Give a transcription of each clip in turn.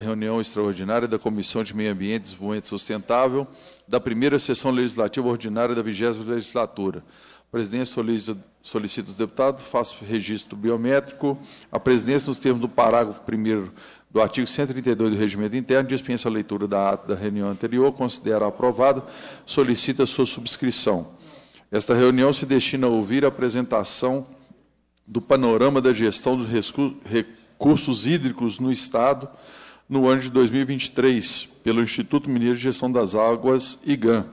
reunião extraordinária da Comissão de Meio Ambiente e Desenvolvimento Sustentável da primeira sessão legislativa ordinária da vigésima legislatura. A presidência solicita, solicita os deputados, faço registro biométrico. A presidência, nos termos do parágrafo 1 do artigo 132 do Regimento Interno, dispensa a leitura da ata da reunião anterior, considera aprovada, solicita sua subscrição. Esta reunião se destina a ouvir a apresentação do panorama da gestão dos recursos hídricos no Estado, no ano de 2023 pelo Instituto Mineiro de Gestão das Águas, IGAM,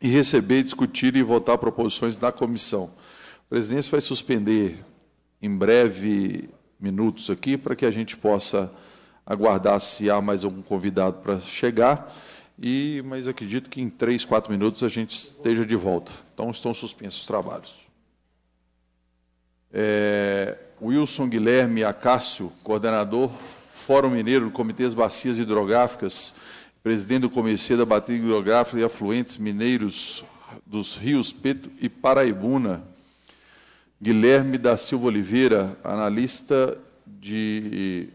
e receber, discutir e votar proposições da comissão. A presidência vai suspender em breve minutos aqui para que a gente possa aguardar se há mais algum convidado para chegar, e mas acredito que em três, quatro minutos a gente esteja de volta. Então estão suspensos os trabalhos. É, Wilson Guilherme Acácio, coordenador Fórum Mineiro Comitê das Bacias Hidrográficas, presidente do Comitê da Bacia Hidrográfica e Afluentes Mineiros dos Rios Peto e Paraibuna. Guilherme da Silva Oliveira, analista de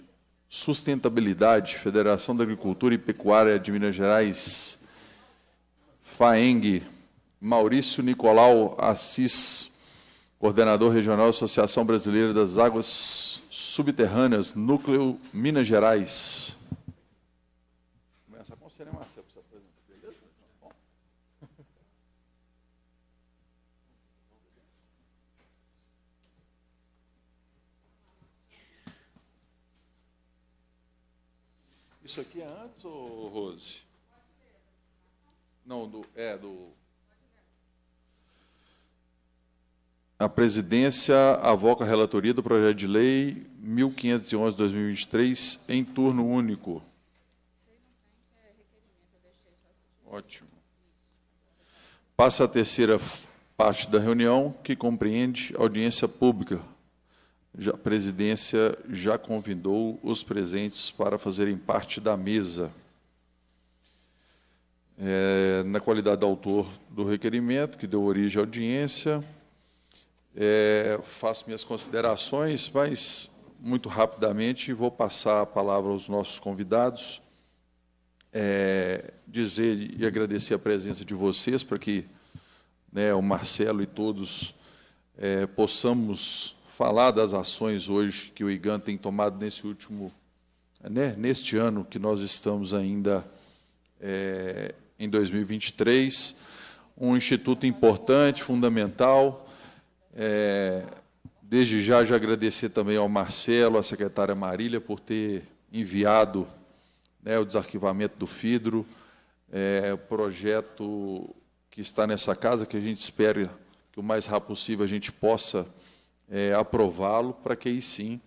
sustentabilidade, Federação da Agricultura e Pecuária de Minas Gerais, FAENG, Maurício Nicolau Assis, coordenador regional da Associação Brasileira das Águas subterrâneas, núcleo Minas Gerais. Começa com né, Marcelo? Você apresenta, beleza? Bom. Isso aqui é antes, ou Rose? Não, do, é do. A presidência avoca a relatoria do projeto de lei 1511-2023 em turno único. Ótimo. Passa a terceira parte da reunião, que compreende audiência pública. A presidência já convidou os presentes para fazerem parte da mesa. É, na qualidade de autor do requerimento, que deu origem à audiência, é, faço minhas considerações, mas muito rapidamente vou passar a palavra aos nossos convidados. É, dizer e agradecer a presença de vocês para que né, o Marcelo e todos é, possamos falar das ações hoje que o IGAN tem tomado nesse último, né, neste ano que nós estamos ainda é, em 2023. Um instituto importante, fundamental, é, desde já, já agradecer também ao Marcelo, à secretária Marília, por ter enviado né, o desarquivamento do FIDRO, é, projeto que está nessa casa, que a gente espera que o mais rápido possível a gente possa é, aprová-lo, para que aí sim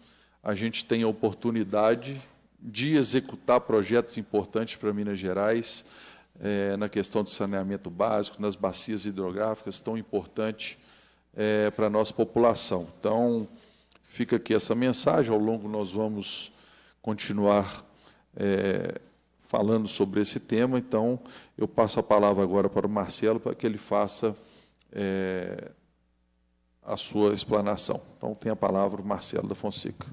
a gente tenha a oportunidade de executar projetos importantes para Minas Gerais, é, na questão do saneamento básico, nas bacias hidrográficas, tão importante é, para a nossa população. Então, fica aqui essa mensagem, ao longo nós vamos continuar é, falando sobre esse tema, então eu passo a palavra agora para o Marcelo para que ele faça é, a sua explanação. Então tem a palavra o Marcelo da Fonseca.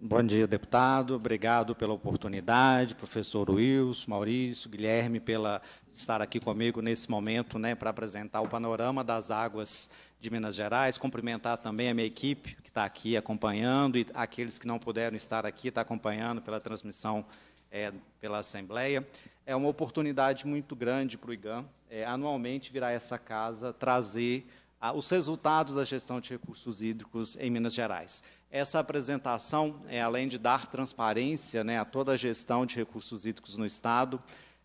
Bom dia, deputado. Obrigado pela oportunidade, professor Wilson, Maurício, Guilherme, pela estar aqui comigo nesse momento, né, para apresentar o panorama das águas de Minas Gerais. Cumprimentar também a minha equipe que está aqui acompanhando e aqueles que não puderam estar aqui, está acompanhando pela transmissão é, pela Assembleia. É uma oportunidade muito grande para o IGAM, é, anualmente virar essa casa, trazer os resultados da gestão de recursos hídricos em Minas Gerais. Essa apresentação, é, além de dar transparência né, a toda a gestão de recursos hídricos no Estado,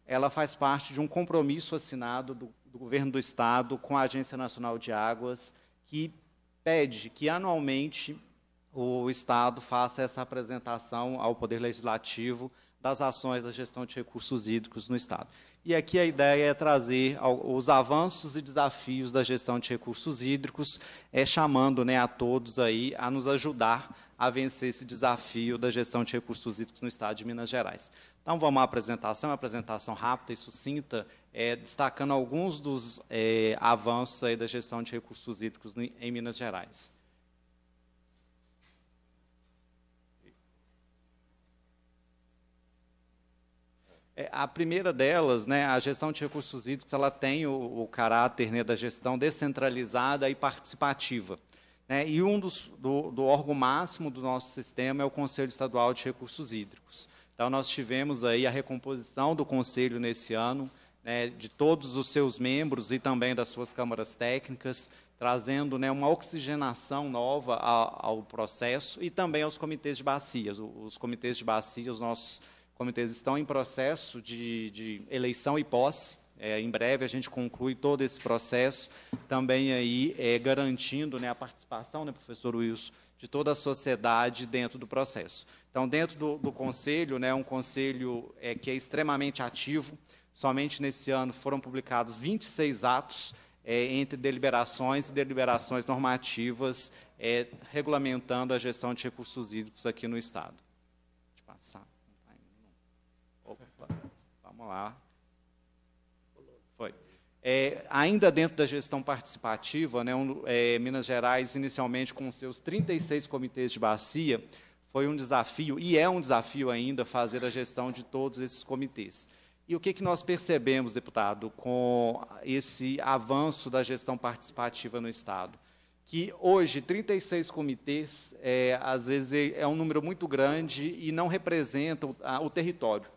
ela faz parte de um compromisso assinado do, do governo do Estado com a Agência Nacional de Águas, que pede que anualmente o Estado faça essa apresentação ao Poder Legislativo das ações da gestão de recursos hídricos no Estado. E aqui a ideia é trazer os avanços e desafios da gestão de recursos hídricos, é, chamando né, a todos aí a nos ajudar a vencer esse desafio da gestão de recursos hídricos no Estado de Minas Gerais. Então, vamos à apresentação, uma apresentação rápida e sucinta, é, destacando alguns dos é, avanços aí da gestão de recursos hídricos em Minas Gerais. A primeira delas, né, a gestão de recursos hídricos, ela tem o, o caráter né, da gestão descentralizada e participativa. Né, e um dos, do, do órgão máximo do nosso sistema é o Conselho Estadual de Recursos Hídricos. Então, nós tivemos aí a recomposição do Conselho nesse ano, né, de todos os seus membros e também das suas câmaras técnicas, trazendo né, uma oxigenação nova ao, ao, processo e também aos comitês de bacias. Os comitês de bacias, os nossos comitês estão em processo de, de eleição e posse. É, em breve a gente conclui todo esse processo, também aí é, garantindo né, a participação, né, professor Wilson, de toda a sociedade dentro do processo. Então, dentro do, do conselho, né, um conselho é, que é extremamente ativo, somente nesse ano foram publicados 26 atos é, entre deliberações e deliberações normativas é, regulamentando a gestão de recursos hídricos aqui no Estado. Deixa eu passar. Vamos lá. Foi. É, ainda dentro da gestão participativa, né, um, é, Minas Gerais, inicialmente com seus 36 comitês de bacia, foi um desafio, e é um desafio ainda, fazer a gestão de todos esses comitês. E o que, que nós percebemos, deputado, com esse avanço da gestão participativa no Estado? Que hoje, 36 comitês, é, às vezes, é um número muito grande e não representa o, a, o território.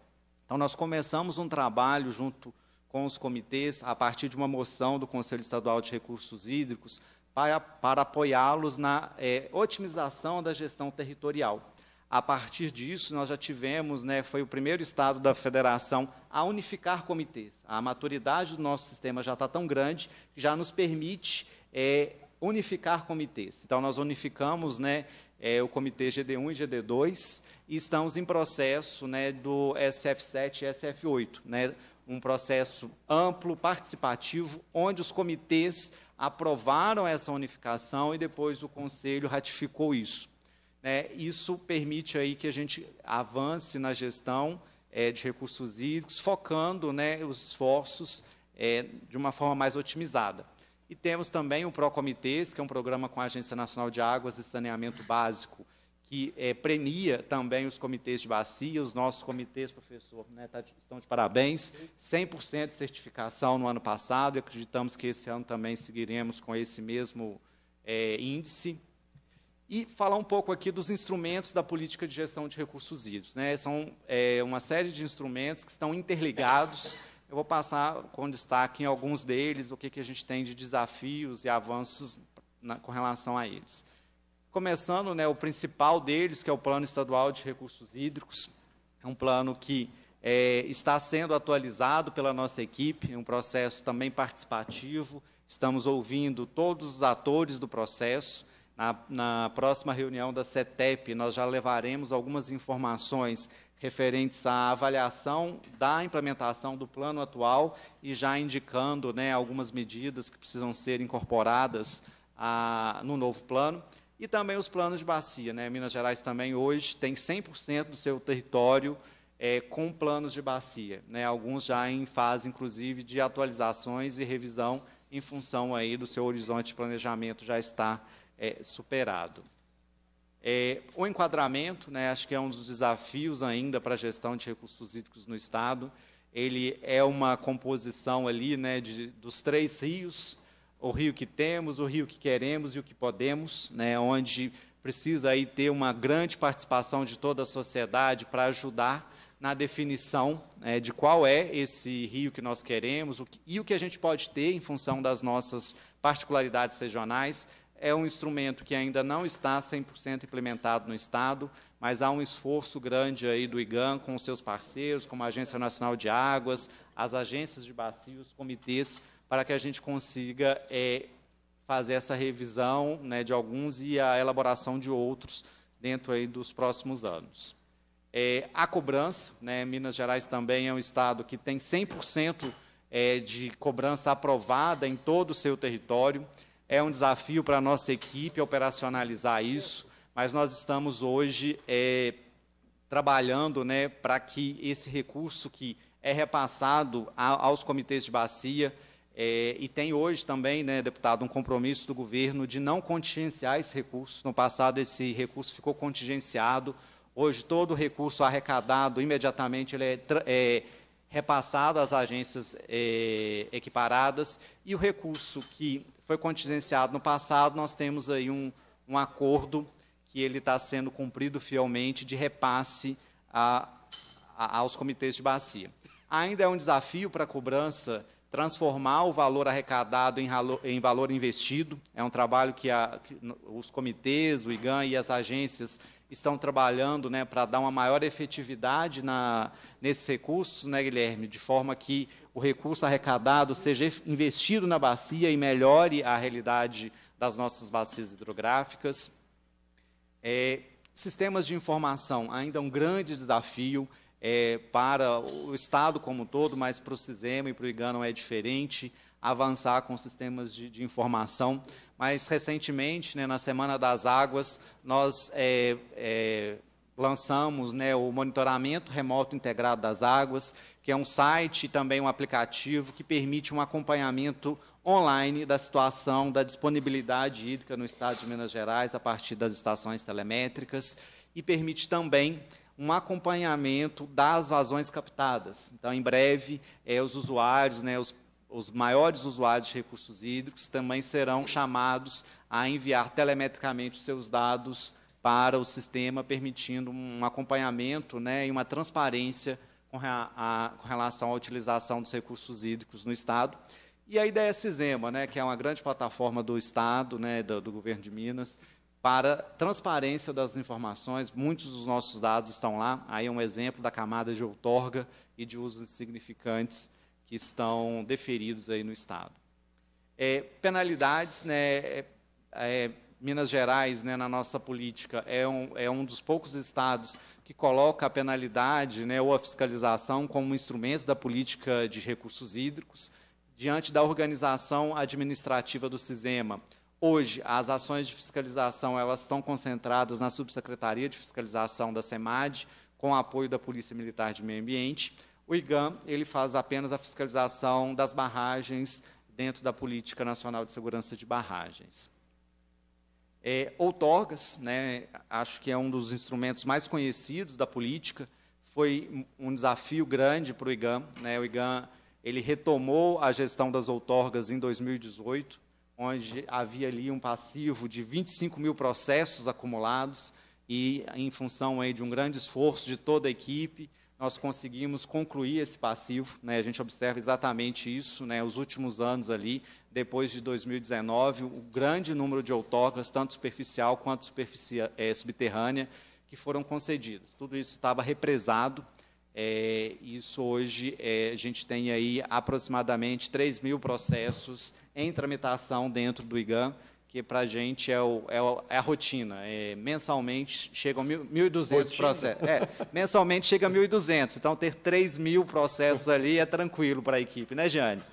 Então, nós começamos um trabalho junto com os comitês, a partir de uma moção do Conselho Estadual de Recursos Hídricos, para, para apoiá-los na é, otimização da gestão territorial. A partir disso, nós já tivemos, né, foi o primeiro estado da federação a unificar comitês. A maturidade do nosso sistema já está tão grande que já nos permite é, unificar comitês. Então, nós unificamos né, é, o comitê GD1 e GD2 e estamos em processo né, do SF7 e SF8, né, um processo amplo, participativo, onde os comitês aprovaram essa unificação e depois o Conselho ratificou isso. Né, isso permite aí que a gente avance na gestão é, de recursos hídricos, focando né, os esforços é, de uma forma mais otimizada. E temos também o PROCOMITês, que é um programa com a Agência Nacional de Águas e Saneamento Básico, que é, premia também os comitês de bacia, os nossos comitês, professor, né, tá, estão de parabéns, 100% de certificação no ano passado, e acreditamos que esse ano também seguiremos com esse mesmo é, índice. E falar um pouco aqui dos instrumentos da política de gestão de recursos hídricos. Né? São é, uma série de instrumentos que estão interligados, eu vou passar com destaque em alguns deles, o que, que a gente tem de desafios e avanços na, com relação a eles. Começando, né, o principal deles, que é o Plano Estadual de Recursos Hídricos, é um plano que é, está sendo atualizado pela nossa equipe, um processo também participativo, estamos ouvindo todos os atores do processo. Na, na próxima reunião da CETEP, nós já levaremos algumas informações referentes à avaliação da implementação do plano atual e já indicando né, algumas medidas que precisam ser incorporadas a, no novo plano. E também os planos de bacia. Né? Minas Gerais também hoje tem 100% do seu território é, com planos de bacia. Né? Alguns já em fase, inclusive, de atualizações e revisão em função aí do seu horizonte de planejamento já está é, superado. É, o enquadramento, né, acho que é um dos desafios ainda para a gestão de recursos hídricos no Estado. Ele é uma composição ali né, de, dos três rios, o rio que temos, o rio que queremos e o que podemos, né, onde precisa aí ter uma grande participação de toda a sociedade para ajudar na definição né, de qual é esse rio que nós queremos o que, e o que a gente pode ter em função das nossas particularidades regionais é um instrumento que ainda não está 100% implementado no Estado, mas há um esforço grande aí do IGAM com seus parceiros, como a Agência Nacional de Águas, as agências de bacios, comitês, para que a gente consiga é, fazer essa revisão né, de alguns e a elaboração de outros dentro aí dos próximos anos. É, a cobrança, né, Minas Gerais também é um estado que tem 100% é, de cobrança aprovada em todo o seu território. É um desafio para a nossa equipe operacionalizar isso, mas nós estamos hoje é, trabalhando né, para que esse recurso que é repassado a, aos comitês de bacia, é, e tem hoje também, né, deputado, um compromisso do governo de não contingenciar esse recurso. No passado, esse recurso ficou contingenciado. Hoje, todo o recurso arrecadado, imediatamente, ele é, é repassado às agências é, equiparadas e o recurso que foi contingenciado no passado, nós temos aí um, um acordo que ele está sendo cumprido fielmente de repasse a, a, aos comitês de bacia. Ainda é um desafio para a cobrança transformar o valor arrecadado em, em valor investido. É um trabalho que, a, que, os comitês, o IGAN e as agências estão trabalhando né, para dar uma maior efetividade na, nesses recursos, né, Guilherme, de forma que o recurso arrecadado seja investido na bacia e melhore a realidade das nossas bacias hidrográficas. É, sistemas de informação, ainda um grande desafio é, para o Estado como um todo, mas para o CISEMA e para o IGAN é diferente, avançar com sistemas de, de informação. Mas, recentemente, né, na Semana das Águas, nós é, é, lançamos né, o monitoramento remoto integrado das águas, que é um site e também um aplicativo que permite um acompanhamento online da situação da disponibilidade hídrica no estado de Minas Gerais a partir das estações telemétricas e permite também um acompanhamento das vazões captadas. Então, em breve, é, os usuários, né, os, os maiores usuários de recursos hídricos também serão chamados a enviar telemetricamente os seus dados para o sistema, permitindo um acompanhamento né, e uma transparência com, a, com relação à utilização dos recursos hídricos no Estado. E a ideia é Cisema, né, que é uma grande plataforma do Estado, né, do, do governo de Minas, para transparência das informações. Muitos dos nossos dados estão lá. Aí é um exemplo da camada de outorga e de usos insignificantes que estão deferidos aí no Estado. É, penalidades, né, é, é, Minas Gerais, né, na nossa política, é um, é um dos poucos estados que coloca a penalidade né, ou a fiscalização como um instrumento da política de recursos hídricos diante da organização administrativa do SISEMA. Hoje, as ações de fiscalização elas estão concentradas na Subsecretaria de Fiscalização da SEMAD, com apoio da Polícia Militar de Meio Ambiente. O IGAM ele faz apenas a fiscalização das barragens dentro da Política Nacional de Segurança de Barragens. É, outorgas, né, acho que é um dos instrumentos mais conhecidos da política, foi um desafio grande para o IGAM. Né, o IGAM ele retomou a gestão das outorgas em 2018, onde havia ali um passivo de 25 mil processos acumulados e, em função aí de um grande esforço de toda a equipe, nós conseguimos concluir esse passivo. Né? A gente observa exatamente isso, né? os últimos anos ali, depois de 2019, o grande número de outorgas, tanto superficial quanto superficie, é, subterrânea, que foram concedidas. Tudo isso estava represado é, isso hoje, é, a gente tem aí aproximadamente 3 mil processos em tramitação dentro do IGAM, que para a gente é, o, é, o, é, a rotina. É, mensalmente chegam 1.200 processos. É, mensalmente chega 1.200. Então, ter 3 mil processos ali é tranquilo para a equipe, né, Jane?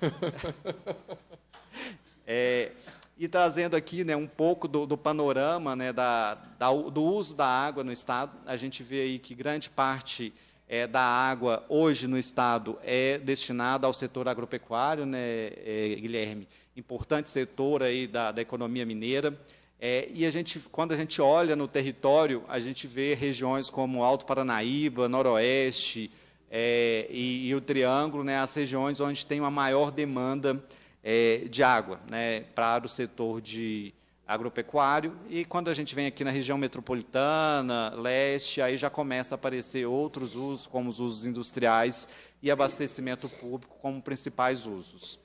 É, e trazendo aqui né, um pouco do, do panorama né, da, da, do uso da água no Estado, a gente vê aí que grande parte é, da água hoje no Estado é destinada ao setor agropecuário, né, é, Guilherme? Importante setor aí da, da economia mineira. É, e a gente, quando a gente olha no território, a gente vê regiões como Alto Paranaíba, Noroeste é, e, e, o Triângulo, né, as regiões onde tem uma maior demanda é, de água né, para o setor de, agropecuário, e quando a gente vem aqui na região metropolitana, leste, aí já começa a aparecer outros usos, como os usos industriais e abastecimento público como principais usos.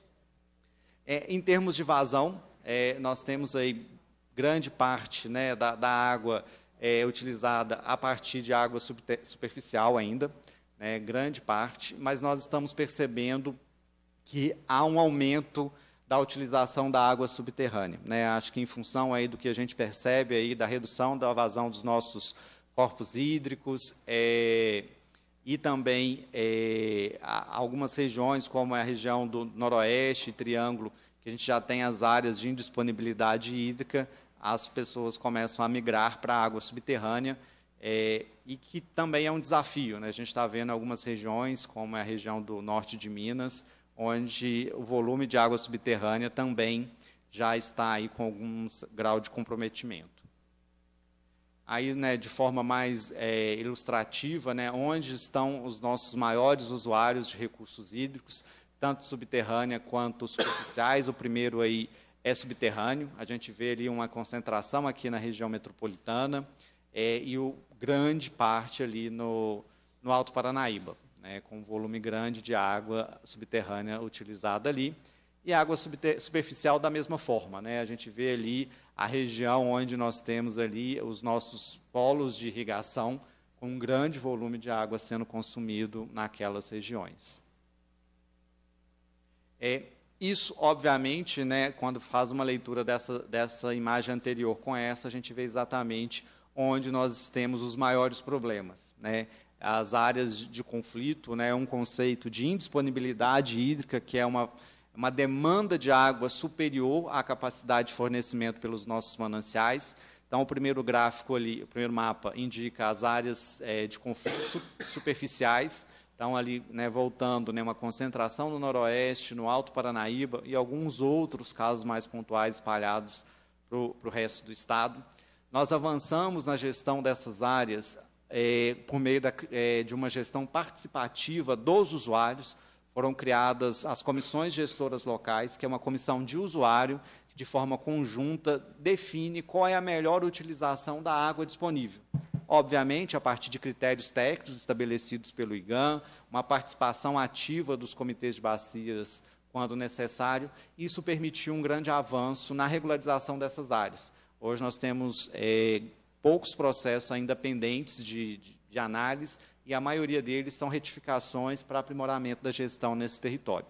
É, em termos de vazão, é, nós temos aí grande parte né, da, da água é, utilizada a partir de água superficial ainda, né, grande parte, mas nós estamos percebendo que há um aumento da utilização da água subterrânea. Né? Acho que em função aí do que a gente percebe aí da redução da vazão dos nossos corpos hídricos é, e também é, algumas regiões, como a região do Noroeste, Triângulo, que a gente já tem as áreas de indisponibilidade hídrica, as pessoas começam a migrar para a água subterrânea, é, e que também é um desafio. Né? A gente está vendo algumas regiões, como a região do norte de Minas, onde o volume de água subterrânea também já está aí com algum grau de comprometimento. Aí, né, de forma mais é, ilustrativa, né, onde estão os nossos maiores usuários de recursos hídricos, tanto subterrânea quanto superficiais. O primeiro aí é subterrâneo. A gente vê ali uma concentração aqui na região metropolitana é, e o grande parte ali no, no Alto Paranaíba, né, com um volume grande de água subterrânea utilizada ali. E água superficial da mesma forma. Né? A gente vê ali a região onde nós temos ali os nossos polos de irrigação com um grande volume de água sendo consumido naquelas regiões. É, isso, obviamente, né, quando faz uma leitura dessa, dessa imagem anterior com essa, a gente vê exatamente onde nós temos os maiores problemas. Né? As áreas de conflito, né, um conceito de indisponibilidade hídrica, que é uma, uma demanda de água superior à capacidade de fornecimento pelos nossos mananciais. Então, o primeiro gráfico ali, o primeiro mapa, indica as áreas é, de conflito superficiais, então, ali, né, voltando, né, uma concentração no Noroeste, no Alto Paranaíba e alguns outros casos mais pontuais espalhados para o resto do Estado. Nós avançamos na gestão dessas áreas é, por meio da, é, de uma gestão participativa dos usuários. Foram criadas as comissões gestoras locais, que é uma comissão de usuário que, de forma conjunta, define qual é a melhor utilização da água disponível obviamente a partir de critérios técnicos estabelecidos pelo IGAM, uma participação ativa dos comitês de bacias quando necessário. Isso permitiu um grande avanço na regularização dessas áreas. Hoje nós temos é, poucos processos ainda pendentes de, de, de análise e a maioria deles são retificações para aprimoramento da gestão nesse território.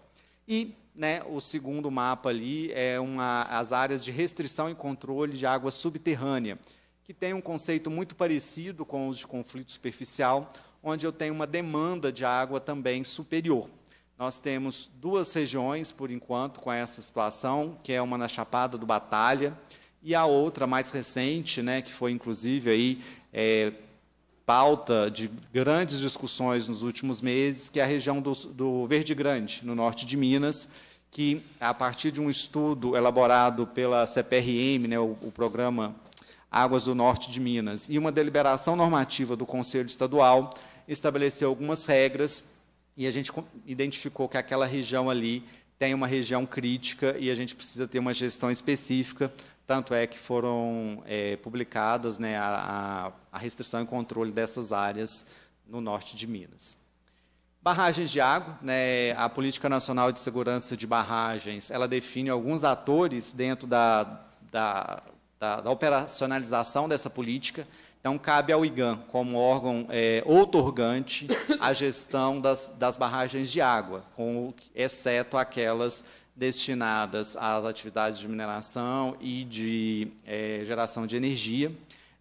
E né, o segundo mapa ali é uma, as áreas de restrição e controle de água subterrânea, que tem um conceito muito parecido com os de conflito superficial, onde eu tenho uma demanda de água também superior. Nós temos duas regiões, por enquanto, com essa situação, que é uma na Chapada do Batalha, e a outra mais recente, né, que foi inclusive aí, é, pauta de grandes discussões nos últimos meses, que é a região do, do Verde Grande, no norte de Minas, que, a partir de um estudo elaborado pela CPRM, né, o, o Programa Águas do Norte de Minas, e uma deliberação normativa do Conselho Estadual estabeleceu algumas regras e a gente identificou que aquela região ali tem uma região crítica e a gente precisa ter uma gestão específica, tanto é que foram é, publicadas né, a, a, restrição e controle dessas áreas no norte de Minas. Barragens de água, né, a Política Nacional de Segurança de Barragens, ela define alguns atores dentro da, da da, da operacionalização dessa política. Então, cabe ao IGAM, como órgão é, outorgante, a gestão das, das barragens de água, com, exceto aquelas destinadas às atividades de mineração e de é, geração de energia.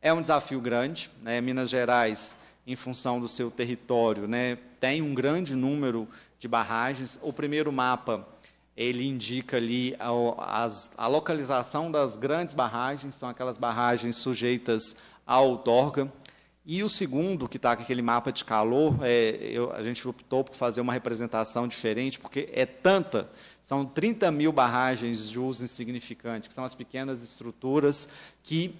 É um desafio grande. Né? Minas Gerais, em função do seu território, né, tem um grande número de barragens. O primeiro mapa ele indica ali a, a, localização das grandes barragens, são aquelas barragens sujeitas à outorga. E o segundo, que está com aquele mapa de calor, é, eu, a gente optou por fazer uma representação diferente, porque é tanta, são 30 mil barragens de uso insignificante, que são as pequenas estruturas que,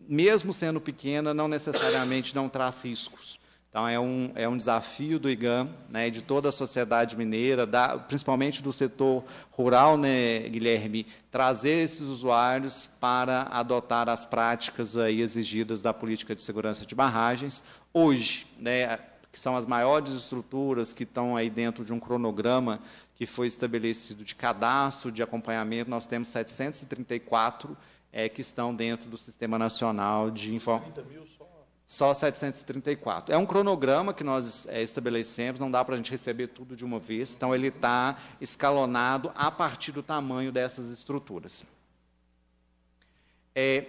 mesmo sendo pequena, não necessariamente não traz riscos. Então, é um, é um desafio do IGAM, né, de toda a sociedade mineira, da, principalmente do setor rural, né, Guilherme, trazer esses usuários para adotar as práticas aí exigidas da política de segurança de barragens. Hoje, né, que são as maiores estruturas que estão aí dentro de um cronograma que foi estabelecido de cadastro, de acompanhamento, nós temos 734 é, que estão dentro do Sistema Nacional de Informação. Só 734. É um cronograma que nós é, estabelecemos, não dá para a gente receber tudo de uma vez, então ele está escalonado a partir do tamanho dessas estruturas. É,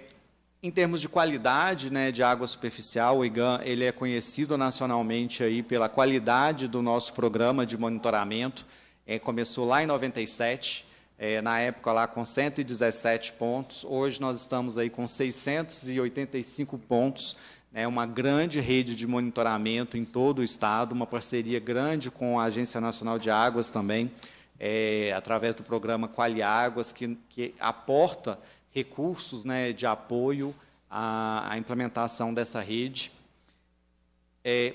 em termos de qualidade né, de água superficial, o IGAN ele é conhecido nacionalmente aí pela qualidade do nosso programa de monitoramento. É, começou lá em 97, é, na época lá com 117 pontos. Hoje nós estamos aí com 685 pontos é uma grande rede de monitoramento em todo o estado, uma parceria grande com a Agência Nacional de Águas também, é, através do programa Quali Águas, que, que aporta recursos né, de apoio a, a implementação dessa rede. É,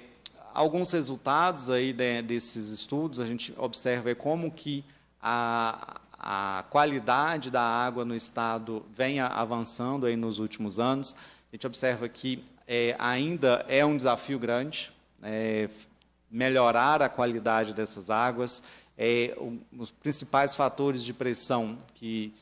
alguns resultados aí de, desses estudos, a gente observa como que a, a qualidade da água no estado vem avançando aí nos últimos anos. A gente observa que é, ainda é um desafio grande é, melhorar a qualidade dessas águas. É, os principais fatores de pressão que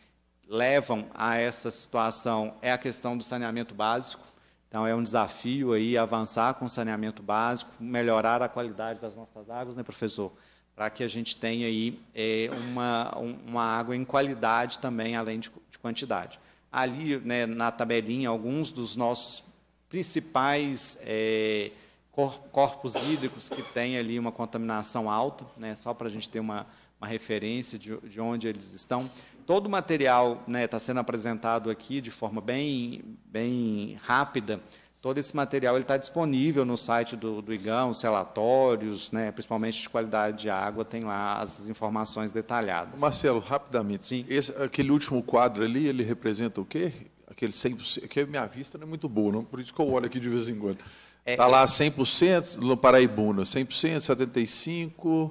levam a essa situação é a questão do saneamento básico. Então, é um desafio aí avançar com o saneamento básico, melhorar a qualidade das nossas águas, né, professor? Para que a gente tenha aí é, uma, uma água em qualidade também, além de, de quantidade. Ali, né, na tabelinha, alguns dos nossos principais é, corpos hídricos que têm ali uma contaminação alta, né, só para a gente ter uma, uma referência de, de onde eles estão. Todo o material está né, tá sendo apresentado aqui de forma bem, bem rápida. Todo esse material está disponível no site do, do IGAM, os relatórios, né, principalmente de qualidade de água, tem lá as informações detalhadas. Marcelo, rapidamente. Sim. Esse, aquele último quadro ali, ele representa o quê? Aquele 100%, que a minha vista não é muito boa, não? por isso que eu olho aqui de vez em quando. Está é, tá lá 100%, no Paraibuna, 100%, 75%.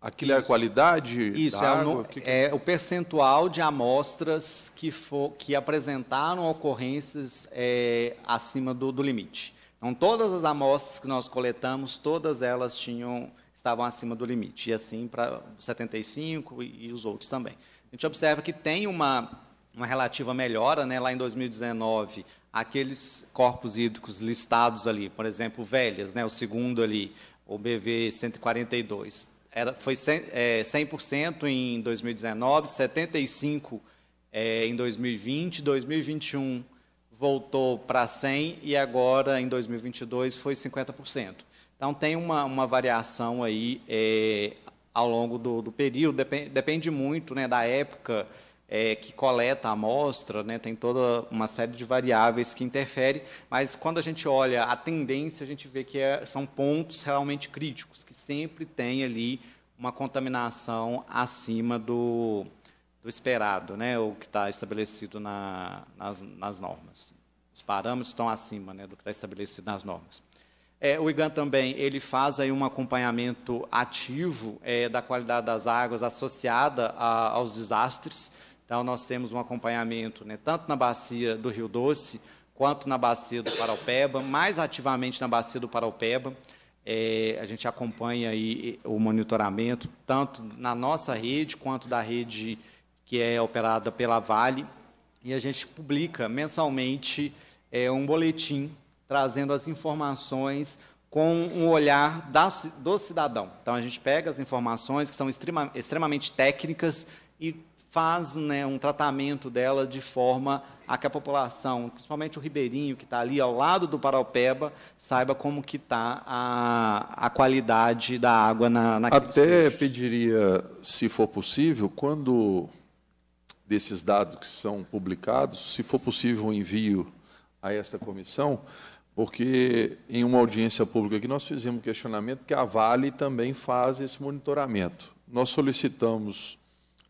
Aquilo Isso. é a qualidade Isso, é, água? O, que que... é o percentual de amostras que, for, que apresentaram ocorrências é, acima do, do, limite. Então, todas as amostras que nós coletamos, todas elas tinham, estavam acima do limite. E assim para 75 e, e os outros também. A gente observa que tem uma, uma relativa melhora, né? lá em 2019, aqueles corpos hídricos listados ali, por exemplo, velhas, né? o segundo ali, o BV 142, era, foi 100%, é, 100% em 2019, 75% é, em 2020, 2021 voltou para 100% e agora em 2022 foi 50%. Então tem uma, uma variação aí é, ao longo do, do período, depende, depende muito né, da época é, que coleta a amostra, né, tem toda uma série de variáveis que interferem, mas quando a gente olha a tendência, a gente vê que é, são pontos realmente críticos, que sempre tem ali uma contaminação acima do, do esperado, né, o que está estabelecido na, nas, nas, normas. Os parâmetros estão acima né, do que está estabelecido nas normas. É, o IGAN também ele faz aí um acompanhamento ativo é, da qualidade das águas associada a, aos desastres. Então, nós temos um acompanhamento né, tanto na bacia do Rio Doce, quanto na bacia do Paraupeba, mais ativamente na bacia do Paraupeba. É, a gente acompanha aí o monitoramento, tanto na nossa rede, quanto da rede que é operada pela Vale. E a gente publica mensalmente é, um boletim trazendo as informações com um olhar da, do cidadão. Então, a gente pega as informações que são extrema, extremamente técnicas e faz né, um tratamento dela de forma a que a população, principalmente o ribeirinho que está ali ao lado do Paraupeba, saiba como que está a, a qualidade da água na Até trechos. pediria, se for possível, quando desses dados que são publicados, se for possível o envio a esta comissão, porque em uma audiência pública que nós fizemos um questionamento que a Vale também faz esse monitoramento. Nós solicitamos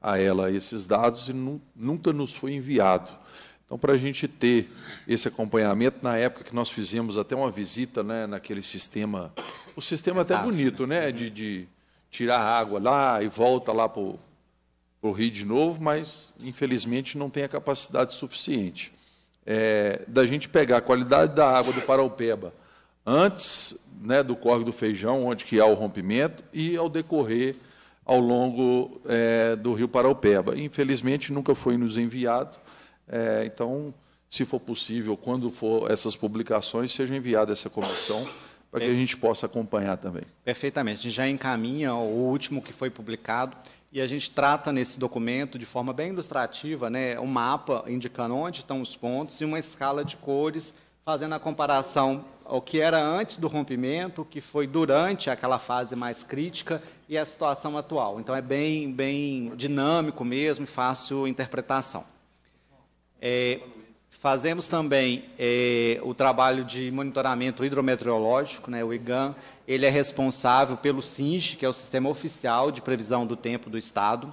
a ela esses dados e nunca nos foi enviado. Então, para a gente ter esse acompanhamento, na época que nós fizemos até uma visita né, naquele sistema, o sistema até bonito, né, de, de tirar água lá e volta lá para o rio de novo, mas infelizmente não tem a capacidade suficiente. É, da gente pegar a qualidade da água do Paraupeba antes né, do córrego do Feijão, onde que há o rompimento, e ao decorrer ao longo é, do rio Paraupeba. Infelizmente, nunca foi nos enviado, é, então, se for possível, quando for essas publicações, seja enviada essa comissão para que a gente possa acompanhar também. Perfeitamente. A gente já encaminha o último que foi publicado e a gente trata nesse documento de forma bem ilustrativa, né, um mapa indicando onde estão os pontos e uma escala de cores fazendo a comparação ao que era antes do rompimento, o que foi durante aquela fase mais crítica e a situação atual. Então é bem, bem dinâmico mesmo e fácil interpretação. É, fazemos também é, o trabalho de monitoramento hidrometeorológico, né, o IGAM, ele é responsável pelo SINGE, que é o Sistema Oficial de Previsão do Tempo do Estado,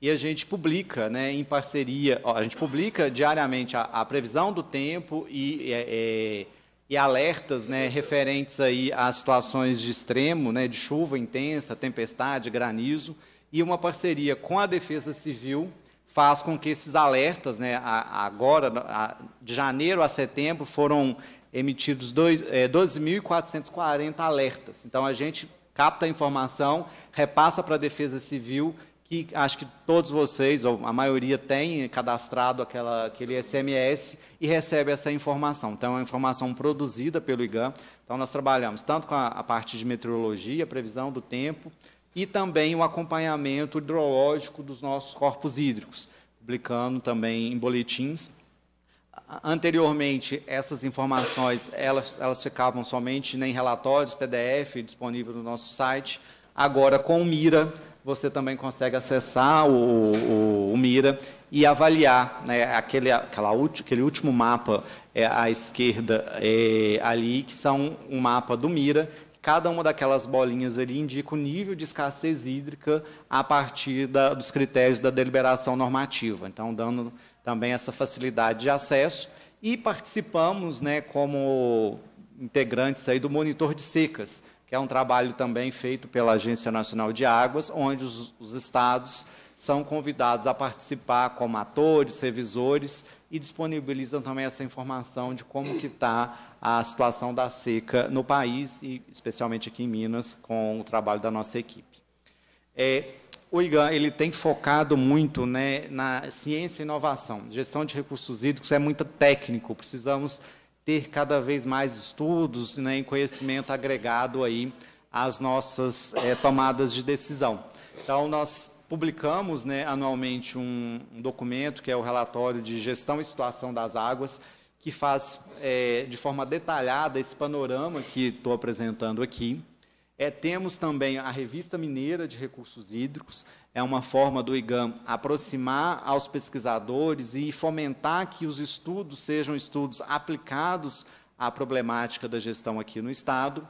e a gente publica, né, em parceria, ó, a gente publica diariamente a, a previsão do tempo e, é, é, e alertas, né, referentes aí às situações de extremo, né, de chuva intensa, tempestade, granizo, e uma parceria com a Defesa Civil faz com que esses alertas, né, agora, de janeiro a setembro, foram emitidos 12.440 é, alertas. Então, a gente capta a informação, repassa para a Defesa Civil que acho que todos vocês, ou a maioria, tem cadastrado aquela, aquele SMS e recebe essa informação. Então, é uma informação produzida pelo IGAM. Então, nós trabalhamos tanto com a, a parte de meteorologia, previsão do tempo, e também o acompanhamento hidrológico dos nossos corpos hídricos, publicando também em boletins. Anteriormente, essas informações elas, elas ficavam somente em relatórios PDF disponível no nosso site. Agora, com o Mira, você também consegue acessar o, o, o Mira e avaliar né, aquele, aquela, aquele último mapa é, à esquerda é, ali, que são um mapa do Mira. Cada uma daquelas bolinhas ali indica o nível de escassez hídrica a partir da, dos critérios da deliberação normativa. Então, dando também essa facilidade de acesso. E participamos né, como integrantes aí do monitor de secas, que é um trabalho também feito pela Agência Nacional de Águas, onde os, os estados são convidados a participar como atores, revisores e disponibilizam também essa informação de como que está a situação da seca no país e especialmente aqui em Minas com o trabalho da nossa equipe. É, o IGAN ele tem focado muito né, na ciência e inovação. Gestão de recursos hídricos é muito técnico, precisamos ter cada vez mais estudos né, e conhecimento agregado aí às nossas é, tomadas de decisão. Então, nós publicamos né, anualmente um, um, documento, que é o relatório de gestão e situação das águas, que faz é, de forma detalhada esse panorama que estou apresentando aqui. É, temos também a Revista Mineira de Recursos Hídricos, é uma forma do IGAM aproximar aos pesquisadores e fomentar que os estudos sejam estudos aplicados à problemática da gestão aqui no Estado.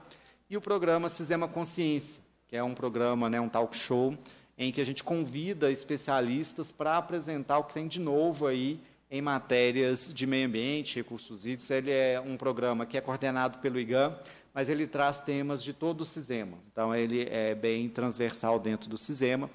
E o programa Sistema Consciência, que é um programa, né, um talk show, em que a gente convida especialistas para apresentar o que tem de novo aí em matérias de meio ambiente, recursos hídricos. Ele é um programa que é coordenado pelo IGAM, mas ele traz temas de todo o CISEMA. Então, ele é bem transversal dentro do CISEMA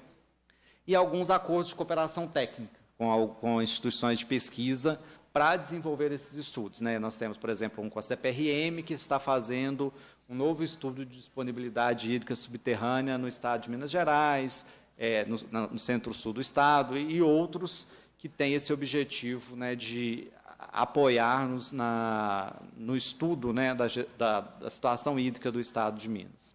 e alguns acordos de cooperação técnica com, com instituições de pesquisa para desenvolver esses estudos. Né? Nós temos, por exemplo, um com a CPRM, que está fazendo um novo estudo de disponibilidade hídrica subterrânea no estado de Minas Gerais, é, no, no centro-sul do estado, e, e outros que têm esse objetivo né, de apoiar-nos no estudo né, da, da, da, situação hídrica do estado de Minas.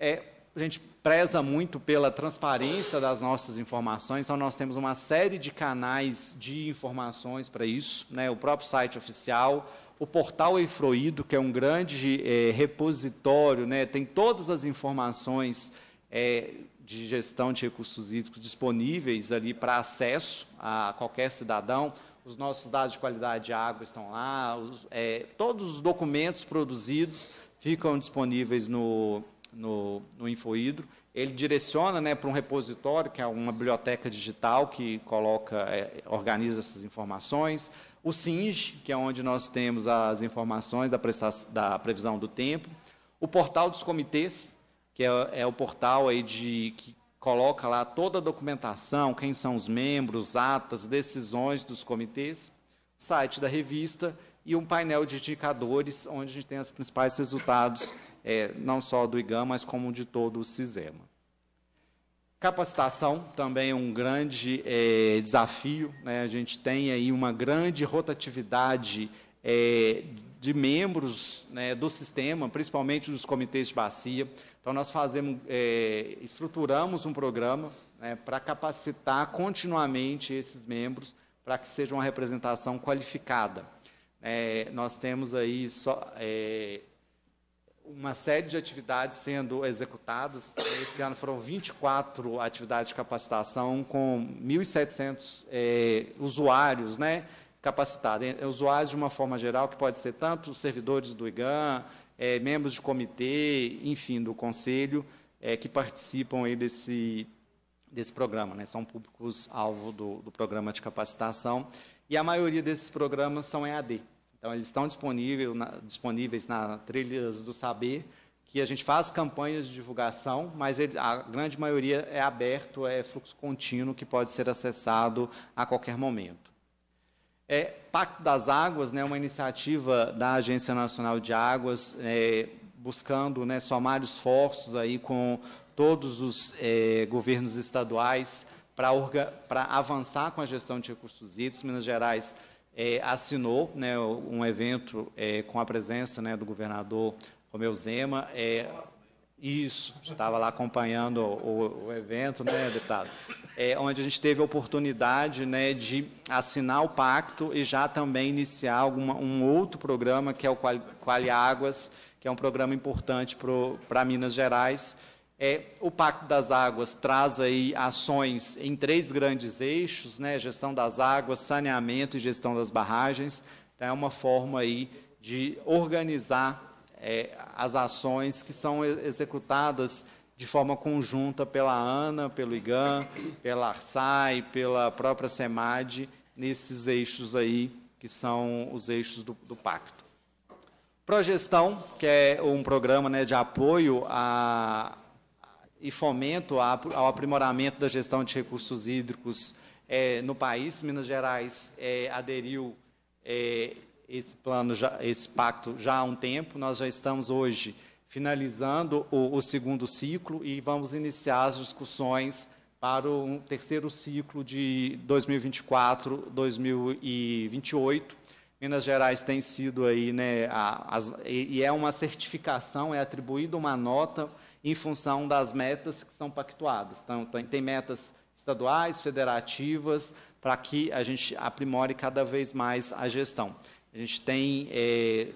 É, a gente preza muito pela transparência das nossas informações, então nós temos uma série de canais de informações para isso, né? o próprio site oficial, o portal Eifroido, que é um grande é, repositório, né? tem todas as informações é, de gestão de recursos hídricos disponíveis ali para acesso a qualquer cidadão. Os nossos dados de qualidade de água estão lá, os, é, todos os documentos produzidos ficam disponíveis no, no, no InfoHidro. Ele direciona né, para um repositório, que é uma biblioteca digital que coloca, é, organiza essas informações. O SING, que é onde nós temos as informações da, da previsão do tempo. O portal dos comitês, que é, é o portal aí de, que coloca lá toda a documentação, quem são os membros, atas, decisões dos comitês. Site da revista e um painel de indicadores, onde a gente tem os principais resultados é, não só do IGAM, mas como de todo o CISEMA. Capacitação também é um grande é, desafio. Né? A gente tem aí uma grande rotatividade é, de membros né, do sistema, principalmente dos comitês de bacia. Então, nós fazemos, é, estruturamos um programa né, para capacitar continuamente esses membros para que seja uma representação qualificada. É, nós temos aí só, é, uma série de atividades sendo executadas. Esse ano foram 24 atividades de capacitação com 1.700 é, usuários né, capacitados. É, usuários de uma forma geral, que pode ser tanto servidores do IGAM, é, membros de comitê, enfim, do conselho, é, que participam aí desse, desse programa, né? são públicos-alvo do, do programa de capacitação, e a maioria desses programas são EAD. Então, eles estão disponíveis na, disponíveis na Trilhas do Saber, que a gente faz campanhas de divulgação, mas ele, a grande maioria é aberto, é fluxo contínuo, que pode ser acessado a qualquer momento. É, Pacto das Águas, né, uma iniciativa da Agência Nacional de Águas, é, buscando né, somar esforços aí com todos os é, governos estaduais para avançar com a gestão de recursos hídricos. Minas Gerais é, assinou né, um evento é, com a presença né, do governador Romeu Zema. É, isso, estava lá acompanhando o, o evento, né, deputado? É, onde a gente teve a oportunidade né, de assinar o pacto e já também iniciar alguma, um outro programa, que é o Quali Águas, que é um programa importante para Minas Gerais, é, o Pacto das Águas traz aí ações em três grandes eixos, né, gestão das águas, saneamento e gestão das barragens. Então, é uma forma aí de organizar é, as ações que são executadas de forma conjunta pela ANA, pelo IGAM, pela ARSAI, pela própria SEMAD, nesses eixos aí que são os eixos do, do pacto. Progestão, que é um programa né, de apoio a, e fomento ao aprimoramento da gestão de recursos hídricos é, no país. Minas Gerais é, aderiu é, esse plano, já, esse pacto já há um tempo. Nós já estamos hoje finalizando o, o segundo ciclo e vamos iniciar as discussões para o terceiro ciclo de 2024-2028. Minas Gerais tem sido aí, né, a, as, e é uma certificação, é atribuída uma nota em função das metas que são pactuadas. Então, tem metas estaduais, federativas, para que a gente aprimore cada vez mais a gestão. A gente tem é,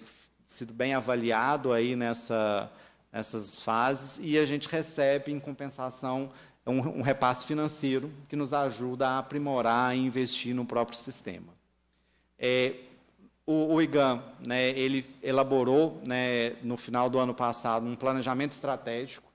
sido bem avaliado aí nessa, nessas fases e a gente recebe, em compensação, um, um repasse financeiro que nos ajuda a aprimorar e investir no próprio sistema. É, o, o IGAM, né, ele elaborou, né, no final do ano passado, um planejamento estratégico,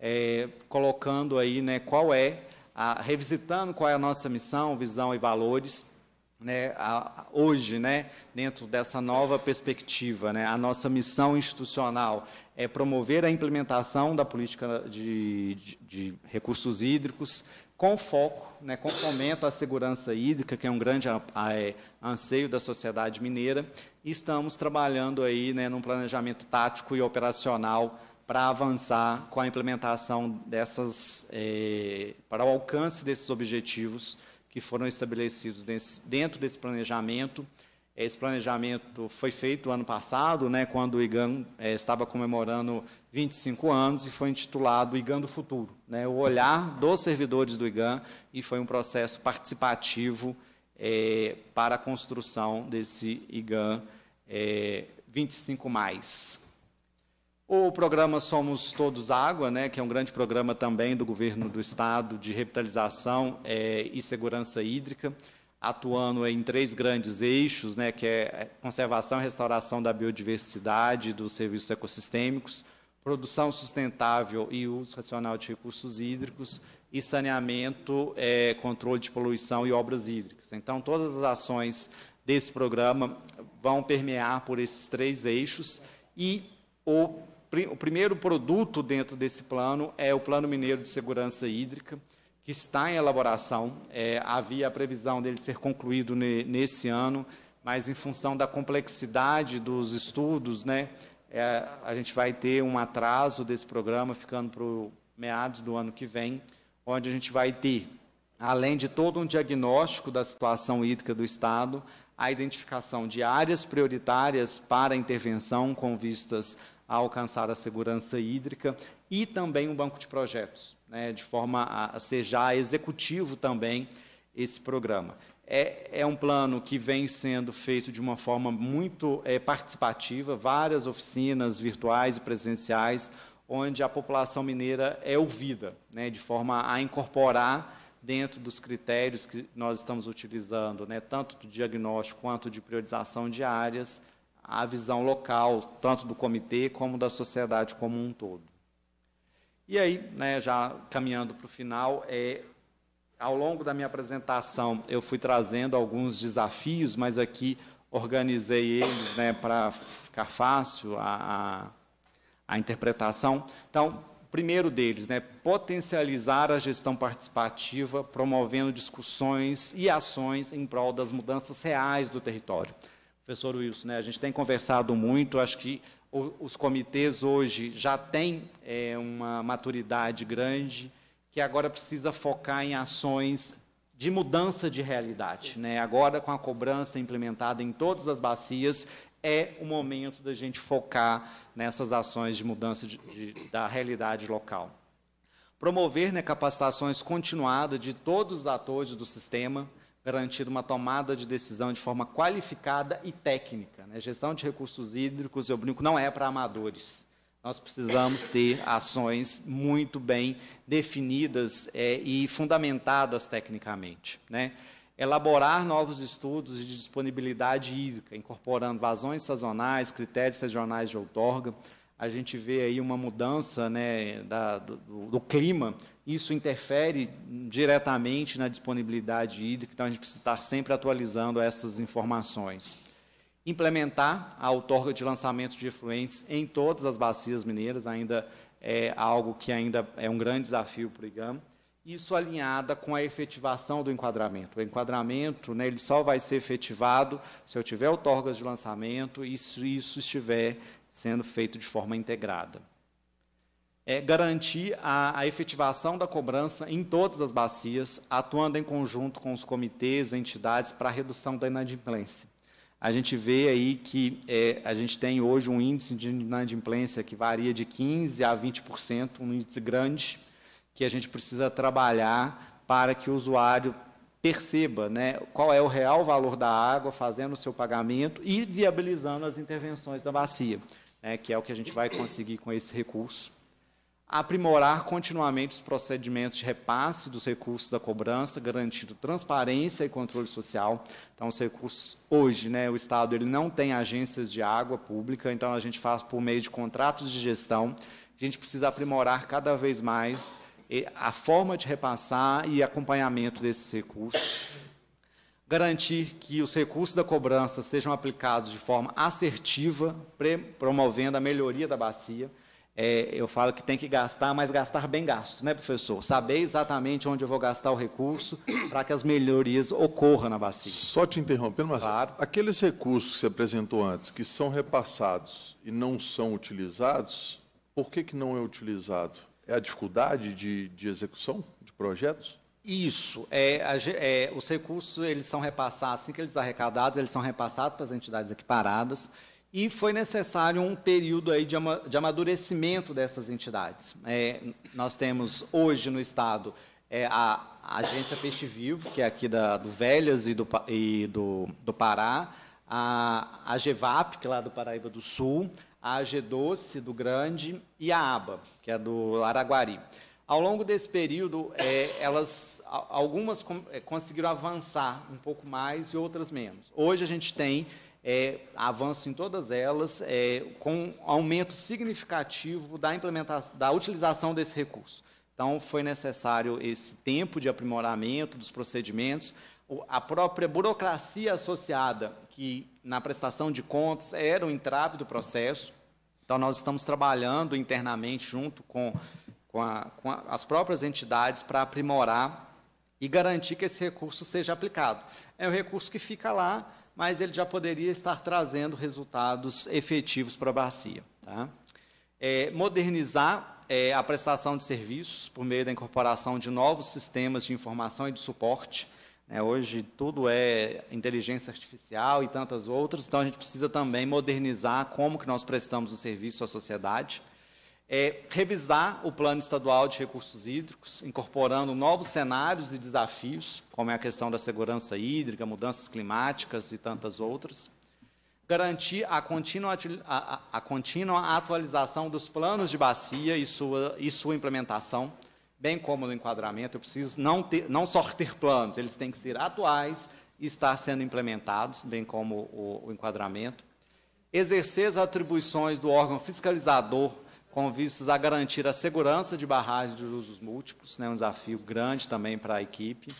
é, colocando aí, né, qual é, a, revisitando qual é a nossa missão, visão e valores, né, a, hoje, né, dentro dessa nova perspectiva, né, a nossa missão institucional é promover a implementação da política de, de, de recursos hídricos, com foco, né, com fomento à segurança hídrica, que é um grande é, anseio da sociedade mineira, e estamos trabalhando aí né, num planejamento tático e operacional para avançar com a implementação dessas, é, para o alcance desses objetivos que foram estabelecidos dentro desse planejamento esse planejamento foi feito ano passado, né, quando o IGAM é, estava comemorando 25 anos e foi intitulado IGAM do Futuro, né, o olhar dos servidores do IGAM, e foi um processo participativo é, para a construção desse IGAM é, 25 mais. O programa Somos Todos Água, né, que é um grande programa também do governo do estado de revitalização é, e segurança hídrica atuando em três grandes eixos, né, que é conservação e restauração da biodiversidade dos serviços ecossistêmicos, produção sustentável e uso racional de recursos hídricos e saneamento, é, controle de poluição e obras hídricas. Então, todas as ações desse programa vão permear por esses três eixos e o, o primeiro produto dentro desse plano é o Plano Mineiro de Segurança Hídrica, que está em elaboração. É, havia a previsão dele ser concluído ne, nesse ano, mas em função da complexidade dos estudos, né, é, a gente vai ter um atraso desse programa, ficando para meados do ano que vem, onde a gente vai ter, além de todo um diagnóstico da situação hídrica do Estado, a identificação de áreas prioritárias para intervenção com vistas a alcançar a segurança hídrica e também um banco de projetos né, de forma a ser já executivo também esse programa. É, é um plano que vem sendo feito de uma forma muito é, participativa, várias oficinas virtuais e presenciais, onde a população mineira é ouvida, né, de forma a incorporar dentro dos critérios que nós estamos utilizando, né, tanto do diagnóstico quanto de priorização de áreas, a visão local, tanto do comitê como da sociedade como um todo. E aí, né, já caminhando para o final, é, ao longo da minha apresentação, eu fui trazendo alguns desafios, mas aqui organizei eles né, para ficar fácil a, a, a, interpretação. Então, primeiro deles, né, potencializar a gestão participativa, promovendo discussões e ações em prol das mudanças reais do território. Professor Wilson, né, a gente tem conversado muito, acho que os comitês hoje já têm é, uma maturidade grande, que agora precisa focar em ações de mudança de realidade. Né? Agora, com a cobrança implementada em todas as bacias, é o momento da gente focar nessas ações de mudança de, de, da realidade local. Promover né, capacitações continuadas de todos os atores do sistema, garantindo uma tomada de decisão de forma qualificada e técnica. Né? Gestão de recursos hídricos, eu brinco, não é para amadores nós precisamos ter ações muito bem definidas é, e fundamentadas tecnicamente. Né? Elaborar novos estudos de disponibilidade hídrica, incorporando vazões sazonais, critérios regionais de outorga. A gente vê aí uma mudança né, da, do, do clima, isso interfere diretamente na disponibilidade hídrica, então a gente precisa estar sempre atualizando essas informações implementar a outorga de lançamento de efluentes em todas as bacias mineiras, ainda é algo que ainda é um grande desafio para o IGAM. Isso alinhada com a efetivação do enquadramento. O enquadramento né, ele só vai ser efetivado se eu tiver outorgas de lançamento e se isso estiver sendo feito de forma integrada. É garantir a, a efetivação da cobrança em todas as bacias, atuando em conjunto com os comitês, entidades, para a redução da inadimplência. A gente vê aí que é, a gente tem hoje um índice de inadimplência que varia de 15% a 20%, um índice grande, que a gente precisa trabalhar para que o usuário perceba né, qual é o real valor da água, fazendo o seu pagamento e viabilizando as intervenções da bacia, né, que é o que a gente vai conseguir com esse recurso aprimorar continuamente os procedimentos de repasse dos recursos da cobrança, garantindo transparência e controle social. Então, os recursos, hoje, né, o Estado ele não tem agências de água pública, então a gente faz por meio de contratos de gestão. A gente precisa aprimorar cada vez mais a forma de repassar e acompanhamento desses recursos. Garantir que os recursos da cobrança sejam aplicados de forma assertiva, promovendo a melhoria da bacia é, eu falo que tem que gastar, mas gastar bem gasto, né, professor? Saber exatamente onde eu vou gastar o recurso para que as melhorias ocorram na bacia. Só te interrompendo, mas claro. aqueles recursos que você apresentou antes, que são repassados e não são utilizados, por que, que não é utilizado? É a dificuldade de, de execução de projetos? Isso. É, é, os recursos eles são repassados, assim que eles são arrecadados, eles são repassados para as entidades equiparadas e foi necessário um período aí de, amadurecimento dessas entidades. É, nós temos hoje no Estado é, a, Agência Peixe Vivo, que é aqui da, do Velhas e do, e do, do Pará, a, a GEVAP, que é lá do Paraíba do Sul, a AG Doce, do Grande, e a ABA, que é do Araguari. Ao longo desse período, é, elas, algumas é, conseguiram avançar um pouco mais e outras menos. Hoje a gente tem é, avanço em todas elas, é, com aumento significativo da implementação, da utilização desse recurso. Então, foi necessário esse tempo de aprimoramento dos procedimentos, a própria burocracia associada, que na prestação de contas era o entrave do processo. Então, nós estamos trabalhando internamente junto com, com, a, com a, as próprias entidades para aprimorar e garantir que esse recurso seja aplicado. É um recurso que fica lá mas ele já poderia estar trazendo resultados efetivos para a bacia. Tá? É, modernizar é, a prestação de serviços por meio da incorporação de novos sistemas de informação e de suporte. Né? Hoje tudo é inteligência artificial e tantas outras, então a gente precisa também modernizar como que nós prestamos o serviço à sociedade é revisar o plano estadual de recursos hídricos, incorporando novos cenários e desafios, como é a questão da segurança hídrica, mudanças climáticas e tantas outras. Garantir a contínua, a, a contínua atualização dos planos de bacia e sua, e sua implementação, bem como no enquadramento. Eu preciso não, ter, não só ter planos, eles têm que ser atuais e estar sendo implementados, bem como o, o enquadramento. Exercer as atribuições do órgão fiscalizador com vistas a garantir a segurança de barragens de usos múltiplos, né, um desafio grande também para a equipe.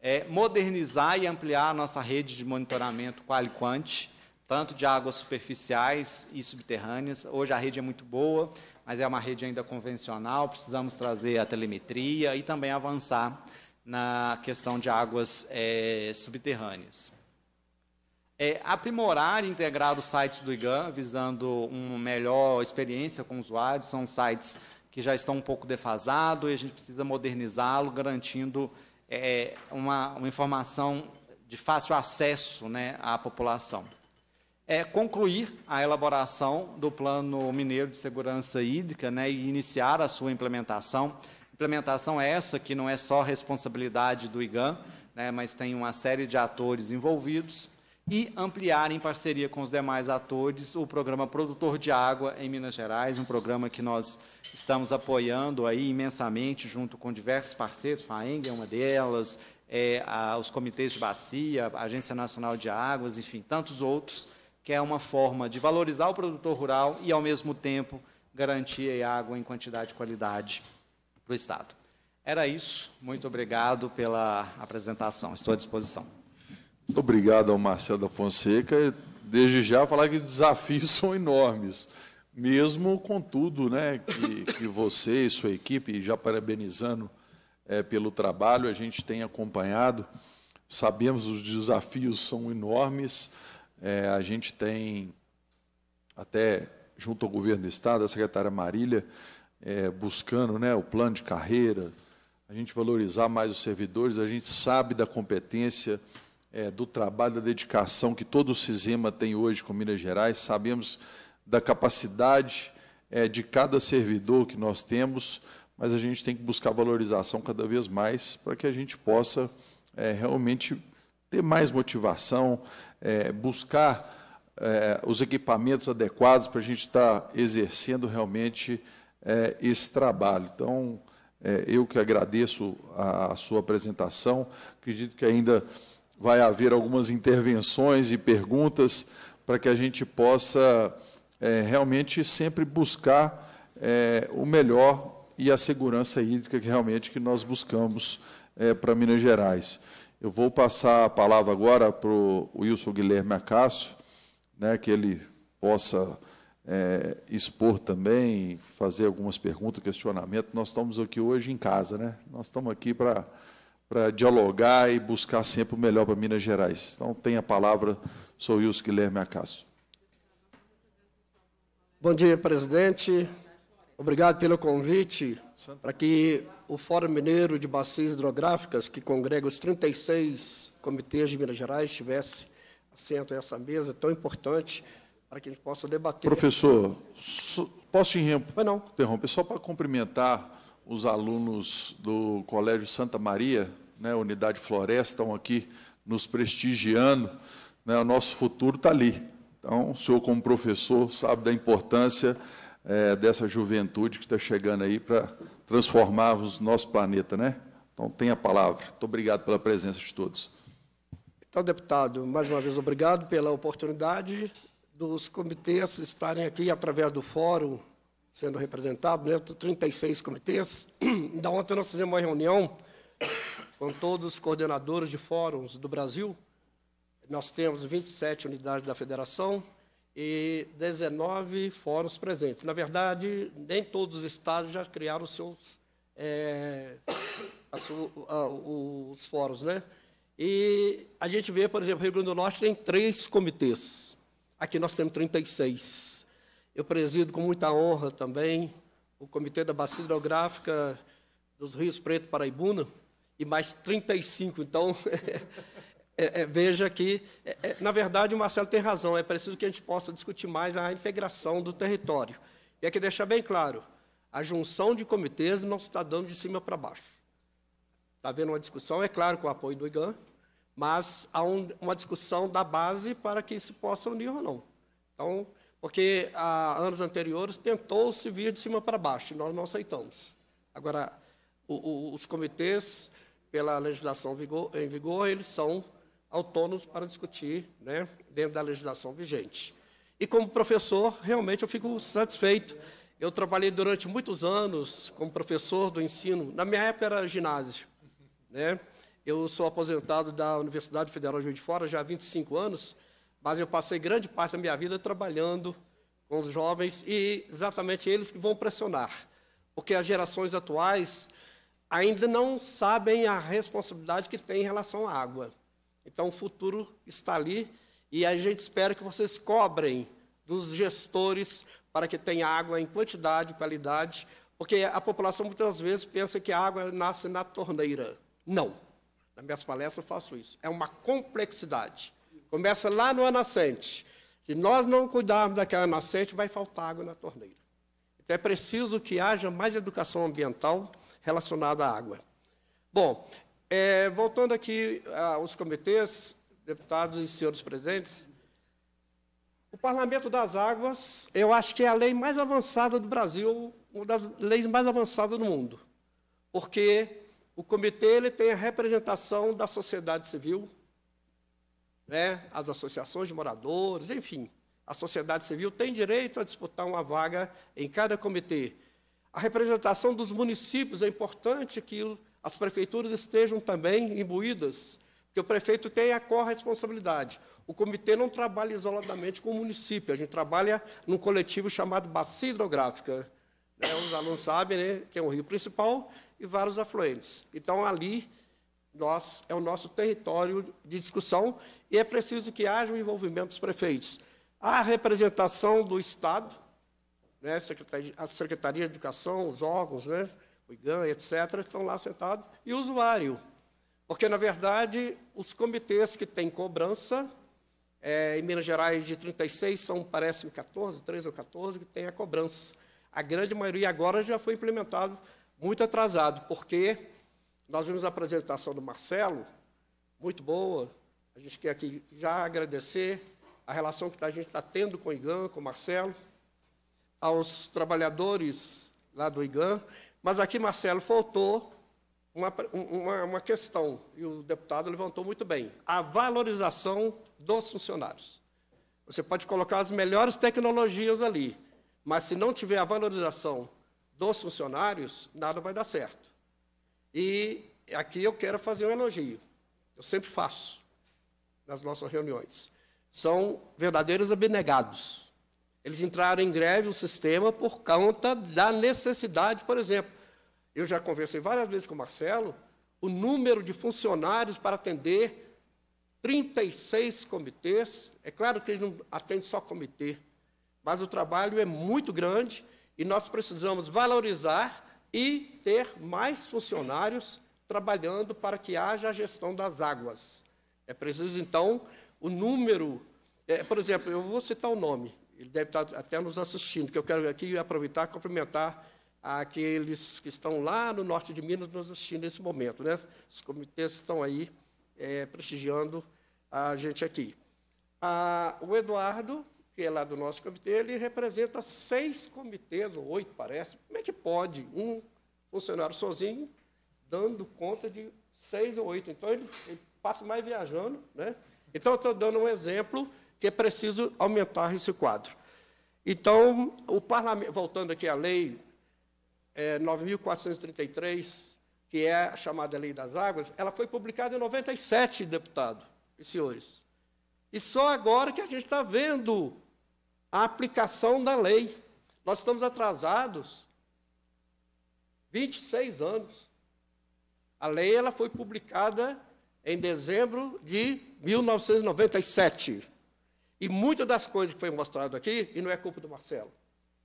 É, modernizar e ampliar a nossa rede de monitoramento qualiquante, tanto de águas superficiais e subterrâneas. Hoje a rede é muito boa, mas é uma rede ainda convencional, precisamos trazer a telemetria e também avançar na questão de águas é, subterrâneas. É, aprimorar e integrar os sites do IGAN, visando uma melhor experiência com o usuário. São sites que já estão um pouco defasados e a gente precisa modernizá-lo, garantindo é, uma, uma, informação de fácil acesso né, à população. É, concluir a elaboração do Plano Mineiro de Segurança Hídrica né, e iniciar a sua implementação Implementação essa que não é só responsabilidade do IGAN, né, mas tem uma série de atores envolvidos, e ampliar em parceria com os demais atores o programa Produtor de Água em Minas Gerais, um programa que nós estamos apoiando aí imensamente junto com diversos parceiros, FAENG é uma delas, é, a, os comitês de bacia, a Agência Nacional de Águas, enfim, tantos outros, que é uma forma de valorizar o produtor rural e, ao mesmo tempo, garantir água em quantidade e qualidade para o Estado. Era isso. Muito obrigado pela apresentação. Estou à disposição. Muito obrigado ao Marcelo da Fonseca. Desde já falar que os desafios são enormes, mesmo com tudo né, que, que você e sua equipe, já parabenizando é, pelo trabalho, a gente tem acompanhado. Sabemos os desafios são enormes. É, a gente tem, até junto ao governo do Estado, a secretária Marília, é, buscando né, o plano de carreira, a gente valorizar mais os servidores, a gente sabe da competência, é, do trabalho, da dedicação que todo o CISEMA tem hoje com Minas Gerais, sabemos da capacidade é, de cada servidor que nós temos, mas a gente tem que buscar valorização cada vez mais para que a gente possa é, realmente ter mais motivação, é, buscar é, os equipamentos adequados para a gente estar exercendo realmente é, esse trabalho. Então, eu que agradeço a, a, sua apresentação, acredito que ainda vai haver algumas intervenções e perguntas para que a gente possa é, realmente sempre buscar é, o melhor e a segurança hídrica que realmente que nós buscamos é, para Minas Gerais. Eu vou passar a palavra agora para o Wilson Guilherme Acácio, né, que ele possa é, expor também, fazer algumas perguntas, questionamentos. Nós estamos aqui hoje em casa, né? Nós estamos aqui para para dialogar e buscar sempre o melhor para Minas Gerais. Então, tem a palavra, sou Wilson Guilherme Acaso. Bom dia, presidente. Obrigado pelo convite para que o Fórum Mineiro de Bacias Hidrográficas, que congrega os 36 comitês de Minas Gerais, tivesse assento nessa mesa tão importante para que a gente possa debater. Professor, posso te interromper? Só para cumprimentar os alunos do Colégio Santa Maria, né, Unidade Floresta, estão aqui nos prestigiando. Né, o nosso futuro está ali. Então, o senhor, como professor, sabe da importância é, dessa juventude que está chegando aí para transformar o nosso planeta, né? Então, tem a palavra. Muito obrigado pela presença de todos. Então, deputado, mais uma vez, obrigado pela oportunidade dos comitês estarem aqui através do fórum sendo representados, né, 36 comitês. Da ontem nós fizemos uma reunião com todos os coordenadores de fóruns do Brasil. Nós temos 27 unidades da federação e 19 fóruns presentes. Na verdade, nem todos os estados já criaram os seus é, a, os fóruns, né? E a gente vê, por exemplo, Rio Grande do Norte tem três comitês. Aqui nós temos 36. Eu presido com muita honra também o Comitê da Bacia Hidrográfica dos Rios Preto Paraibuna e mais 35. Então, é, é, veja que, é, é, na verdade, o Marcelo tem razão, é preciso que a gente possa discutir mais a integração do território. E aqui deixar bem claro, a junção de comitês não se está dando de cima para baixo. Está havendo uma discussão, é claro, com o apoio do IGAN, mas há um, uma discussão da base para que se possa unir ou não. Então, porque há anos anteriores tentou-se vir de cima para baixo, e nós não aceitamos. Agora, o, o, os comitês, pela legislação em vigor, eles são autônomos para discutir né, dentro da legislação vigente. E como professor, realmente eu fico satisfeito Eu trabalhei durante muitos anos como professor do ensino. Na minha época era ginásio. Né? Eu sou aposentado da Universidade Federal de Juiz de Fora já há 25 anos, mas eu passei grande parte da minha vida trabalhando com os jovens e exatamente eles que vão pressionar, porque as gerações atuais ainda não sabem a responsabilidade que tem em relação à água. Então o futuro está ali e a gente espera que vocês cobrem dos gestores para que tenha água em quantidade, qualidade, porque a população muitas vezes pensa que a água nasce na torneira. Não. Nas minhas palestras eu faço isso. É uma complexidade. Começa lá no nascente. Se nós não cuidarmos daquela nascente, vai faltar água na torneira. Então é preciso que haja mais educação ambiental relacionada à água. Bom, é, voltando aqui aos comitês, deputados e senhores presentes, o Parlamento das Águas, eu acho que é a lei mais avançada do Brasil, uma das leis mais avançadas do mundo, porque o comitê ele tem a representação da sociedade civil, né, as associações de moradores, enfim, a sociedade civil tem direito a disputar uma vaga em cada comitê. A representação dos municípios é importante que as prefeituras estejam também imbuídas, porque o prefeito tem a corresponsabilidade. O comitê não trabalha isoladamente com o município, a gente trabalha num coletivo chamado Bacia Hidrográfica. Né? Os alunos sabem, né? tem o rio principal e vários afluentes. Então, ali, nós, é o nosso território de discussão e é preciso que haja o envolvimento dos prefeitos. A representação do Estado, né, a Secretaria de Educação, os órgãos, né, o IGAN, etc., estão lá sentados, e o usuário. Porque, na verdade, os comitês que têm cobrança, é, em Minas Gerais, de 36, são, parece, 14, 13 ou 14, que têm a cobrança. A grande maioria agora já foi implementado muito atrasado, porque nós vimos a apresentação do Marcelo, muito boa, a gente quer aqui já agradecer a relação que a gente está tendo com o IGAN, com o Marcelo, aos trabalhadores lá do IGAN, mas aqui, Marcelo, faltou uma, uma, uma, questão, e o deputado levantou muito bem: a valorização dos funcionários. Você pode colocar as melhores tecnologias ali, mas se não tiver a valorização dos funcionários, nada vai dar certo. E aqui eu quero fazer um elogio. Eu sempre faço nas nossas reuniões, são verdadeiros abnegados. Eles entraram em greve o sistema por conta da necessidade, por exemplo. Eu já conversei várias vezes com o Marcelo, o número de funcionários para atender 36 comitês. É claro que eles não atendem só comitê, mas o trabalho é muito grande e nós precisamos valorizar e ter mais funcionários trabalhando para que haja a gestão das águas. É preciso, então, o número. É, por exemplo, eu vou citar o nome, ele deve estar até nos assistindo, que eu quero aqui aproveitar e cumprimentar aqueles que estão lá no norte de Minas nos assistindo nesse momento. Né? Os comitês estão aí é, prestigiando a gente aqui. O Eduardo, que é lá do nosso comitê, ele representa seis comitês, ou oito, parece. Como é que pode um funcionário sozinho dando conta de seis ou oito? Então, ele, ele passa mais viajando. Né? Então, estou dando um exemplo que é preciso aumentar esse quadro. Então, o parlamento, voltando aqui à lei é, 9.433, que é a chamada Lei das Águas, ela foi publicada em 97, deputado e senhores. E só agora que a gente está vendo a aplicação da lei. Nós estamos atrasados 26 anos. A lei ela foi publicada em dezembro de 1997. E muitas das coisas que foi mostrado aqui, e não é culpa do Marcelo,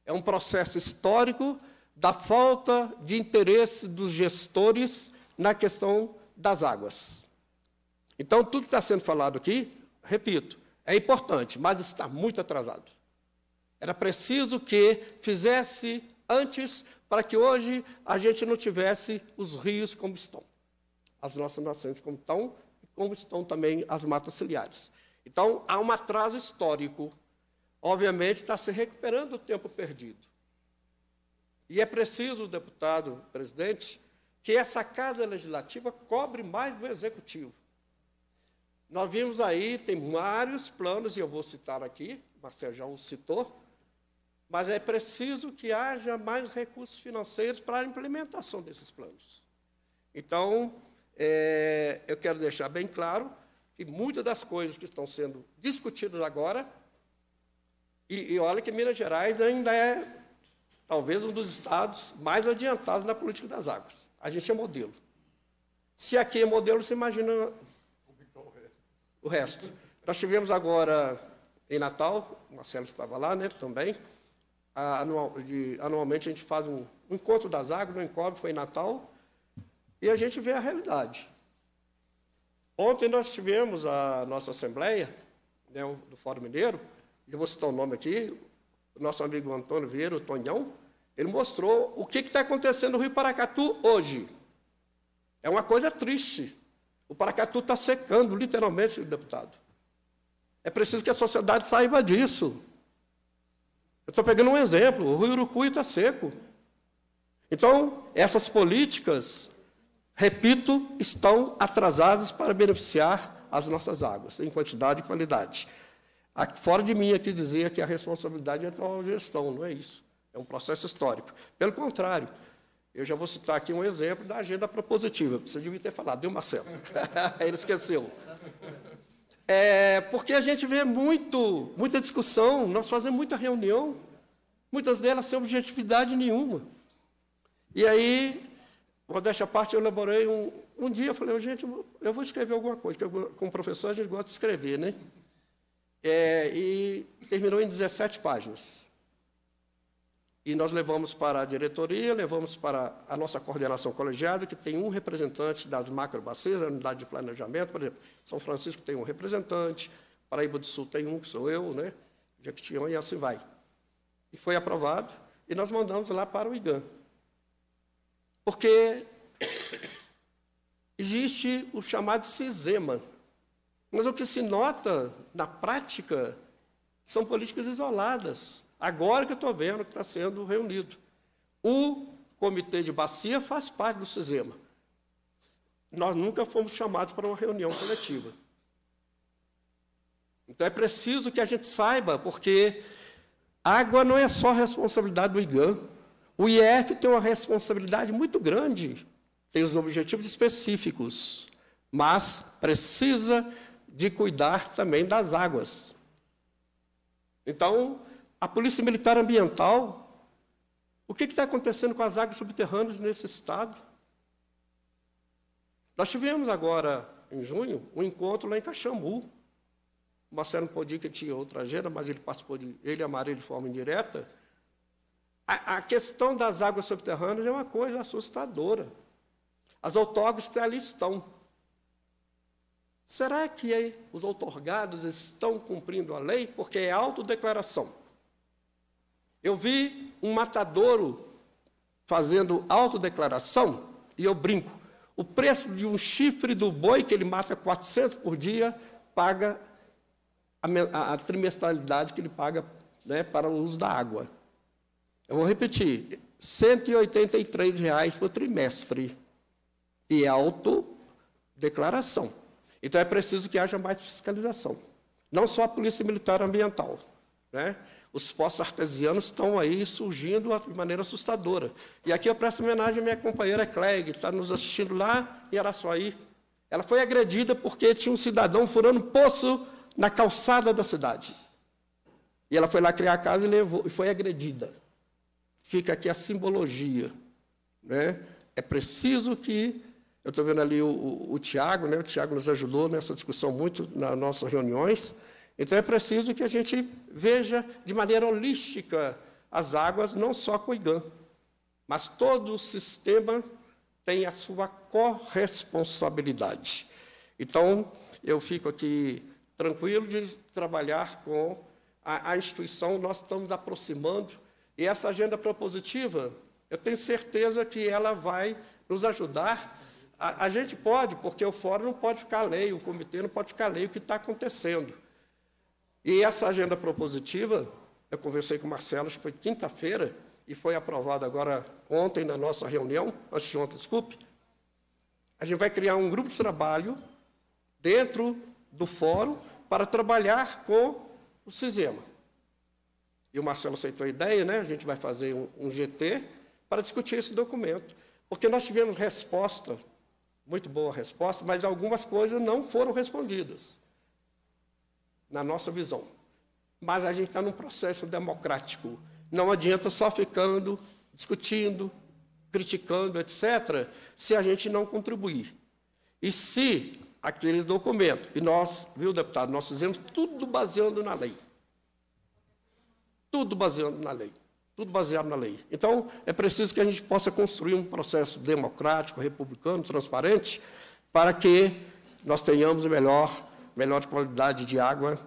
é um processo histórico da falta de interesse dos gestores na questão das águas. Então, tudo que está sendo falado aqui, repito, é importante, mas está muito atrasado. Era preciso que fizesse antes para que hoje a gente não tivesse os rios como estão, as nossas nascentes como estão, como estão também as matas ciliares. Então, há um atraso histórico. Obviamente, está se recuperando o tempo perdido. E é preciso, deputado presidente, que essa Casa Legislativa cobre mais do Executivo. Nós vimos aí, tem vários planos, e eu vou citar aqui, Marcelo já o citou, mas é preciso que haja mais recursos financeiros para a implementação desses planos. Então, é, eu quero deixar bem claro que muitas das coisas que estão sendo discutidas agora, e, e olha que Minas Gerais ainda é talvez um dos estados mais adiantados na política das águas. A gente é modelo. Se aqui é modelo, você imagina o resto. Nós tivemos agora em Natal, o Marcelo estava lá né, também, anual, de, anualmente a gente faz um, um encontro das águas, no encontro foi em Natal, e a gente vê a realidade. Ontem nós tivemos a nossa assembleia, né, do Fórum Mineiro, eu vou citar o nome aqui, o nosso amigo Antônio Vieira, o Tonhão, ele mostrou o que está acontecendo no Rio Paracatu hoje. É uma coisa triste. O Paracatu está secando, literalmente, deputado. É preciso que a sociedade saiba disso. Eu estou pegando um exemplo: o Rio Urucuí está seco. Então, essas políticas, repito, estão atrasadas para beneficiar as nossas águas, em quantidade e qualidade. Fora de mim aqui dizer que a responsabilidade é da gestão, não é isso. É um processo histórico. Pelo contrário, eu já vou citar aqui um exemplo da agenda propositiva. Você devia ter falado, viu, Marcelo? Ele esqueceu. É, porque a gente vê muito, muita discussão, nós fazemos muita reunião, muitas delas sem objetividade nenhuma. E aí, modéstia à parte, eu elaborei um, um dia, falei, gente, eu vou escrever alguma coisa, porque como professor a gente gosta de escrever, né? É, e terminou em 17 páginas. E nós levamos para a diretoria, levamos para a nossa coordenação colegiada, que tem um representante das macrobacias, a unidade de planejamento, por exemplo, São Francisco tem um representante, Paraíba do Sul tem um, que sou eu, né? Jequitinhonha, e assim vai. E foi aprovado, e nós mandamos lá para o IGAN. Porque existe o chamado CISEMA, mas o que se nota na prática são políticas isoladas. Agora que eu estou vendo que está sendo reunido. O comitê de bacia faz parte do CISEMA. Nós nunca fomos chamados para uma reunião coletiva. Então é preciso que a gente saiba, porque água não é só responsabilidade do IGAN. O IF tem uma responsabilidade muito grande, tem os objetivos específicos, mas precisa de cuidar também das águas. Então, a Polícia Militar Ambiental, o que está acontecendo com as águas subterrâneas nesse estado? Nós tivemos agora, em junho, um encontro lá em Caxambu. O Marcelo não podia, que tinha outra agenda, mas ele participou de. Ele e a Maria de forma indireta. A, a questão das águas subterrâneas é uma coisa assustadora. As autógrafos ali estão. Será que os outorgados estão cumprindo a lei? Porque é autodeclaração. Eu vi um matadouro fazendo autodeclaração, e eu brinco, o preço de um chifre do boi, que ele mata 400 por dia, paga a, a, a trimestralidade que ele paga né, para o uso da água. Eu vou repetir, 183 reais por trimestre. E é autodeclaração. Então é preciso que haja mais fiscalização. Não só a Polícia Militar Ambiental. Né? Os poços artesianos estão aí surgindo de maneira assustadora. E aqui eu presto homenagem à minha companheira Clegg, que está nos assistindo lá em Araçuaí. Ela foi agredida porque tinha um cidadão furando poço na calçada da cidade. E ela foi lá criar a casa e, levou, e foi agredida. Fica aqui a simbologia. Né? É preciso que eu estou vendo ali o, o, o Tiago, né? o Tiago nos ajudou nessa discussão muito nas nossas reuniões. Então é preciso que a gente veja de maneira holística as águas, não só com o IGAN, mas todo o sistema tem a sua corresponsabilidade. Então, eu fico aqui tranquilo de trabalhar com a, a instituição, nós estamos aproximando, e essa agenda propositiva, eu tenho certeza que ela vai nos ajudar a, a, gente pode, porque o fórum não pode ficar lei, o comitê não pode ficar lei o que está acontecendo. E essa agenda propositiva, eu conversei com o Marcelo, acho que foi quinta-feira, e foi aprovada agora ontem na nossa reunião, antes de ontem, desculpe. A gente vai criar um grupo de trabalho dentro do fórum para trabalhar com o CISEMA. E o Marcelo aceitou a ideia, né? a gente vai fazer um, um GT para discutir esse documento. Porque nós tivemos resposta, muito boa resposta, mas algumas coisas não foram respondidas, na nossa visão. Mas a gente está num processo democrático. Não adianta só ficando discutindo, criticando, etc., se a gente não contribuir. E se aqueles documentos, e nós, viu, deputado, nós fizemos tudo baseando na lei. Tudo baseando na lei. Tudo baseado na lei. Então, é preciso que a gente possa construir um processo democrático, republicano, transparente, para que nós tenhamos melhor, melhor qualidade de água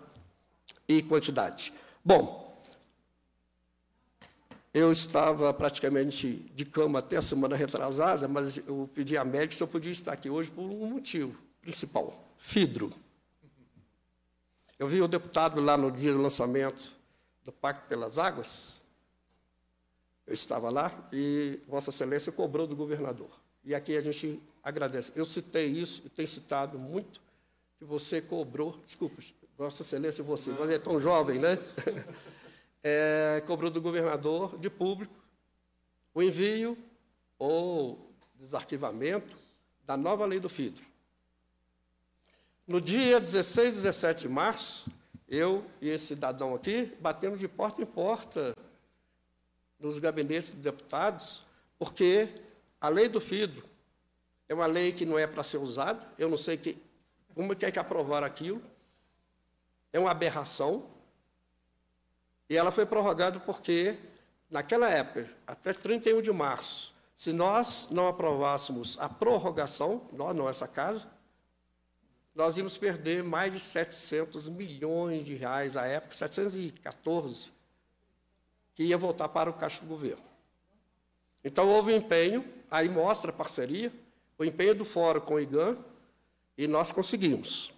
e quantidade. Bom, eu estava praticamente de cama até a semana retrasada, mas eu pedi a médica se eu podia estar aqui hoje por um motivo principal: Fidro. Eu vi o deputado lá no dia do lançamento do Pacto pelas Águas. Eu estava lá e Vossa Excelência cobrou do governador. E aqui a gente agradece. Eu citei isso e tenho citado muito que você cobrou. Desculpa, Vossa Excelência, você, você é tão jovem, né? é, cobrou do governador de público o envio ou desarquivamento da nova lei do FIDRO. No dia 16 e 17 de março, eu e esse cidadão aqui batemos de porta em porta nos gabinetes de deputados, porque a lei do FIDRO é uma lei que não é para ser usada, eu não sei que, como é que aprovar aquilo, é uma aberração, e ela foi prorrogada porque, naquela época, até 31 de março, se nós não aprovássemos a prorrogação, nós não essa casa, nós íamos perder mais de 700 milhões de reais à época, 714, que ia voltar para o caixa do governo. Então houve um empenho, aí mostra a parceria, o empenho do fórum com o IGAN, e nós conseguimos.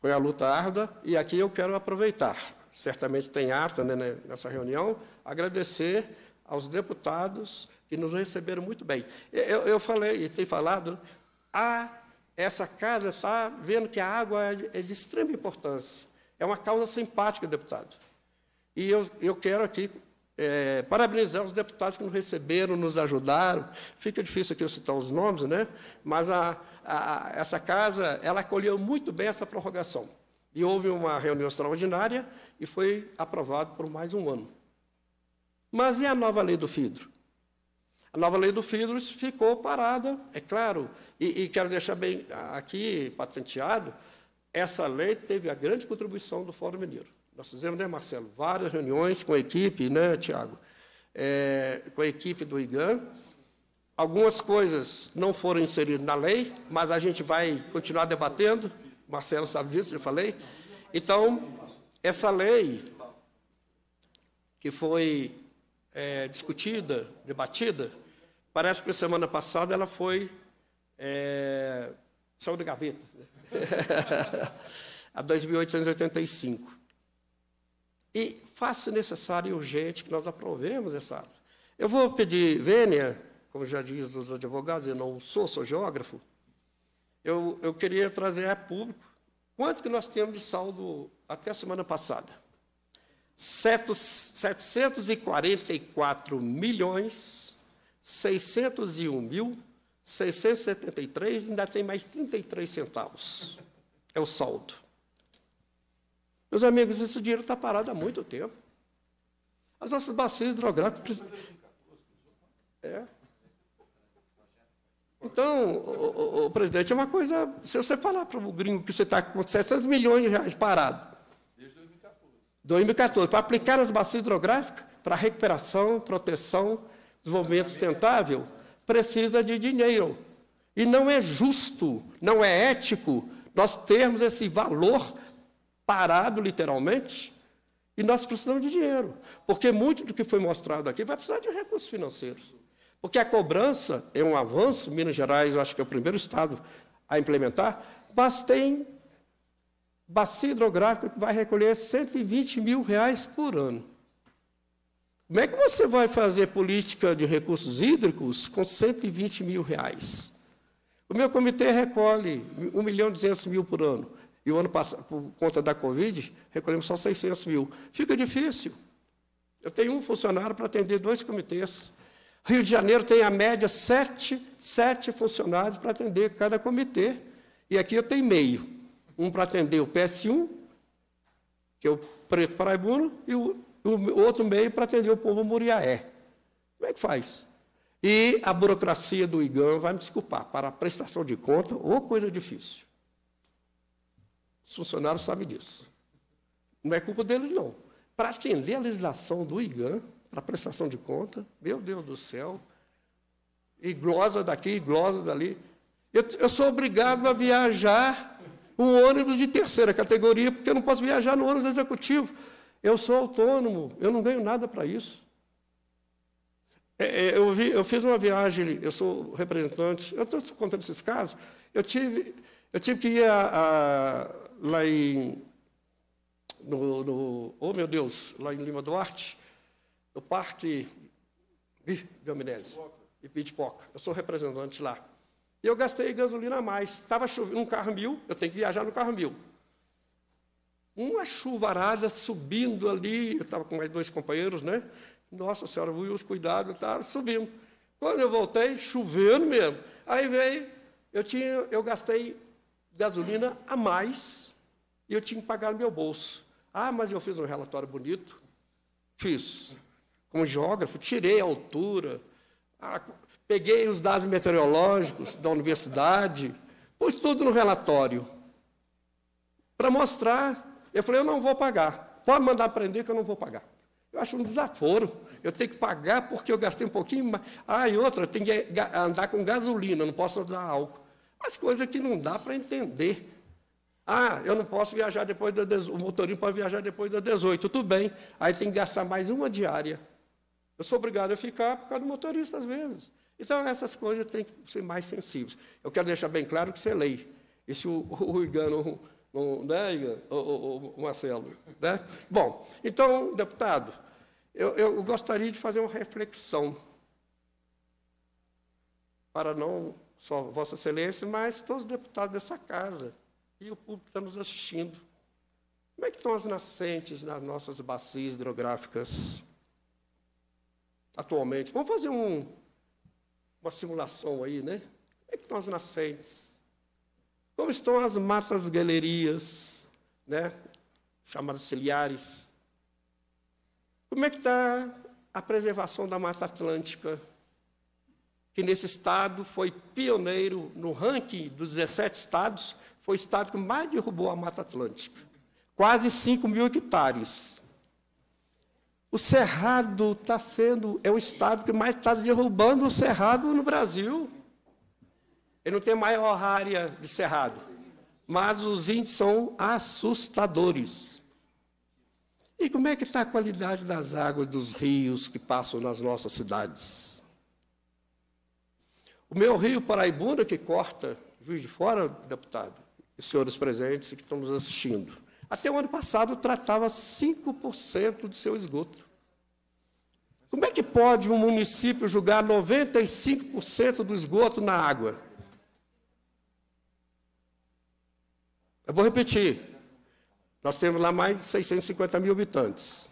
Foi a luta árdua, e aqui eu quero aproveitar certamente tem ata né, né, nessa reunião, agradecer aos deputados que nos receberam muito bem. Eu, eu falei, e tenho falado, a, essa casa está vendo que a água é, é de extrema importância. É uma causa simpática, deputado. E eu, eu quero aqui é, parabenizar os deputados que nos receberam, nos ajudaram. Fica difícil aqui eu citar os nomes, né? mas a, a, essa casa ela acolheu muito bem essa prorrogação. E houve uma reunião extraordinária e foi aprovado por mais um ano. Mas e a nova lei do FIDRO? A nova lei do FIDRO ficou parada, é claro, e, e quero deixar bem aqui patenteado, essa lei teve a grande contribuição do Fórum Mineiro. Nós fizemos, né, Marcelo, várias reuniões com a equipe, né, Tiago, é, com a equipe do IGAN. Algumas coisas não foram inseridas na lei, mas a gente vai continuar debatendo. Marcelo sabe disso, eu falei. Então, essa lei, que foi é, discutida, debatida, parece que semana passada ela foi. É, saiu da gaveta. A 2.885. E faça necessário e urgente que nós aprovemos essa ata. Eu vou pedir, Vênia, como já diz dos advogados, eu não sou, sou geógrafo, eu, eu queria trazer a público quanto que nós temos de saldo até a semana passada. 744 milhões 601 mil 673, ainda tem mais 33 centavos. É o saldo. Meus amigos, esse dinheiro está parado há muito tempo. As nossas bacias hidrográficas. É. Então, o, o, o, presidente, é uma coisa. Se você falar para o gringo que você está com 700 milhões de reais parado, 2014, para aplicar as bacias hidrográficas para recuperação, proteção, desenvolvimento sustentável, precisa de dinheiro. E não é justo, não é ético nós termos esse valor parado, literalmente, e nós precisamos de dinheiro. Porque muito do que foi mostrado aqui vai precisar de recursos financeiros. Porque a cobrança é um avanço, Minas Gerais, eu acho que é o primeiro estado a implementar, mas tem bacia hidrográfica vai recolher 120 mil reais por ano. Como é que você vai fazer política de recursos hídricos com 120 mil reais? O meu comitê recolhe 1 milhão e 200 mil por ano. E o ano passado, por conta da Covid, recolhemos só 600 mil. Fica difícil. Eu tenho um funcionário para atender dois comitês. Rio de Janeiro tem a média sete, sete funcionários para atender cada comitê. E aqui eu tenho meio. Um para atender o PS1, que é o Preto Paraibuno, e o, o outro meio para atender o povo Muriaé. Como é que faz? E a burocracia do IGAM vai me desculpar, para a prestação de conta, ou coisa difícil. Os funcionários sabem disso. Não é culpa deles, não. Para atender a legislação do IGAM, para prestação de conta, meu Deus do céu, e glosa daqui, glosa dali. Eu, eu sou obrigado a viajar um ônibus de terceira categoria, porque eu não posso viajar no ônibus executivo. Eu sou autônomo, eu não ganho nada para isso. É, é, eu, vi, eu, fiz uma viagem, eu sou representante, eu estou contando esses casos, eu tive, eu tive que ir a, a, lá em, no, no, oh meu Deus, lá em Lima Duarte, no Parque Gaminese, e Pitipoca. Eu sou representante lá. E eu gastei gasolina a mais. Estava chovendo um carro mil, eu tenho que viajar no carro mil. Uma chuvarada subindo ali, eu estava com mais dois companheiros, né? Nossa Senhora, os cuidados, tá subindo. Quando eu voltei, chovendo mesmo. Aí veio, eu, tinha, eu gastei gasolina a mais e eu tinha que pagar no meu bolso. Ah, mas eu fiz um relatório bonito. Fiz. Como geógrafo, tirei a altura, ah, peguei os dados meteorológicos da universidade, pus tudo no relatório. Para mostrar. Eu falei, eu não vou pagar. Pode mandar prender que eu não vou pagar. Eu acho um desaforo. Eu tenho que pagar porque eu gastei um pouquinho mais. Ah, e outra, eu tenho que andar com gasolina, não posso usar álcool. Mas coisa que não dá para entender. Ah, eu não posso viajar depois da 18. O motorista pode viajar depois das 18. Tudo bem. Aí tem que gastar mais uma diária. Eu sou obrigado a ficar por causa do motorista, às vezes. Então, essas coisas têm que ser mais sensíveis. Eu quero deixar bem claro que você lê. E se o, o Igano não, né, Igano, o, o, o Marcelo? Né? Bom, então, deputado, eu, eu gostaria de fazer uma reflexão para não só Vossa Excelência, mas todos os deputados dessa casa e o público que está nos assistindo. Como é que estão as nascentes nas nossas bacias hidrográficas atualmente? Vamos fazer um, uma simulação aí, né? Como é que as nascentes? Como estão as matas galerias, né? chamadas ciliares? Como é que está a preservação da Mata Atlântica? Que nesse estado foi pioneiro no ranking dos 17 estados, foi o estado que mais derrubou a Mata Atlântica. Quase 5 mil hectares. O Cerrado está sendo, é o estado que mais está derrubando o Cerrado no Brasil. Ele não tem maior área de Cerrado, mas os índices são assustadores. E como é que está a qualidade das águas dos rios que passam nas nossas cidades? O meu rio Paraibuna, que corta Juiz de Fora, deputado, e senhores presentes que estão nos assistindo. Até o ano passado tratava 5% de seu esgoto. Como é que pode um município julgar 95% do esgoto na água? Eu vou repetir. Nós temos lá mais de 650 mil habitantes.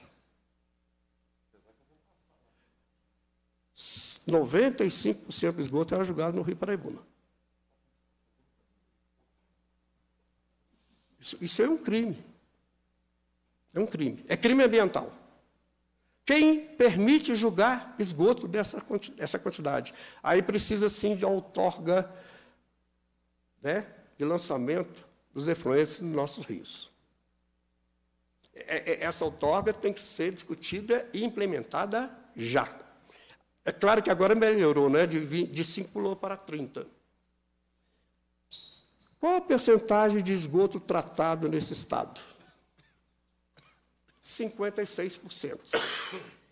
95% do esgoto era julgado no Rio Paraibuna. Isso, isso é um crime. É um crime. É crime ambiental. Quem permite julgar esgoto dessa, dessa quantidade? Aí precisa sim de outorga né, de lançamento dos efluentes nos nossos rios. É, é, essa outorga tem que ser discutida e implementada já. É claro que agora melhorou, né? de, de 5 pulou para 30. Qual a percentagem de esgoto tratado nesse estado? 56%.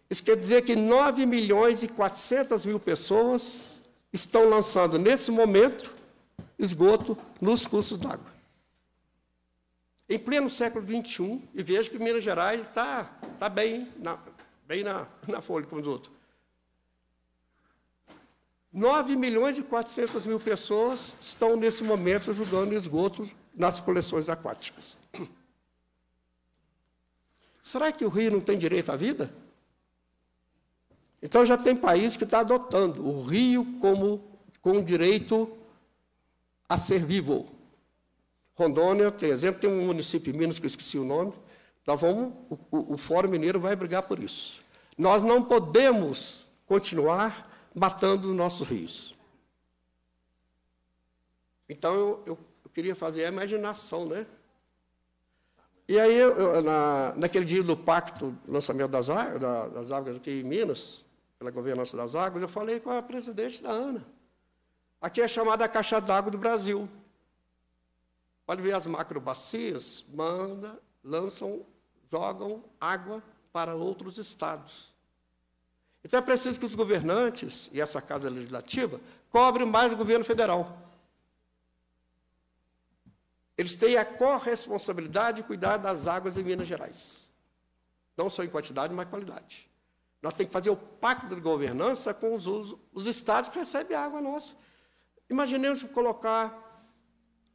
Isso quer dizer que 9 milhões e 400 mil pessoas estão lançando, nesse momento, esgoto nos cursos d'água. Em pleno século XXI, e vejo que Minas Gerais está tá bem, na, bem na, na folha como os outros. 9 milhões e 400 mil pessoas estão, nesse momento, jogando esgoto nas coleções aquáticas. Será que o rio não tem direito à vida? Então já tem país que está adotando o rio como com direito a ser vivo. Rondônia, tem exemplo, tem um município em Minas que eu esqueci o nome. Nós vamos, o, o Fórum Mineiro vai brigar por isso. Nós não podemos continuar matando os nossos rios. Então eu, eu, eu queria fazer a imaginação, né? E aí, eu, na, naquele dia do pacto, lançamento das, das águas aqui em Minas, pela governança das águas, eu falei com a presidente da ANA. Aqui é chamada a Caixa d'Água do Brasil. Pode ver as macrobacias, manda, lançam, jogam água para outros estados. Então é preciso que os governantes e essa Casa Legislativa cobrem mais o governo federal. Eles têm a corresponsabilidade de cuidar das águas em Minas Gerais. Não só em quantidade, mas qualidade. Nós temos que fazer o pacto de governança com os, os, os estados que recebem água nossa. Imaginemos colocar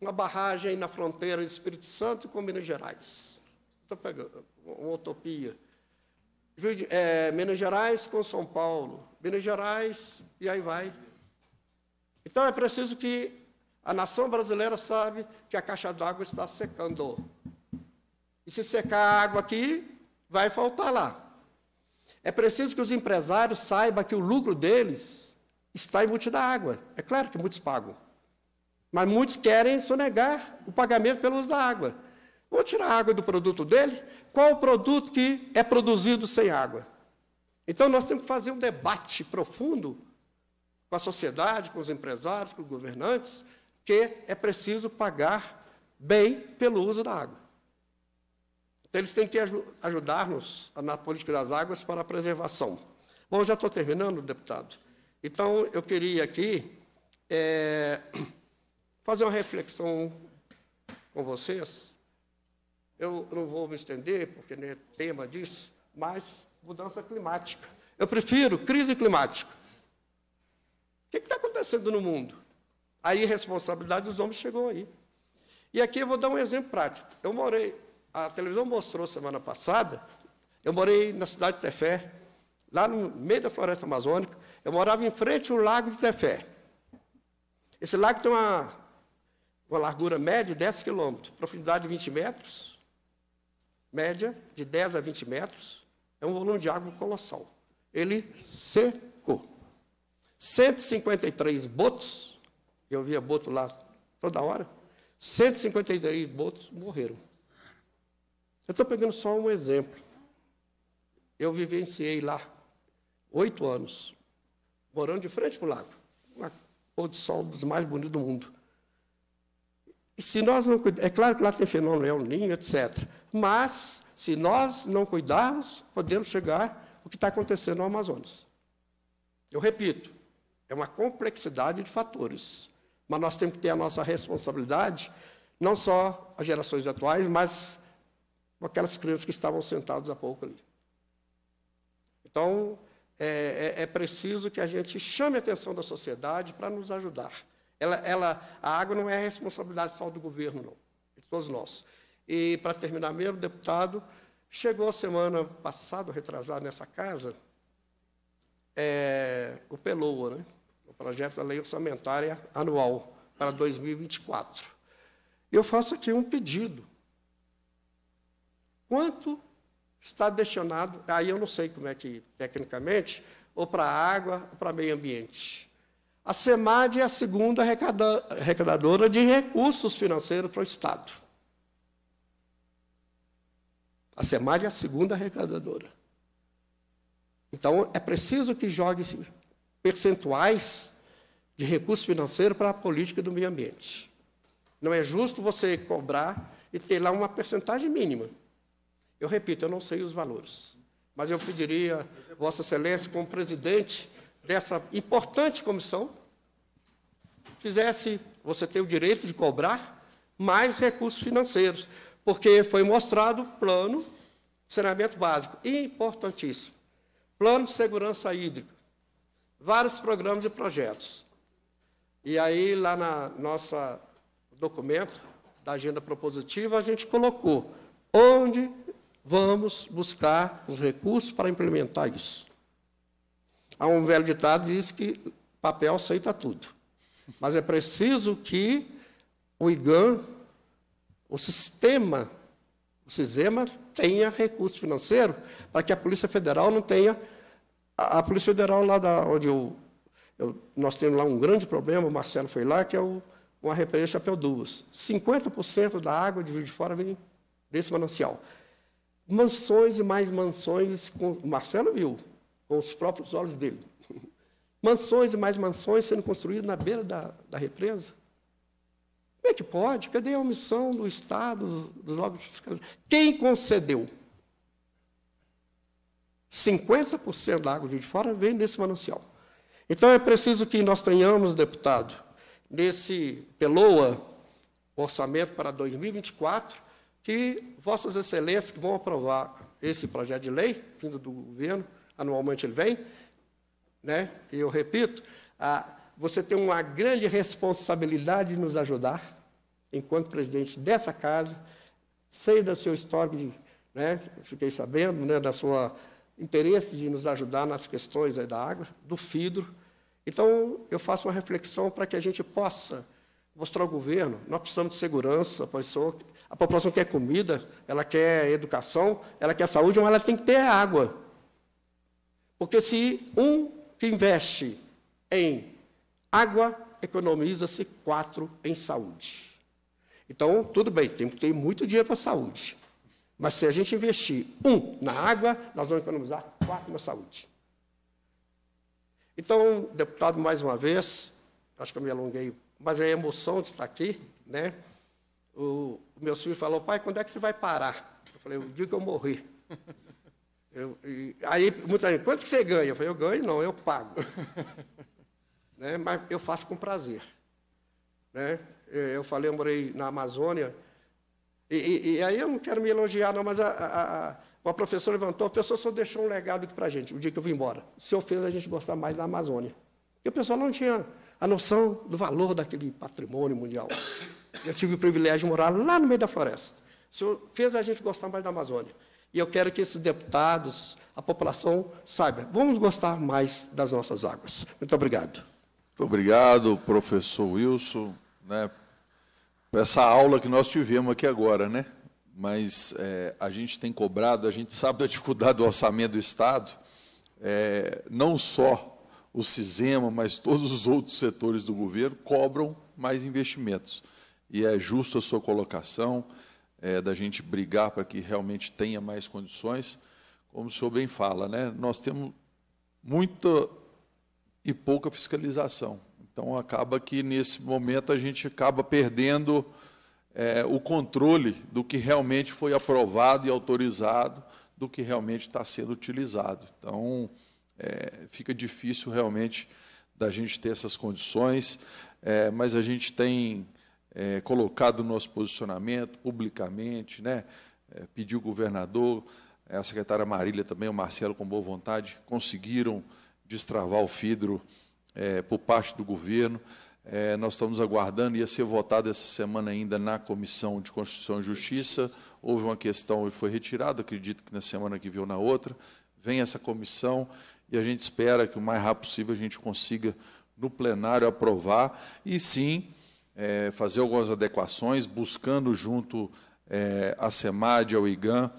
uma barragem na fronteira de Espírito Santo com Minas Gerais. Estou pegando uma utopia. É, Minas Gerais com São Paulo, Minas Gerais e aí vai. Então é preciso que a nação brasileira sabe que a caixa d'água está secando. E se secar a água aqui, vai faltar lá. É preciso que os empresários saibam que o lucro deles está embutido da água. É claro que muitos pagam. Mas muitos querem sonegar o pagamento pelo uso da água. Vou tirar a água do produto dele. Qual o produto que é produzido sem água? Então nós temos que fazer um debate profundo com a sociedade, com os empresários, com os governantes, que é preciso pagar bem pelo uso da água. Então, eles têm que ajudar-nos na política das águas para a preservação. Bom, já estou terminando, deputado. Então, eu queria aqui é, fazer uma reflexão com vocês. Eu não vou me estender, porque não é tema disso, mas mudança climática. Eu prefiro crise climática. O que está acontecendo no mundo? A irresponsabilidade dos homens chegou aí. E aqui eu vou dar um exemplo prático. Eu morei, a televisão mostrou semana passada, eu morei na cidade de Tefé, lá no meio da floresta amazônica. Eu morava em frente ao lago de Tefé. Esse lago tem uma, uma largura média de 10 quilômetros, profundidade de 20 metros, média de 10 a 20 metros. É um volume de água colossal. Ele secou. 153 botos eu via boto lá toda hora. 153 botos morreram. Eu estou pegando só um exemplo. Eu vivenciei lá oito anos, morando de frente para o lago. Um pôr do sol dos mais bonitos do mundo. E se nós não é claro que lá tem fenômeno El Ninho, etc. Mas, se nós não cuidarmos, podemos chegar ao que está acontecendo no Amazonas. Eu repito, é uma complexidade de fatores. Mas nós temos que ter a nossa responsabilidade, não só as gerações atuais, mas aquelas crianças que estavam sentadas há pouco ali. Então, é, é, é preciso que a gente chame a atenção da sociedade para nos ajudar. Ela, ela, a água não é responsabilidade só do governo, não, de todos nós. E, para terminar mesmo, deputado, chegou semana passada, retrasada, nessa casa, é, o PELOA, né? projeto da lei orçamentária anual para 2024. Eu faço aqui um pedido. Quanto está destinado, aí eu não sei como é que, tecnicamente, ou para água ou para meio ambiente. A SEMAD é a segunda arrecadadora de recursos financeiros para o Estado. A SEMAD é a segunda arrecadadora. Então, é preciso que jogue percentuais de recurso financeiro para a política do meio ambiente. Não é justo você cobrar e ter lá uma percentagem mínima. Eu repito, eu não sei os valores, mas eu pediria, Vossa Excelência, como presidente dessa importante comissão, fizesse, você ter o direito de cobrar mais recursos financeiros, porque foi mostrado plano de saneamento básico, importantíssimo, plano de segurança hídrica, vários programas e projetos. E aí, lá na nossa documento da agenda propositiva, a gente colocou onde vamos buscar os recursos para implementar isso. há um velho ditado que diz que papel aceita tudo. Mas é preciso que o IGAN, o sistema, o SISEMA, tenha recurso financeiro para que a Polícia Federal não tenha. A, a Polícia Federal, lá da, onde eu, eu, nós temos lá um grande problema, o Marcelo foi lá, que é o, uma represa Chapéu Duas. 50% da água de Juiz de Fora vem desse manancial. Mansões e mais mansões, com, o Marcelo viu, com os próprios olhos dele. Mansões e mais mansões sendo construídas na beira da, da represa. Como é que pode? Cadê a omissão do Estado, dos órgãos fiscais? Quem concedeu? 50% da água de fora vem desse manancial. Então é preciso que nós tenhamos, deputado, nesse PELOA, orçamento para 2024, que Vossas Excelências que vão aprovar esse projeto de lei, vindo do governo, anualmente ele vem, né? e eu repito, ah, você tem uma grande responsabilidade de nos ajudar, enquanto presidente dessa casa, sei do seu histórico, de, né? fiquei sabendo né, da sua interesse de nos ajudar nas questões da água, do fidro. Então, eu faço uma reflexão para que a gente possa mostrar ao governo, nós precisamos de segurança, a, a população quer comida, ela quer educação, ela quer saúde, mas ela tem que ter água. Porque se um que investe em água, economiza-se quatro em saúde. Então, tudo bem, tem que ter muito dinheiro para a saúde. Mas se a gente investir um na água, nós vamos economizar quatro na saúde. Então, deputado, mais uma vez, acho que eu me alonguei, mas é emoção de estar aqui, né? O, o meu filho falou, pai, quando é que você vai parar? Eu falei, o dia que eu morrer. Eu, e, aí, muita gente, quanto que você ganha? Eu falei, eu ganho não, eu pago. Né? Mas eu faço com prazer. Né? Eu falei, eu morei na Amazônia, e, e, e, aí eu não quero me elogiar, não, mas a, a, a, uma professora levantou, a pessoa só deixou um legado aqui para a gente, o dia que eu vim embora. O senhor fez a gente gostar mais da Amazônia. E o pessoal não tinha a noção do valor daquele patrimônio mundial. Eu tive o privilégio de morar lá no meio da floresta. O senhor fez a gente gostar mais da Amazônia. E eu quero que esses deputados, a população, saiba, vamos gostar mais das nossas águas. Muito obrigado. Muito obrigado, professor Wilson. Né, essa aula que nós tivemos aqui agora, né? Mas é, a gente tem cobrado, a gente sabe da dificuldade do orçamento do Estado, é, não só o CISEMA, mas todos os outros setores do governo cobram mais investimentos. E é justo a sua colocação é, da gente brigar para que realmente tenha mais condições. Como o senhor bem fala, né? nós temos muita e pouca fiscalização. Então, acaba que, nesse momento, a gente acaba perdendo é, o controle do que realmente foi aprovado e autorizado, do que realmente está sendo utilizado. Então, é, fica difícil realmente da gente ter essas condições, é, mas a gente tem é, colocado o nosso posicionamento publicamente, né? É, pediu o governador, a secretária Marília também, o Marcelo, com boa vontade, conseguiram destravar o FIDRO é, por parte do governo. É, nós estamos aguardando, ia ser votado essa semana ainda na Comissão de Constituição e Justiça. Houve uma questão e foi retirada, acredito que na semana que viu na outra. Vem essa comissão e a gente espera que o mais rápido possível a gente consiga, no plenário, aprovar e sim é, fazer algumas adequações, buscando junto é, a SEMAD, ao IGAM,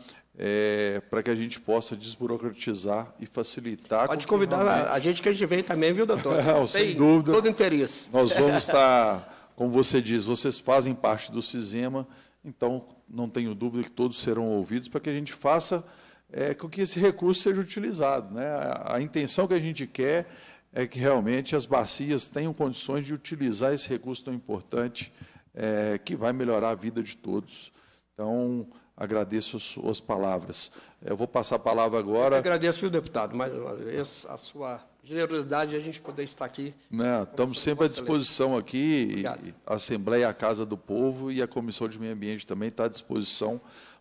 é, para que a gente possa desburocratizar e facilitar. Pode convidar realmente... a gente que a gente vem também, viu, doutor? Não, sem dúvida. Todo interesse. Nós vamos estar, como você diz, vocês fazem parte do CISEMA, então não tenho dúvida que todos serão ouvidos para que a gente faça é, com que esse recurso seja utilizado. Né? A, a intenção que a gente quer é que realmente as bacias tenham condições de utilizar esse recurso tão importante é, que vai melhorar a vida de todos. Então, agradeço as suas palavras. Eu vou passar a palavra agora. Eu agradeço, viu, deputado, mais uma vez, a sua generosidade de a gente poder estar aqui. Não, estamos sempre à disposição aqui. A Assembleia a Casa do Povo e a Comissão de Meio Ambiente também está à disposição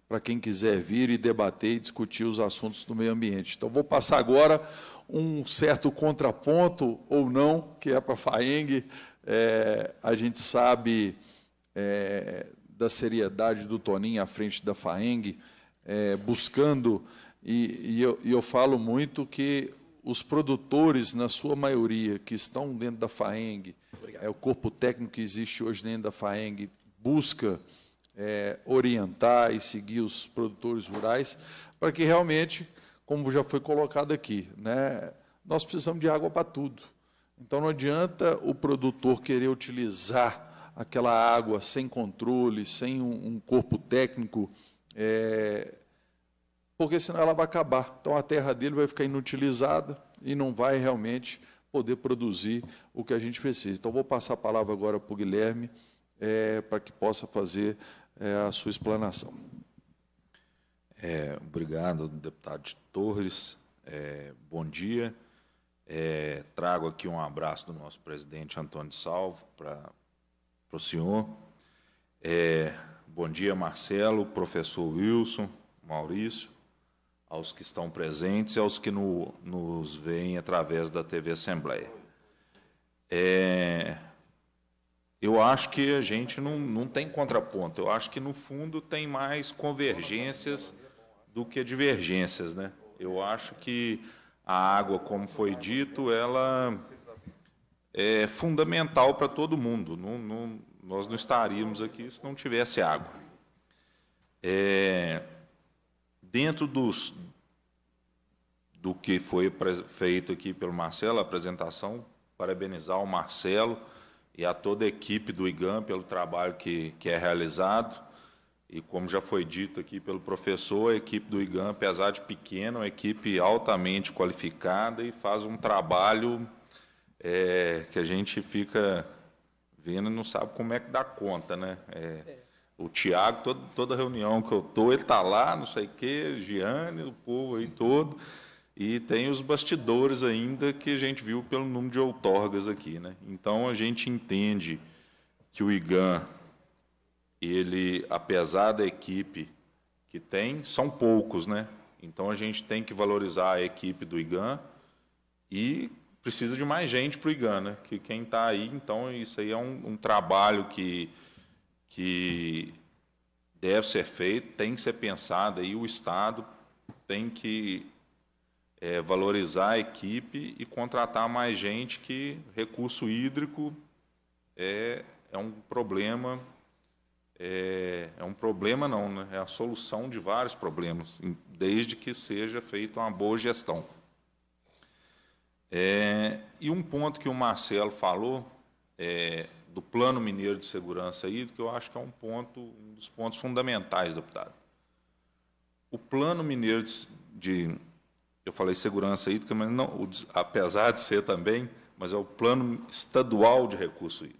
para quem quiser vir e debater e discutir os assuntos do meio ambiente. Então, vou passar agora um certo contraponto, ou não, que é para a FAENG. É, a gente sabe é, da seriedade do Toninho à frente da FAENG, é, buscando, e, e, eu, e eu falo muito que os produtores, na sua maioria, que estão dentro da FAENG, é, o corpo técnico que existe hoje dentro da FAENG, busca é, orientar e seguir os produtores rurais, para que realmente, como já foi colocado aqui, né, nós precisamos de água para tudo. Então não adianta o produtor querer utilizar aquela água sem controle, sem um, um corpo técnico, é, porque senão ela vai acabar. Então a terra dele vai ficar inutilizada e não vai realmente poder produzir o que a gente precisa. Então vou passar a palavra agora para o Guilherme, é, para que possa fazer é, a sua explanação. É, obrigado, deputado Torres. É, bom dia. É, trago aqui um abraço do nosso presidente Antônio Salvo para o senhor. É, bom dia, Marcelo, professor Wilson, Maurício, aos que estão presentes e aos que no, nos veem através da TV Assembleia. É, eu acho que a gente não, não tem contraponto. Eu acho que, no fundo, tem mais convergências do que divergências. Né? Eu acho que a água, como foi dito, ela é fundamental para todo mundo. Não, não, nós não estaríamos aqui se não tivesse água. É, dentro dos, do que foi feito aqui pelo Marcelo, a apresentação, parabenizar o Marcelo e a toda a equipe do IGAM pelo trabalho que, que é realizado. E como já foi dito aqui pelo professor, a equipe do IGAM, apesar de pequena, é uma equipe altamente qualificada e faz um trabalho é, que a gente fica vendo e não sabe como é que dá conta, né? É, o Tiago, todo, toda reunião que eu estou, ele está lá, não sei o quê, Giane, o povo aí todo. E tem os bastidores ainda que a gente viu pelo número de outorgas aqui. Né? Então, a gente entende que o IGAM ele, apesar da equipe que tem, são poucos, né? Então a gente tem que valorizar a equipe do IGAN e precisa de mais gente para o IGAN, né? Que quem está aí, então isso aí é um, um, trabalho que, que deve ser feito, tem que ser pensado aí, o Estado tem que é, valorizar a equipe e contratar mais gente que recurso hídrico é, é um problema é, é um problema, não, né? é a solução de vários problemas, desde que seja feita uma boa gestão. É, e um ponto que o Marcelo falou é, do Plano Mineiro de Segurança Hídrica, eu acho que é um ponto, um dos pontos fundamentais, deputado. O Plano Mineiro de, de eu falei segurança hídrica, mas não, o, apesar de ser também, mas é o Plano Estadual de Recurso Hídrico.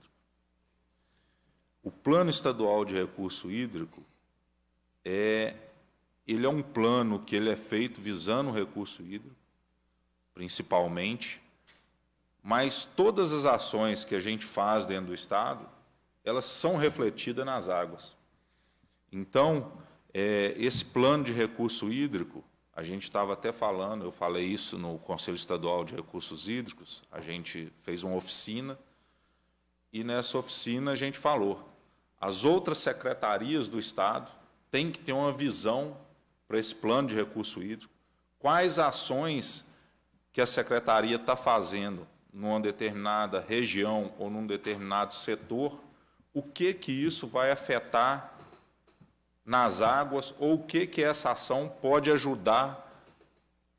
O Plano Estadual de Recurso Hídrico é ele é um plano que ele é feito visando o recurso hídrico, principalmente, mas todas as ações que a gente faz dentro do Estado, elas são refletidas nas águas. Então, é, esse plano de recurso hídrico, a gente estava até falando, eu falei isso no Conselho Estadual de Recursos Hídricos, a gente fez uma oficina, e nessa oficina a gente falou, as outras secretarias do Estado têm que ter uma visão para esse plano de recurso hídrico. Quais ações que a secretaria está fazendo numa determinada região ou num determinado setor, o que que isso vai afetar nas águas ou o que que essa ação pode ajudar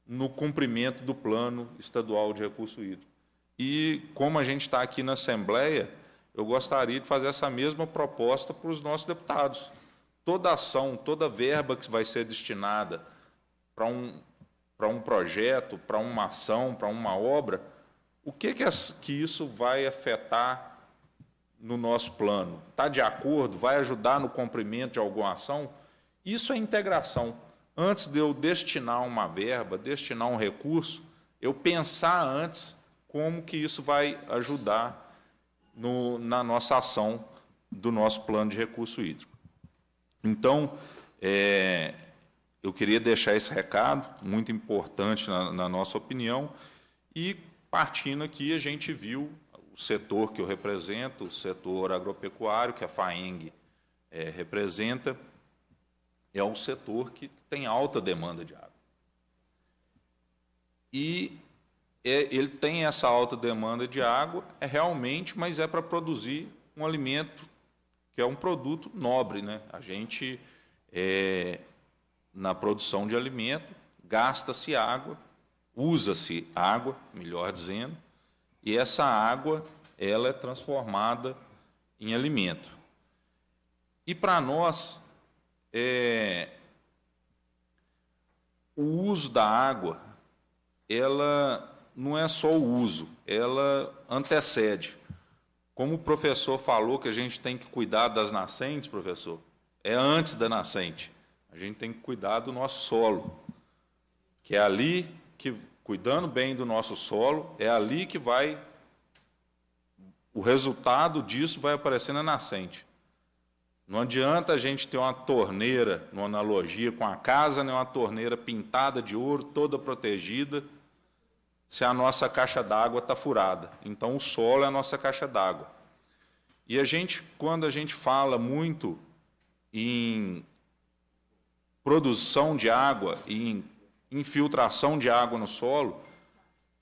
no cumprimento do plano estadual de recurso hídrico. E como a gente está aqui na Assembleia, eu gostaria de fazer essa mesma proposta para os nossos deputados. Toda ação, toda verba que vai ser destinada para um, para um projeto, para uma ação, para uma obra, o que, que, que isso vai afetar no nosso plano? Está de acordo? Vai ajudar no cumprimento de alguma ação? Isso é integração. Antes de eu destinar uma verba, destinar um recurso, eu pensar antes como que isso vai ajudar no, na nossa ação do nosso plano de recurso hídrico. Então, é, eu queria deixar esse recado, muito importante na, na, nossa opinião, e partindo aqui, a gente viu o setor que eu represento, o setor agropecuário, que a FAENG é, representa, é um setor que tem alta demanda de água. E é, ele tem essa alta demanda de água, é realmente, mas é para produzir um alimento que é um produto nobre. Né? A gente, é, na produção de alimento, gasta-se água, usa-se água, melhor dizendo, e essa água ela é transformada em alimento. E para nós, é, o uso da água, ela não é só o uso, ela antecede. Como o professor falou que a gente tem que cuidar das nascentes, professor, é antes da nascente. A gente tem que cuidar do nosso solo, que é ali que, cuidando bem do nosso solo, é ali que vai, o resultado disso vai aparecer na nascente. Não adianta a gente ter uma torneira, numa analogia com a casa, né, uma torneira pintada de ouro, toda protegida, se a nossa caixa d'água está furada. Então, o solo é a nossa caixa d'água. E a gente, quando a gente fala muito em produção de água, em infiltração de água no solo,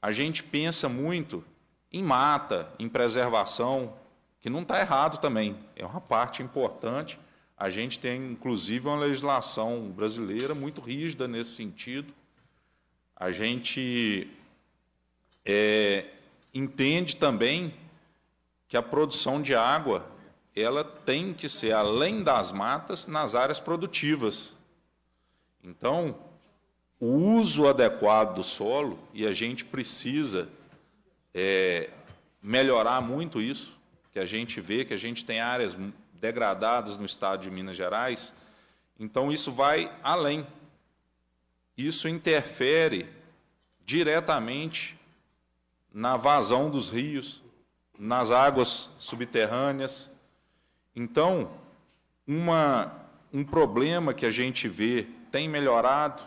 a gente pensa muito em mata, em preservação, que não está errado também, é uma parte importante. A gente tem, inclusive, uma legislação brasileira muito rígida nesse sentido. A gente é, entende também que a produção de água ela tem que ser além das matas nas áreas produtivas. Então, o uso adequado do solo e a gente precisa é, melhorar muito isso, que a gente vê que a gente tem áreas degradadas no estado de Minas Gerais. Então isso vai além. Isso interfere diretamente na vazão dos rios, nas águas subterrâneas. Então, uma, um problema que a gente vê tem melhorado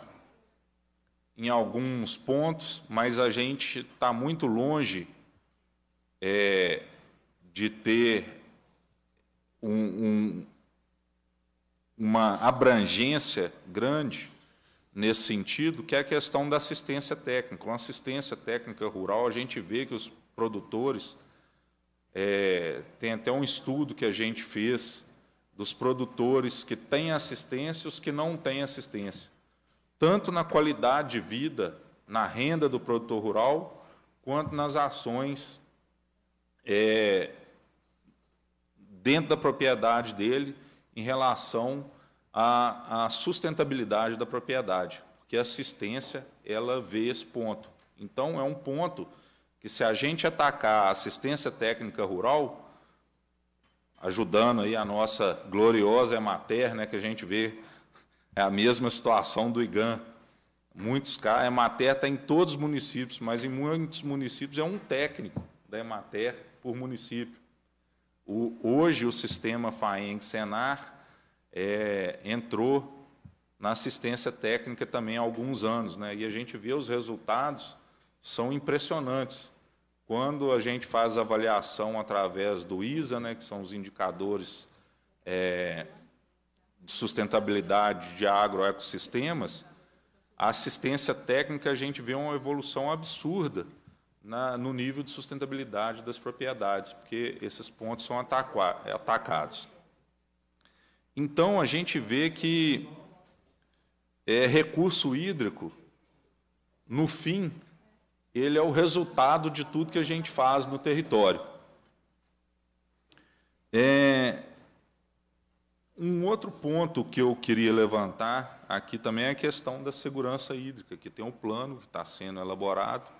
em alguns pontos, mas a gente está muito longe é, de ter um, um, uma abrangência grande nesse sentido, que é a questão da assistência técnica. Uma assistência técnica rural, a gente vê que os produtores, é, tem até um estudo que a gente fez dos produtores que têm assistência e os que não têm assistência, tanto na qualidade de vida, na renda do produtor rural, quanto nas ações é, dentro da propriedade dele em relação a, a sustentabilidade da propriedade, porque a assistência ela vê esse ponto. Então é um ponto que se a gente atacar a assistência técnica rural, ajudando aí a nossa gloriosa Emater, né, que a gente vê é a mesma situação do IGAN. Muitos a Emater está em todos os municípios, mas em muitos municípios é um técnico da Emater por município. O, hoje o sistema FAENG-SENAR é, entrou na assistência técnica também há alguns anos, né? e a gente vê os resultados são impressionantes. Quando a gente faz avaliação através do ISA, né, que são os indicadores é, de sustentabilidade de agroecossistemas, a assistência técnica a gente vê uma evolução absurda na, no nível de sustentabilidade das propriedades, porque esses pontos são atacados. Então, a gente vê que é, recurso hídrico, no fim, ele é o resultado de tudo que a gente faz no território. É, um outro ponto que eu queria levantar aqui também é a questão da segurança hídrica, que tem um plano que está sendo elaborado.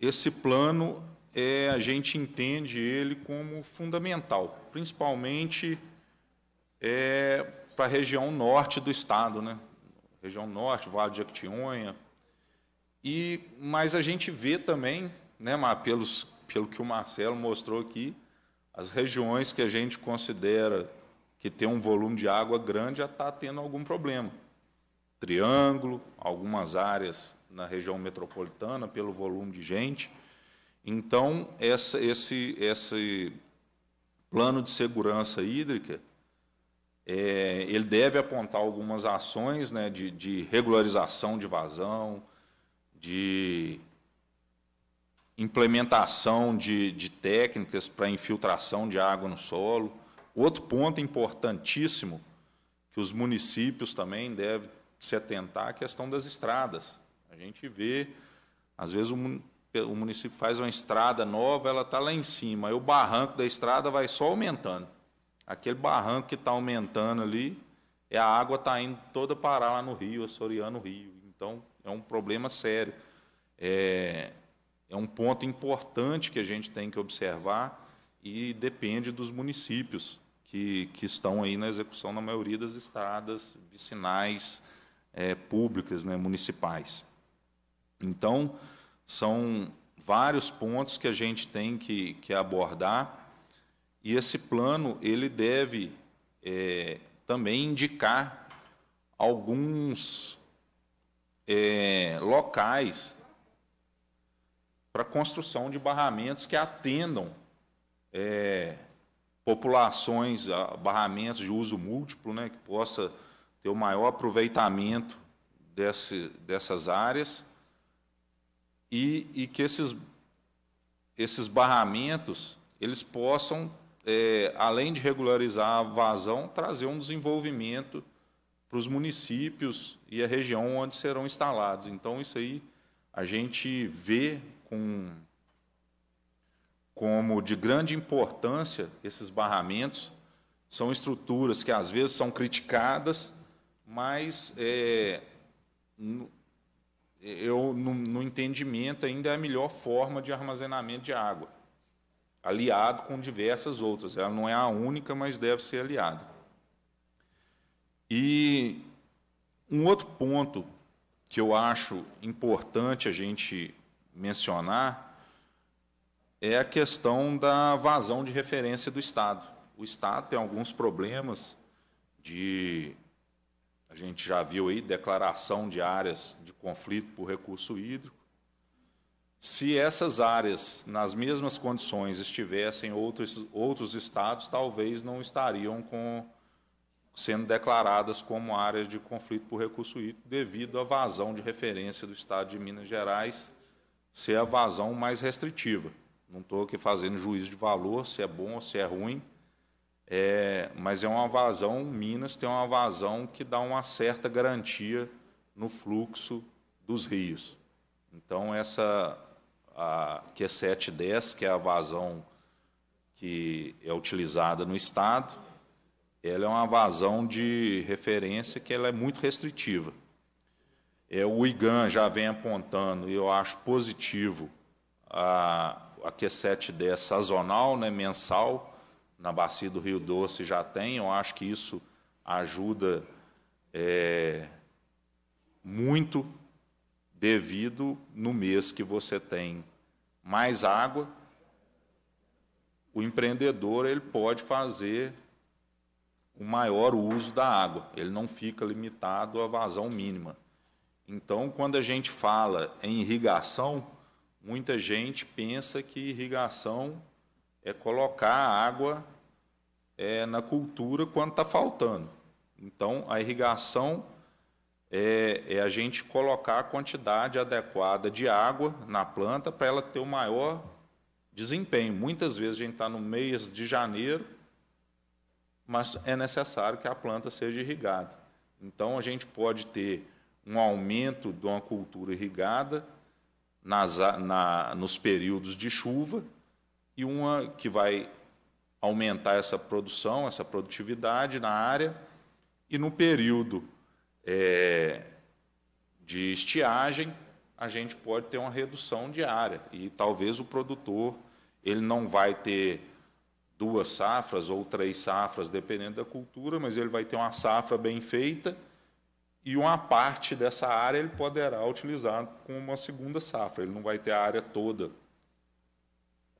Esse plano, é, a gente entende ele como fundamental, principalmente é, para a região norte do estado, né? região norte, Vale de Jequitinhonha. E, mas a gente vê também, né, pelos, pelo que o Marcelo mostrou aqui, as regiões que a gente considera que tem um volume de água grande já está tendo algum problema. Triângulo, algumas áreas na região metropolitana, pelo volume de gente. Então, essa, esse, esse plano de segurança hídrica é, ele deve apontar algumas ações né, de, de, regularização de vazão, de implementação de, de técnicas para infiltração de água no solo. Outro ponto importantíssimo que os municípios também devem se atentar é a questão das estradas. A gente vê, às vezes, o, município faz uma estrada nova, ela está lá em cima, aí o barranco da estrada vai só aumentando. Aquele barranco que está aumentando ali, é a água está indo toda parar lá no rio, assoreando o rio. Então, é um problema sério. É, é um ponto importante que a gente tem que observar e depende dos municípios que, que estão aí na execução na maioria das estradas vicinais é, públicas, né, municipais. Então, são vários pontos que a gente tem que, que abordar e esse plano ele deve é, também indicar alguns é, locais para construção de barramentos que atendam é, populações, barramentos de uso múltiplo, né, que possa ter o maior aproveitamento desse, dessas áreas e, e, que esses, esses barramentos eles possam, é, além de regularizar a vazão, trazer um desenvolvimento para os municípios e a região onde serão instalados. Então, isso aí a gente vê com como de grande importância esses barramentos. São estruturas que às vezes são criticadas, mas é, eu, no, no entendimento, ainda é a melhor forma de armazenamento de água, aliado com diversas outras. Ela não é a única, mas deve ser aliada. E um outro ponto que eu acho importante a gente mencionar é a questão da vazão de referência do Estado. O Estado tem alguns problemas de. A gente já viu aí declaração de áreas de conflito por recurso hídrico. Se essas áreas, nas mesmas condições, estivessem em outros, outros estados, talvez não estariam com, sendo declaradas como áreas de conflito por recurso hídrico, devido à vazão de referência do Estado de Minas Gerais ser a vazão mais restritiva. Não estou aqui fazendo juízo de valor, se é bom ou se é ruim, é, mas é uma vazão, Minas tem uma vazão que dá uma certa garantia no fluxo dos rios. Então, essa a Q710, que é a vazão que é utilizada no Estado, ela é uma vazão de referência que ela é muito restritiva. É, o IGAN já vem apontando, e eu acho positivo, a, a Q710 sazonal, né, mensal, na bacia do Rio Doce já tem, eu acho que isso ajuda é, muito devido no mês que você tem mais água, o empreendedor ele pode fazer o maior uso da água, ele não fica limitado à vazão mínima. Então, quando a gente fala em irrigação, muita gente pensa que irrigação é colocar água é, na cultura quando está faltando. Então, a irrigação é, é, a gente colocar a quantidade adequada de água na planta para ela ter o maior desempenho. Muitas vezes a gente está no mês de janeiro, mas é necessário que a planta seja irrigada. Então, a gente pode ter um aumento de uma cultura irrigada nas, na, nos períodos de chuva e uma que vai aumentar essa produção, essa produtividade na área, e no período é, de estiagem a gente pode ter uma redução de área e talvez o produtor ele não vai ter duas safras ou três safras dependendo da cultura, mas ele vai ter uma safra bem feita e uma parte dessa área ele poderá utilizar como uma segunda safra. Ele não vai ter a área toda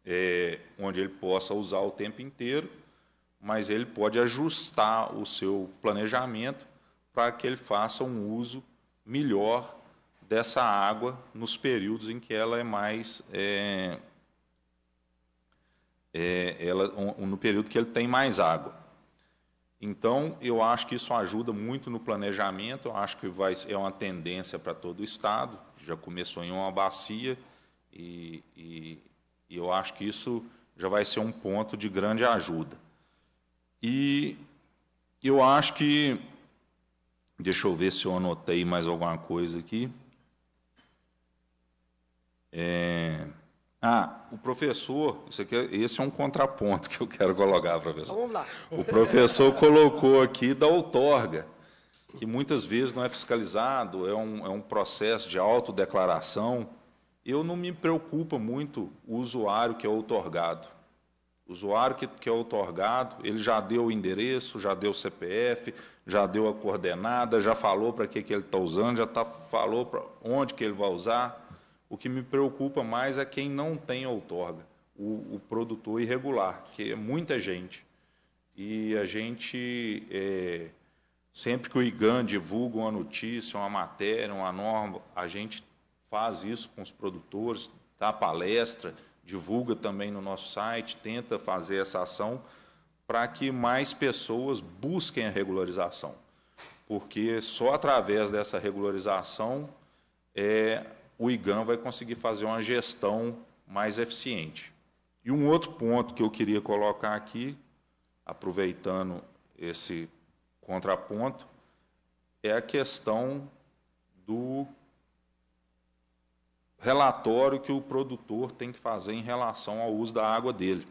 é, onde ele possa usar o tempo inteiro, mas ele pode ajustar o seu planejamento para que ele faça um uso melhor dessa água nos períodos em que ela é mais é, é, ela, no período que ele tem mais água. Então, eu acho que isso ajuda muito no planejamento, eu acho que vai, é uma tendência para todo o Estado, já começou em uma bacia, E, e, e eu acho que isso já vai ser um ponto de grande ajuda. E eu acho que. Deixa eu ver se eu anotei mais alguma coisa aqui. É, ah, o professor, isso aqui, esse é um contraponto que eu quero colocar, professor. Vamos lá. O professor colocou aqui da outorga, que muitas vezes não é fiscalizado, é um, é um processo de autodeclaração. Eu não me preocupa muito o usuário que é outorgado. O usuário que, que é outorgado, ele já deu o endereço, já deu o CPF, já deu a coordenada, já falou para que, que ele está usando, já tá, falou para onde que ele vai usar. O que me preocupa mais é quem não tem outorga, o, o produtor irregular, que é muita gente. E a gente, é, sempre que o IGAN divulga uma notícia, uma matéria, uma norma, a gente faz isso com os produtores, dá palestra, divulga também no nosso site, tenta fazer essa ação para que mais pessoas busquem a regularização. Porque só através dessa regularização é, o IGAM vai conseguir fazer uma gestão mais eficiente. E um outro ponto que eu queria colocar aqui, aproveitando esse contraponto, é a questão do relatório que o produtor tem que fazer em relação ao uso da água dele.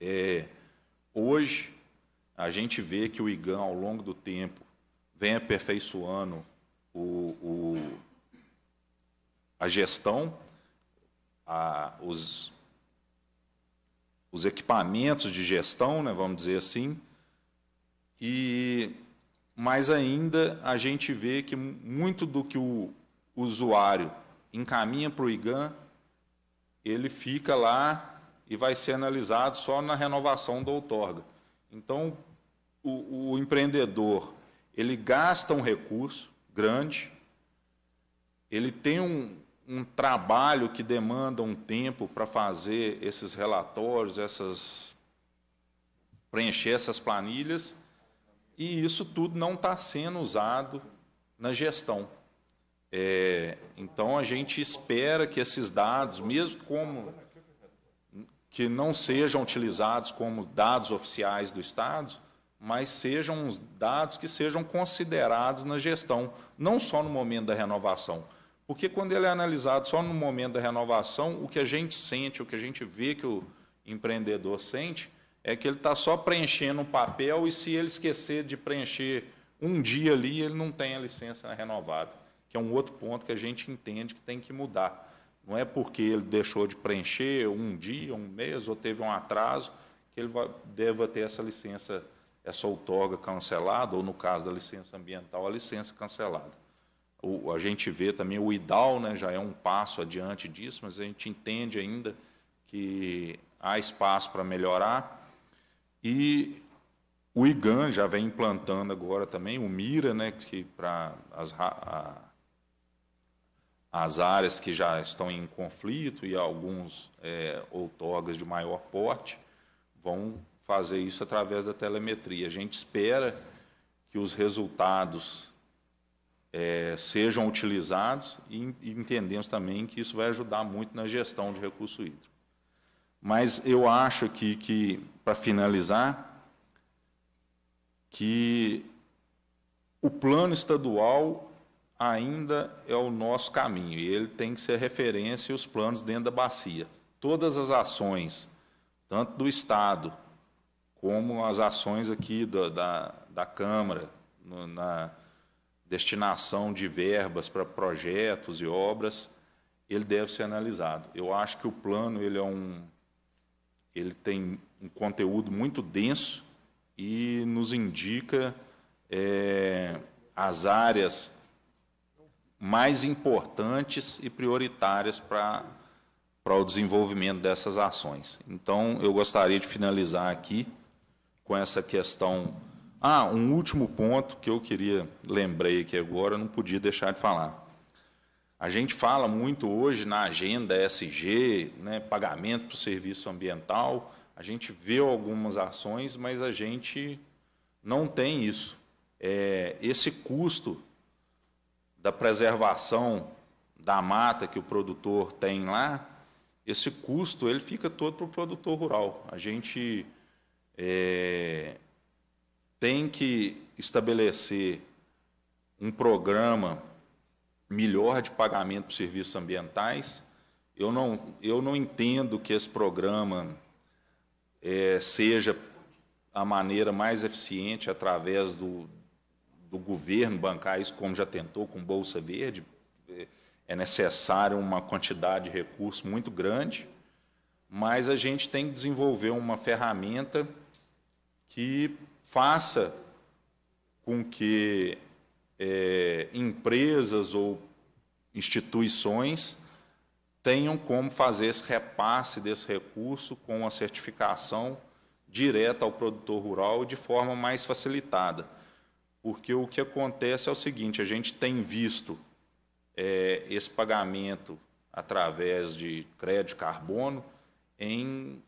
É, hoje, a gente vê que o IGAM, ao longo do tempo, vem aperfeiçoando o, o a gestão, a, os, os equipamentos de gestão, né, vamos dizer assim, e mais ainda a gente vê que muito do que o usuário encaminha para o IGAN, ele fica lá e vai ser analisado só na renovação da outorga. Então, o, o empreendedor ele gasta um recurso grande, ele tem um, um trabalho que demanda um tempo para fazer esses relatórios, essas preencher essas planilhas, e isso tudo não está sendo usado na gestão. É, então a gente espera que esses dados, mesmo como que não sejam utilizados como dados oficiais do Estado, mas sejam dados que sejam considerados na gestão, não só no momento da renovação, porque quando ele é analisado só no momento da renovação, o que a gente sente, o que a gente vê que o empreendedor sente, é que ele está só preenchendo um papel e se ele esquecer de preencher um dia ali, ele não tem a licença renovada, que é um outro ponto que a gente entende que tem que mudar. Não é porque ele deixou de preencher um dia, um mês, ou teve um atraso, que ele deva ter essa licença, essa outorga cancelada, ou no caso da licença ambiental, a licença cancelada. O, a gente vê também o IDAL, né, já é um passo adiante disso, mas a gente entende ainda que há espaço para melhorar. E o IGAN já vem implantando agora também, o MIRA, né, que para as, as áreas que já estão em conflito e alguns é, outorgas de maior porte vão fazer isso através da telemetria. A gente espera que os resultados é, sejam utilizados e, entendemos também que isso vai ajudar muito na gestão de recurso hídrico. Mas eu acho que, que para finalizar, que o plano estadual ainda é o nosso caminho e ele tem que ser referência e os planos dentro da bacia. Todas as ações, tanto do Estado como as ações aqui da, da, da Câmara, no, na, destinação de verbas para projetos e obras, ele deve ser analisado. Eu acho que o plano ele é um, ele tem um conteúdo muito denso e nos indica é, as áreas mais importantes e prioritárias para para o desenvolvimento dessas ações. Então, eu gostaria de finalizar aqui com essa questão ah, um último ponto que eu queria lembrei aqui agora, não podia deixar de falar. A gente fala muito hoje na agenda SG, né, pagamento para o serviço ambiental, a gente vê algumas ações, mas a gente não tem isso. É, esse custo da preservação da mata que o produtor tem lá, esse custo ele fica todo para o produtor rural. A gente é, tem que estabelecer um programa melhor de pagamento por serviços ambientais. Eu não, eu não entendo que esse programa é, seja a maneira mais eficiente através do, do governo bancar isso, como já tentou com Bolsa Verde. É necessário uma quantidade de recursos muito grande, mas a gente tem que desenvolver uma ferramenta que faça com que é, empresas ou instituições tenham como fazer esse repasse desse recurso com a certificação direta ao produtor rural de forma mais facilitada. Porque o que acontece é o seguinte: a gente tem visto é, esse pagamento através de crédito carbono em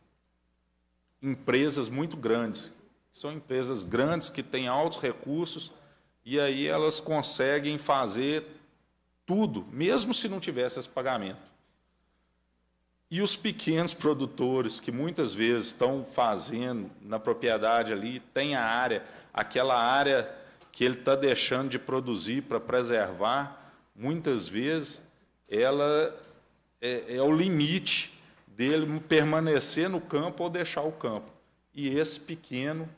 empresas muito grandes. São empresas grandes que têm altos recursos e aí elas conseguem fazer tudo, mesmo se não tivesse esse pagamento. E os pequenos produtores, que muitas vezes estão fazendo na propriedade ali, tem a área, aquela área que ele está deixando de produzir para preservar, muitas vezes ela é, é, o limite dele permanecer no campo ou deixar o campo. E esse pequeno,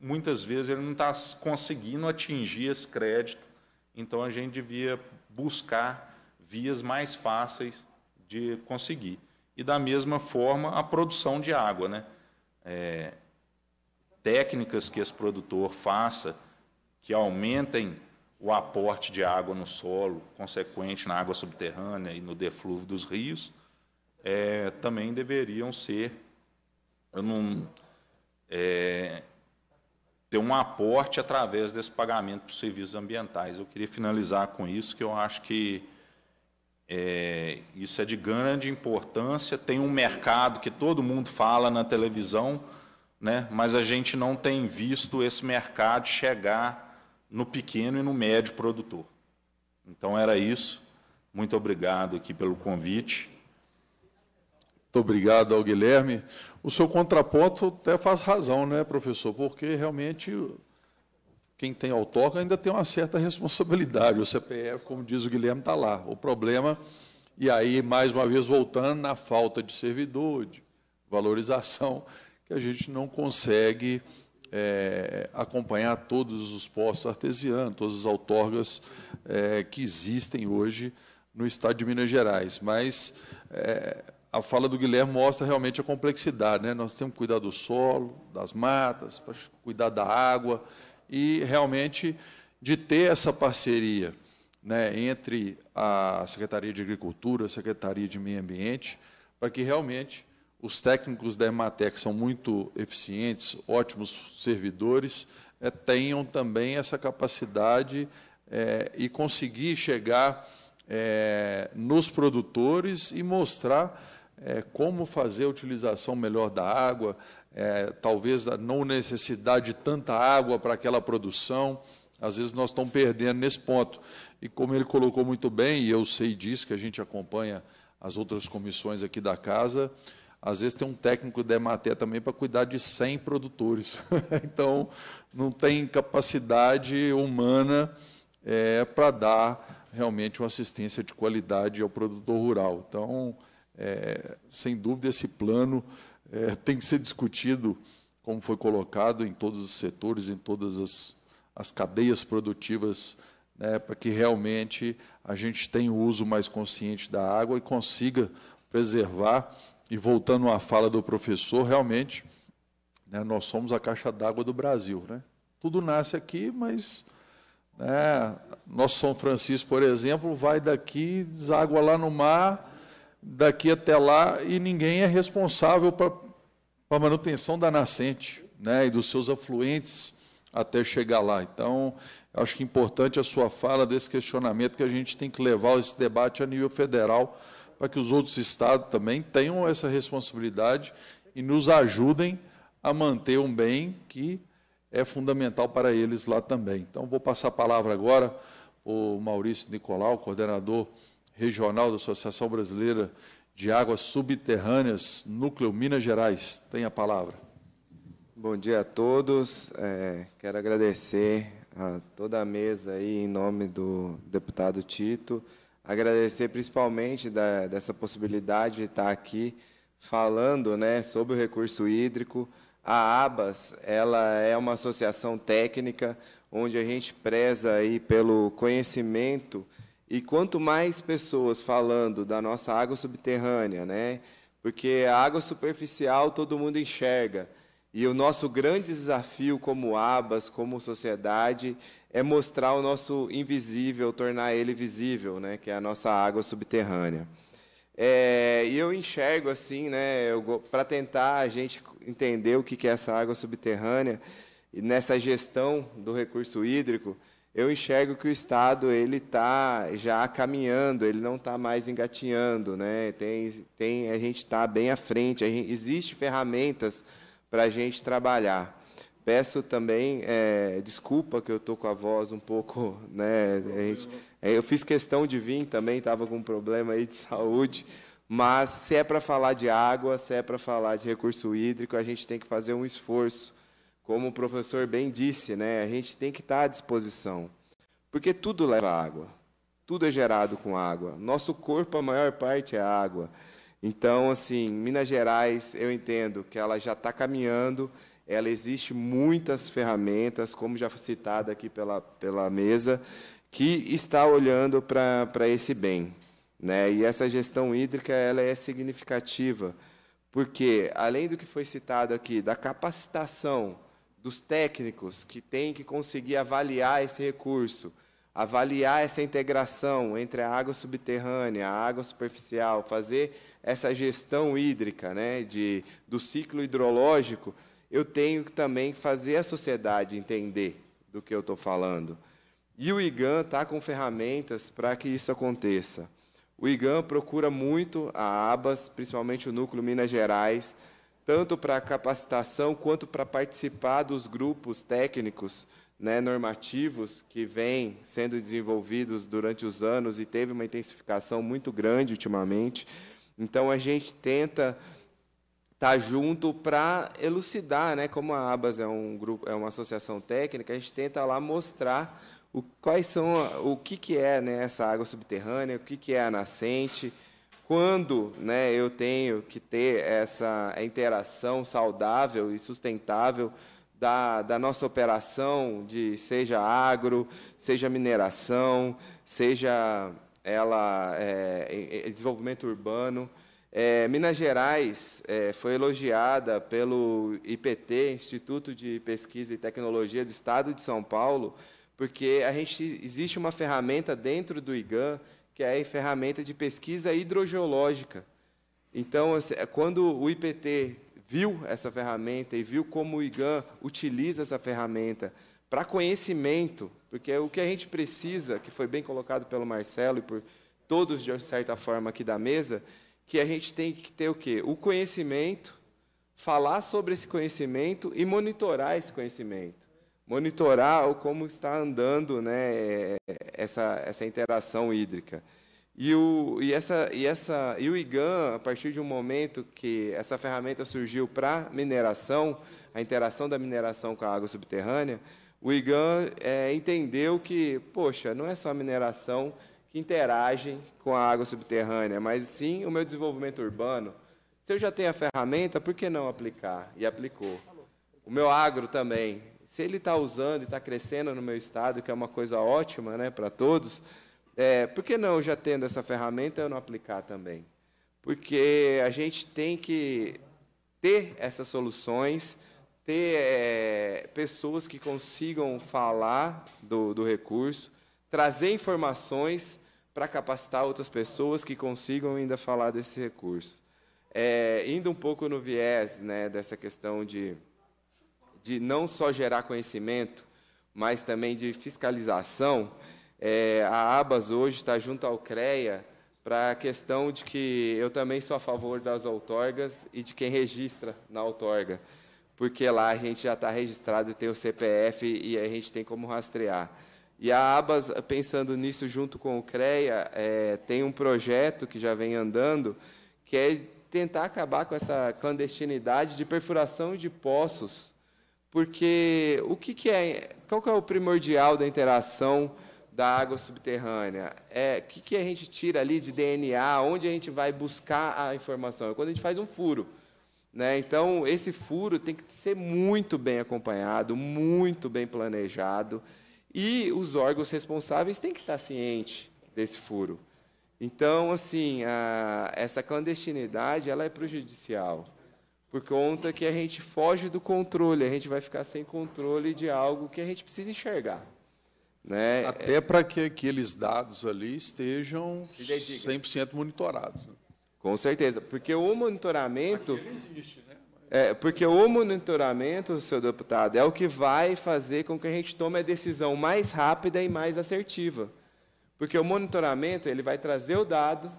muitas vezes, ele não está conseguindo atingir esse crédito. Então, a gente devia buscar vias mais fáceis de conseguir e, da mesma forma, a produção de água. Né? É, técnicas que esse produtor faça que aumentem o aporte de água no solo, consequente na água subterrânea e no deflúvio dos rios, é, também deveriam ser não, é, ter um aporte através desse pagamento para os serviços ambientais. Eu queria finalizar com isso, que eu acho que é, isso é de grande importância. Tem um mercado que todo mundo fala na televisão, né, mas a gente não tem visto esse mercado chegar no pequeno e no médio produtor. Então era isso. Muito obrigado aqui pelo convite. Muito obrigado ao Guilherme. O seu contraponto até faz razão, né, professor? Porque realmente quem tem outorga ainda tem uma certa responsabilidade. O CPF, como diz o Guilherme, está lá. O problema, e aí, mais uma vez, voltando na falta de servidor, de valorização, que a gente não consegue é, acompanhar todos os postos artesianos, todas as outorgas é, que existem hoje no estado de Minas Gerais. Mas é, a fala do Guilherme mostra realmente a complexidade. Né? Nós temos que cuidar do solo, das matas, cuidar da água, e realmente de ter essa parceria né, entre a Secretaria de Agricultura, a Secretaria de Meio Ambiente, para que realmente os técnicos da Ematec são muito eficientes, ótimos servidores, é, tenham também essa capacidade é, e conseguir chegar é, nos produtores e mostrar como fazer a utilização melhor da água, é, talvez não necessidade de tanta água para aquela produção. Às vezes nós estamos perdendo nesse ponto. E como ele colocou muito bem, e eu sei disso, que a gente acompanha as outras comissões aqui da casa, às vezes tem um técnico da Ematé também para cuidar de 100 produtores. então, não tem capacidade humana é, para dar realmente uma assistência de qualidade ao produtor rural. Então, é, sem dúvida, esse plano é, tem que ser discutido, como foi colocado, em todos os setores, em todas as, as cadeias produtivas, né, para que realmente a gente tenha o uso mais consciente da água e consiga preservar. E voltando à fala do professor, realmente, né, nós somos a caixa d'água do Brasil. Né? Tudo nasce aqui, mas né, nosso São Francisco, por exemplo, vai daqui, deságua lá no mar daqui até lá e ninguém é responsável para a manutenção da nascente né, e dos seus afluentes até chegar lá. Então, acho que é importante a sua fala desse questionamento que a gente tem que levar esse debate a nível federal para que os outros estados também tenham essa responsabilidade e nos ajudem a manter um bem que é fundamental para eles lá também. Então, vou passar a palavra agora para o Maurício Nicolau, coordenador regional da Associação Brasileira de Águas Subterrâneas, Núcleo Minas Gerais. Tem a palavra. Bom dia a todos. É, quero agradecer a toda a mesa aí em nome do deputado Tito. Agradecer principalmente da, dessa possibilidade de estar aqui falando né, sobre o recurso hídrico. A ABAS ela é uma associação técnica onde a gente preza aí pelo conhecimento e quanto mais pessoas falando da nossa água subterrânea, né? Porque a água superficial todo mundo enxerga. E o nosso grande desafio como abas, como sociedade, é mostrar o nosso invisível, tornar ele visível, né? Que é a nossa água subterrânea. É, e eu enxergo assim, né? Para tentar a gente entender o que é essa água subterrânea e nessa gestão do recurso hídrico, eu enxergo que o Estado ele está já caminhando, ele não está mais engatinhando, né? Tem, tem, a gente está bem à frente, gente, existe ferramentas para a gente trabalhar. Peço também é, desculpa que eu estou com a voz um pouco, né? Gente, é, eu fiz questão de vir também, estava com um problema aí de saúde, mas se é para falar de água, se é para falar de recurso hídrico, a gente tem que fazer um esforço como o professor bem disse, né, a gente tem que estar à disposição. Porque tudo leva água. Tudo é gerado com água. Nosso corpo, a maior parte é água. Então, assim, Minas Gerais, eu entendo que ela já está caminhando, ela existe muitas ferramentas, como já foi citado aqui pela, pela mesa, que está olhando para esse bem. Né? E essa gestão hídrica ela é significativa, porque, além do que foi citado aqui, da capacitação dos técnicos que têm que conseguir avaliar esse recurso, avaliar essa integração entre a água subterrânea, a água superficial, fazer essa gestão hídrica, né, de, do ciclo hidrológico, eu tenho que também fazer a sociedade entender do que eu estou falando. E o IGAN está com ferramentas para que isso aconteça. O IGAN procura muito a ABAS, principalmente o Núcleo Minas Gerais, tanto para capacitação quanto para participar dos grupos técnicos né, normativos que vêm sendo desenvolvidos durante os anos e teve uma intensificação muito grande ultimamente. Então a gente tenta estar tá junto para elucidar, né, como a ABAS é um grupo, é uma associação técnica, a gente tenta lá mostrar o, quais são o que, que é né, essa água subterrânea, o que, que é a nascente, quando né, eu tenho que ter essa interação saudável e sustentável da, da nossa operação, de seja agro, seja mineração, seja ela é, desenvolvimento urbano. É, Minas Gerais é, foi elogiada pelo IPT, Instituto de Pesquisa e Tecnologia do Estado de São Paulo, porque a gente existe uma ferramenta dentro do IGAN que é a ferramenta de pesquisa hidrogeológica. Então, assim, é quando o IPT viu essa ferramenta e viu como o IGAN utiliza essa ferramenta para conhecimento, porque o que a gente precisa, que foi bem colocado pelo Marcelo e por todos, de certa forma, aqui da mesa, que a gente tem que ter o quê? O conhecimento, falar sobre esse conhecimento e monitorar esse conhecimento monitorar como está andando né, essa, essa interação hídrica. E o, e, essa, e, essa, e o IGAN, a partir de um momento que essa ferramenta surgiu para mineração, a interação da mineração com a água subterrânea, o IGAN é, entendeu que, poxa, não é só a mineração que interage com a água subterrânea, mas sim o meu desenvolvimento urbano. Se eu já tenho a ferramenta, por que não aplicar? E aplicou. O meu agro também se ele está usando e está crescendo no meu estado, que é uma coisa ótima né, para todos, é, por que não, já tendo essa ferramenta, eu não aplicar também? Porque a gente tem que ter essas soluções, ter é, pessoas que consigam falar do, do recurso, trazer informações para capacitar outras pessoas que consigam ainda falar desse recurso. É, indo um pouco no viés né, dessa questão de de não só gerar conhecimento, mas também de fiscalização, é, a ABAS hoje está junto ao CREA para a questão de que eu também sou a favor das outorgas e de quem registra na outorga, porque lá a gente já está registrado e tem o CPF e a gente tem como rastrear. E a Abas, pensando nisso junto com o CREA, é, tem um projeto que já vem andando, que é tentar acabar com essa clandestinidade de perfuração de poços, porque o que, que é, qual que é o primordial da interação da água subterrânea? É o que, que a gente tira ali de DNA, onde a gente vai buscar a informação? É quando a gente faz um furo. Né? Então, esse furo tem que ser muito bem acompanhado, muito bem planejado, e os órgãos responsáveis têm que estar cientes desse furo. Então, assim, a, essa clandestinidade ela é prejudicial, por conta que a gente foge do controle, a gente vai ficar sem controle de algo que a gente precisa enxergar. Né? Até para que aqueles dados ali estejam 100% monitorados. Né? Com certeza, porque o monitoramento. Existe, né? É, porque o monitoramento, seu deputado, é o que vai fazer com que a gente tome a decisão mais rápida e mais assertiva. Porque o monitoramento ele vai trazer o dado.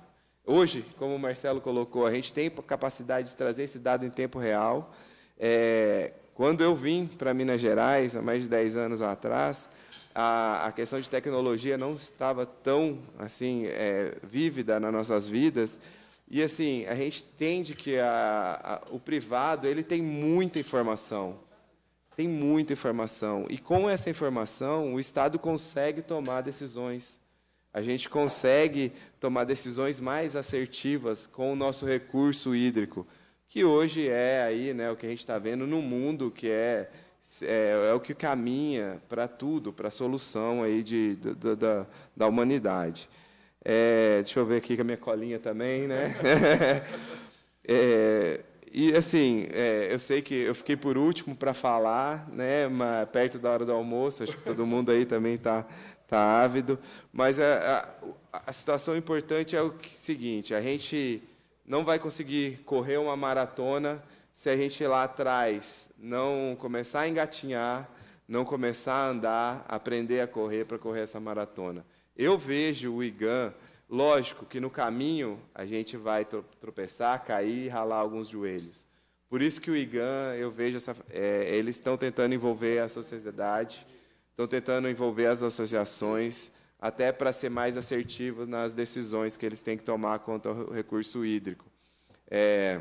Hoje, como o Marcelo colocou, a gente tem capacidade de trazer esse dado em tempo real. É, quando eu vim para Minas Gerais, há mais de 10 anos atrás, a, a questão de tecnologia não estava tão assim é, vívida nas nossas vidas e assim, a gente entende que a, a, o privado ele tem muita informação. Tem muita informação. E com essa informação, o Estado consegue tomar decisões. A gente consegue tomar decisões mais assertivas com o nosso recurso hídrico, que hoje é aí, né, o que a gente está vendo no mundo, que é, é, é o que caminha para tudo, para a solução aí de, de, da, da humanidade. É, deixa eu ver aqui com a minha colinha também, né? é, e assim, é, eu sei que eu fiquei por último para falar, né? Mas perto da hora do almoço, acho que todo mundo aí também está tá ávido. Mas a, a, a situação importante é o seguinte: a gente não vai conseguir correr uma maratona se a gente lá atrás não começar a engatinhar, não começar a andar, aprender a correr para correr essa maratona. Eu vejo o IGAN, lógico que no caminho a gente vai tropeçar, cair, ralar alguns joelhos. Por isso que o IGAN, eu vejo, essa, é, eles estão tentando envolver a sociedade, estão tentando envolver as associações, até para ser mais assertivo nas decisões que eles têm que tomar quanto ao recurso hídrico. É,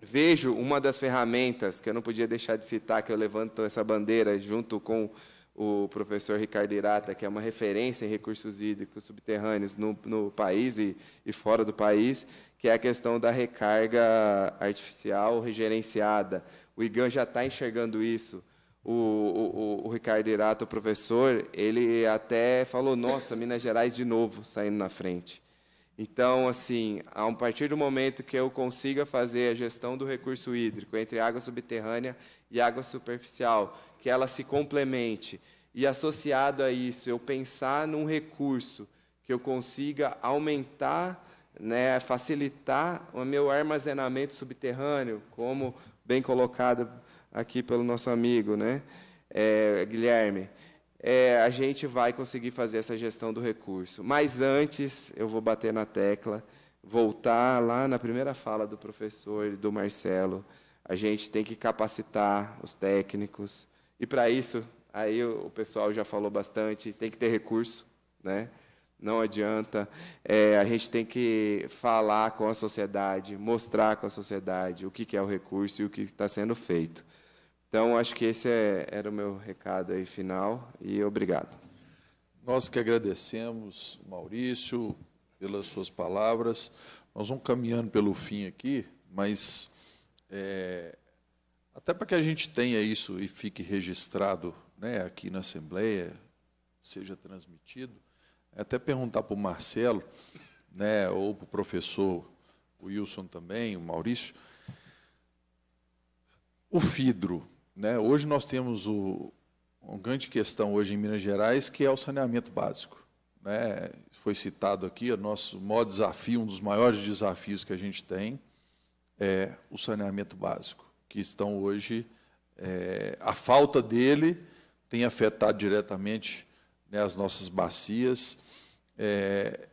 vejo uma das ferramentas que eu não podia deixar de citar, que eu levanto essa bandeira junto com o professor Ricardo Irata, que é uma referência em recursos hídricos subterrâneos no, no país e, e, fora do país, que é a questão da recarga artificial regerenciada. O IGAN já está enxergando isso. O, o, o, Ricardo Irata, o professor, ele até falou, nossa, Minas Gerais de novo saindo na frente. Então, assim, a partir do momento que eu consiga fazer a gestão do recurso hídrico entre água subterrânea e água superficial, que ela se complemente, e associado a isso, eu pensar num recurso que eu consiga aumentar, né, facilitar o meu armazenamento subterrâneo, como bem colocado aqui pelo nosso amigo, né, é, Guilherme é, a gente vai conseguir fazer essa gestão do recurso. Mas antes, eu vou bater na tecla, voltar lá na primeira fala do professor e do Marcelo. A gente tem que capacitar os técnicos. E para isso, aí o pessoal já falou bastante, tem que ter recurso, né? Não adianta. É, a gente tem que falar com a sociedade, mostrar com a sociedade o que é o recurso e o que está sendo feito. Então, acho que esse é, era o meu recado aí final e obrigado. Nós que agradecemos, Maurício, pelas suas palavras. Nós vamos caminhando pelo fim aqui, mas é, até para que a gente tenha isso e fique registrado né, aqui na Assembleia, seja transmitido, é até perguntar para o Marcelo, né, ou para o professor Wilson também, o Maurício, o FIDRO, né? Hoje nós temos o, uma grande questão hoje em Minas Gerais, que é o saneamento básico. Né? Foi citado aqui, o nosso maior desafio, um dos maiores desafios que a gente tem, é o saneamento básico, que estão hoje, é, a falta dele tem afetado diretamente né, as nossas bacias, é,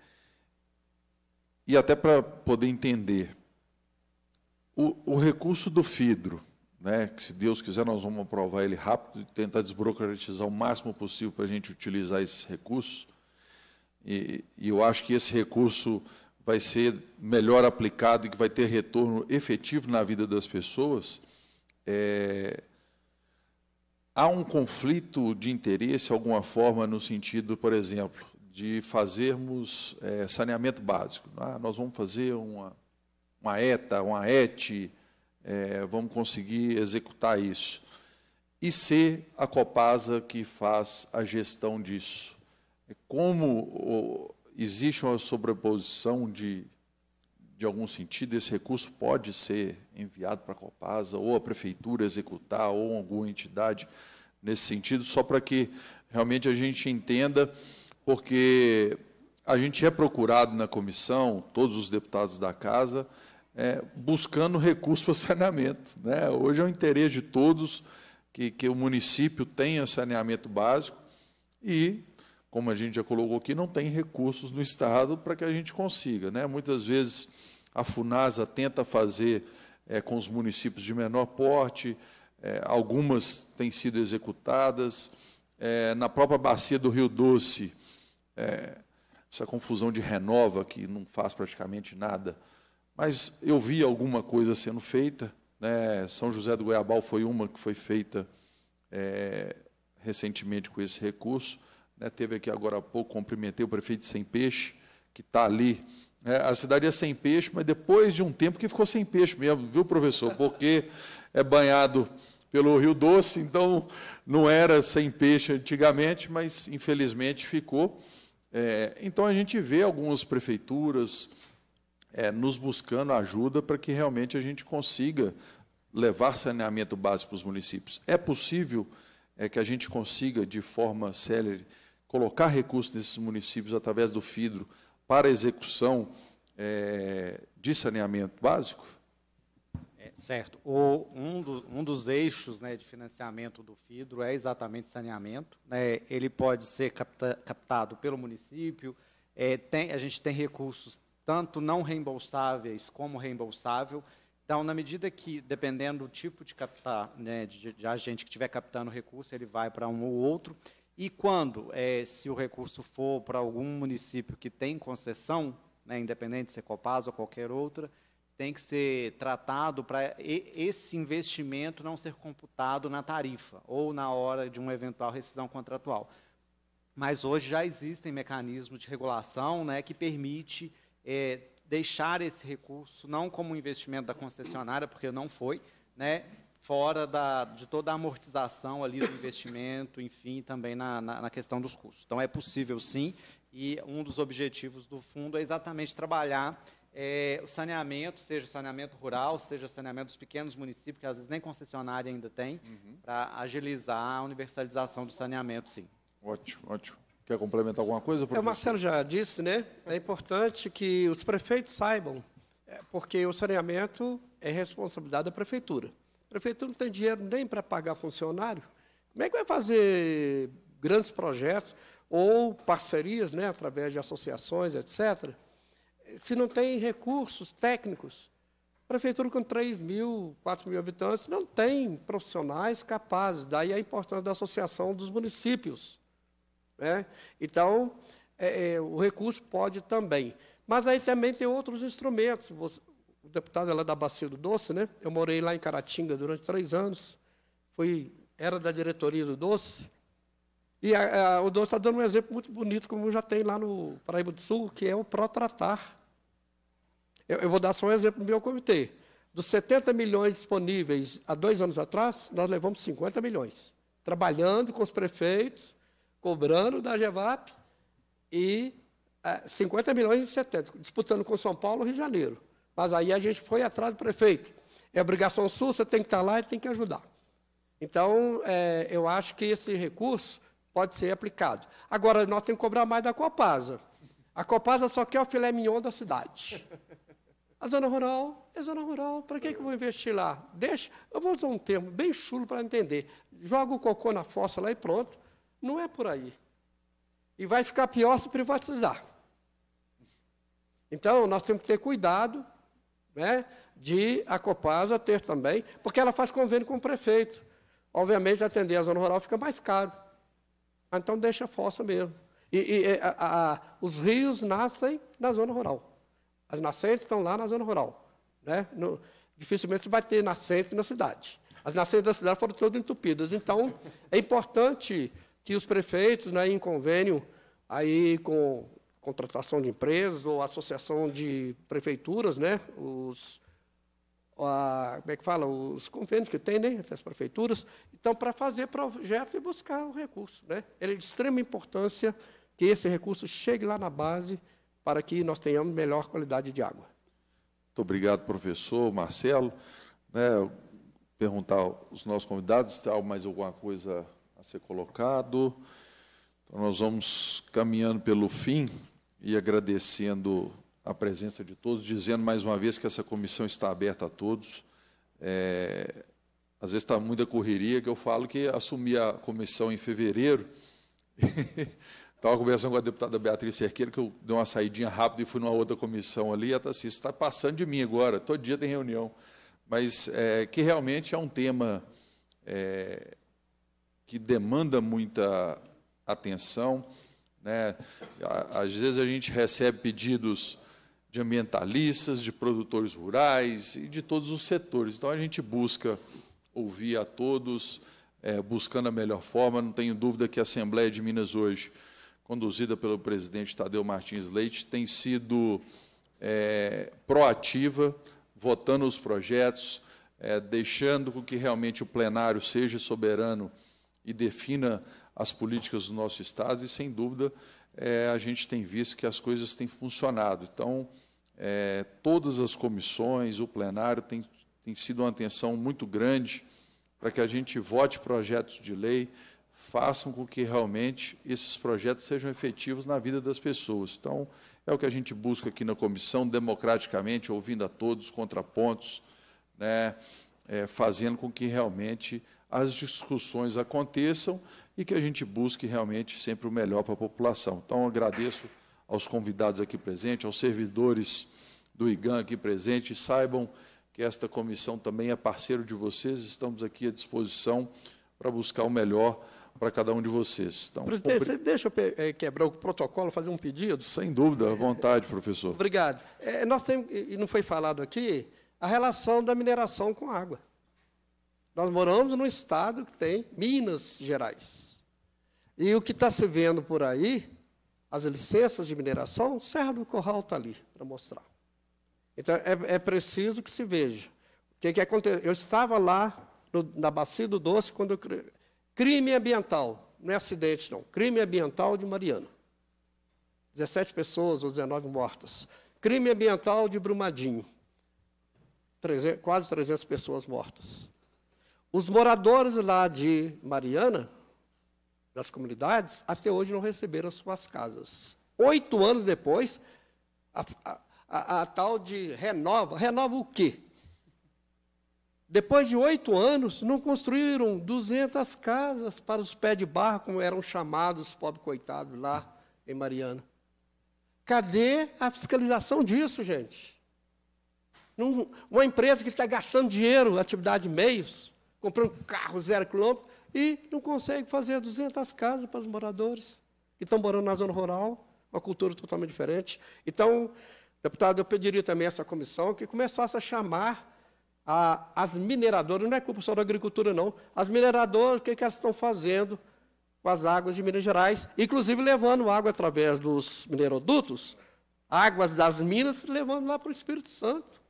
e até para poder entender, o, o recurso do FIDRO, né, que se Deus quiser nós vamos aprovar ele rápido e tentar desburocratizar o máximo possível para a gente utilizar esses recursos. E, e, eu acho que esse recurso vai ser melhor aplicado e que vai ter retorno efetivo na vida das pessoas. É, há um conflito de interesse, alguma forma, no sentido, por exemplo, de fazermos é, saneamento básico. Ah, nós vamos fazer uma, uma ETA, uma ET, é, vamos conseguir executar isso. E ser a Copasa que faz a gestão disso. É como existe uma sobreposição de, de algum sentido, esse recurso pode ser enviado para a Copasa, ou a Prefeitura executar, ou alguma entidade nesse sentido, só para que realmente a gente entenda, porque a gente é procurado na comissão, todos os deputados da Casa, é, buscando recursos para saneamento. Né? Hoje é o interesse de todos que, que o município tenha saneamento básico e, como a gente já colocou aqui, não tem recursos no Estado para que a gente consiga. Né? Muitas vezes a FUNASA tenta fazer é, com os municípios de menor porte, é, algumas têm sido executadas. É, na própria bacia do Rio Doce, é, essa confusão de renova, que não faz praticamente nada, mas eu vi alguma coisa sendo feita. Né? São José do Goiabal foi uma que foi feita é, recentemente com esse recurso. Né? Teve aqui agora há pouco, cumprimentei o prefeito Sem Peixe, que está ali. É, a cidade é sem peixe, mas depois de um tempo que ficou sem peixe mesmo, viu, professor? Porque é banhado pelo Rio Doce, então não era sem peixe antigamente, mas infelizmente ficou. É, então a gente vê algumas prefeituras, é, nos buscando ajuda para que realmente a gente consiga levar saneamento básico para os municípios. É possível é, que a gente consiga, de forma célere, colocar recursos nesses municípios através do FIDRO para execução é, de saneamento básico? É, certo. O, um, do, um, dos eixos né, de financiamento do FIDRO é exatamente saneamento. Né? Ele pode ser capta, captado pelo município. É, tem, a gente tem recursos tanto não reembolsáveis como reembolsável. Então, na medida que, dependendo do tipo de né, de, de agente que estiver captando recurso, ele vai para um ou outro. E quando, é, se o recurso for para algum município que tem concessão, né, independente de ser Copasa ou qualquer outra, tem que ser tratado para esse investimento não ser computado na tarifa ou na hora de uma eventual rescisão contratual. Mas hoje já existem mecanismos de regulação né, que permite é, deixar esse recurso não como investimento da concessionária, porque não foi, né, fora da, de toda a amortização ali do investimento, enfim, também na, na, na, questão dos custos. Então, é possível sim, e um dos objetivos do fundo é exatamente trabalhar é, o saneamento, seja saneamento rural, seja saneamento dos pequenos municípios, que às vezes nem concessionária ainda tem, uhum. para agilizar a universalização do saneamento, sim. Ótimo, ótimo. Quer complementar alguma coisa, professor? É, o Marcelo já disse, né? É importante que os prefeitos saibam, é, porque o saneamento é responsabilidade da prefeitura. A prefeitura não tem dinheiro nem para pagar funcionário. Como é que vai fazer grandes projetos ou parcerias, né, através de associações, etc., se não tem recursos técnicos? A prefeitura com 3 mil, 4 mil habitantes não tem profissionais capazes. Daí a importância da associação dos municípios. Né? Então, é, é, o recurso pode também. Mas aí também tem outros instrumentos. Você, o deputado é lá da Bacia do Doce, né? Eu morei lá em Caratinga durante três anos. Fui, era da diretoria do Doce. E a, a, o Doce está dando um exemplo muito bonito, como já tem lá no Paraíba do Sul, que é o Protratar. Eu, eu vou dar só um exemplo do meu comitê. Dos 70 milhões disponíveis há dois anos atrás, nós levamos 50 milhões. Trabalhando com os prefeitos, cobrando da GEVAP e é, 50 milhões e 70, disputando com São Paulo e Rio de Janeiro. Mas aí a gente foi atrás do prefeito. É obrigação sua, você tem que estar lá e tem que ajudar. Então, é, eu acho que esse recurso pode ser aplicado. Agora, nós temos que cobrar mais da Copasa. A Copasa só quer o filé mignon da cidade. A zona rural é zona rural. Para que, que eu vou investir lá? Deixa, eu vou usar um termo bem chulo para entender. Joga o cocô na fossa lá e pronto. Não é por aí. E vai ficar pior se privatizar. Então, nós temos que ter cuidado né, de a Copasa ter também, porque ela faz convênio com o prefeito. Obviamente, atender a zona rural fica mais caro. Então, deixa a fossa mesmo. E, e a, a, os rios nascem na zona rural. As nascentes estão lá na zona rural. Né? No, dificilmente vai ter nascente na cidade. As nascentes da cidade foram todas entupidas. Então, é importante que os prefeitos, né, em convênio aí com contratação de empresas ou associação de prefeituras, né, os, a, como é que fala, os convênios que tem, né, das prefeituras, então para fazer projeto e buscar o recurso, né, é de extrema importância que esse recurso chegue lá na base para que nós tenhamos melhor qualidade de água. Muito obrigado, professor Marcelo. Né, perguntar aos nossos convidados se há mais alguma coisa a ser colocado. Então, nós vamos caminhando pelo fim e agradecendo a presença de todos, dizendo mais uma vez que essa comissão está aberta a todos. É, às vezes está muita correria, que eu falo que assumi a comissão em fevereiro. Estava conversando com a deputada Beatriz Cerqueira, que eu dei uma saidinha rápida e fui numa outra comissão ali, e ela está assim, está passando de mim agora, todo dia tem reunião. Mas é, que realmente é um tema é, que demanda muita atenção. Né? Às vezes a gente recebe pedidos de ambientalistas, de produtores rurais e de todos os setores. Então a gente busca ouvir a todos, é, buscando a melhor forma. Não tenho dúvida que a Assembleia de Minas hoje, conduzida pelo presidente Tadeu Martins Leite, tem sido é, proativa, votando os projetos, é, deixando com que realmente o plenário seja soberano e defina as políticas do nosso Estado, e, sem dúvida, é, a gente tem visto que as coisas têm funcionado. Então, é, todas as comissões, o plenário, tem, tem sido uma atenção muito grande para que a gente vote projetos de lei, façam com que realmente esses projetos sejam efetivos na vida das pessoas. Então, é o que a gente busca aqui na comissão, democraticamente, ouvindo a todos, contrapontos, né, é, fazendo com que realmente as discussões aconteçam e que a gente busque realmente sempre o melhor para a população. Então, agradeço aos convidados aqui presentes, aos servidores do IGAN aqui presentes, saibam que esta comissão também é parceiro de vocês, estamos aqui à disposição para buscar o melhor para cada um de vocês. Então, Presidente, compre... deixa eu eh, quebrar o protocolo, fazer um pedido? Sem dúvida, à vontade, professor. Obrigado. É, nós temos, e não foi falado aqui, a relação da mineração com água. Nós moramos num estado que tem Minas Gerais. E o que está se vendo por aí, as licenças de mineração, Serra do Corral está ali para mostrar. Então é, é, preciso que se veja. O que, que aconteceu? Eu estava lá no, na Bacia do Doce quando eu, crime ambiental, não é acidente não, crime ambiental de Mariana. 17 pessoas ou 19 mortas. Crime ambiental de Brumadinho. 300, quase 300 pessoas mortas. Os moradores lá de Mariana, das comunidades, até hoje não receberam suas casas. Oito anos depois, a, a, a, a tal de renova. Renova o quê? Depois de oito anos, não construíram 200 casas para os pés de barra, como eram chamados os pobres coitados lá em Mariana. Cadê a fiscalização disso, gente? uma empresa que está gastando dinheiro, atividade de meios, comprando carro zero quilômetro, e não consegue fazer 200 casas para os moradores que estão morando na zona rural, uma cultura totalmente diferente. Então, deputado, eu pediria também a essa comissão que começasse a chamar a, as mineradoras, não é culpa só da agricultura, não, as mineradoras, o que, que elas estão fazendo com as águas de Minas Gerais, inclusive levando água através dos minerodutos, águas das minas, levando lá para o Espírito Santo.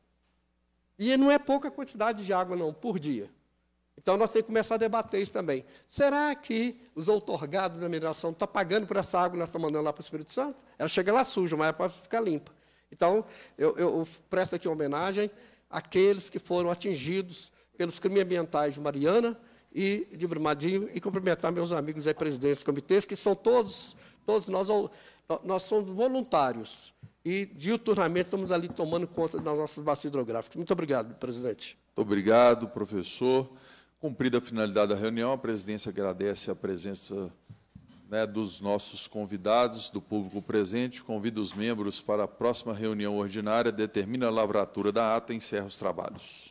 E não é pouca quantidade de água, não, por dia. Então nós temos que começar a debater isso também. Será que os outorgados da mineração estão pagando por essa água que nós estamos mandando lá para o Espírito Santo? Ela chega lá suja, mas é para ficar limpa. Então, eu, eu presto aqui homenagem àqueles que foram atingidos pelos crimes ambientais de Mariana e de Brumadinho e cumprimentar meus amigos aí, presidentes dos comitês, que são todos, todos nós, nós somos voluntários e diuturnamente estamos ali tomando conta das nossas bacias hidrográficas. Muito obrigado, presidente. Muito obrigado, professor. Cumprida a finalidade da reunião, a presidência agradece a presença né, dos nossos convidados, do público presente. Convido os membros para a próxima reunião ordinária, determina a lavratura da ata e encerra os trabalhos.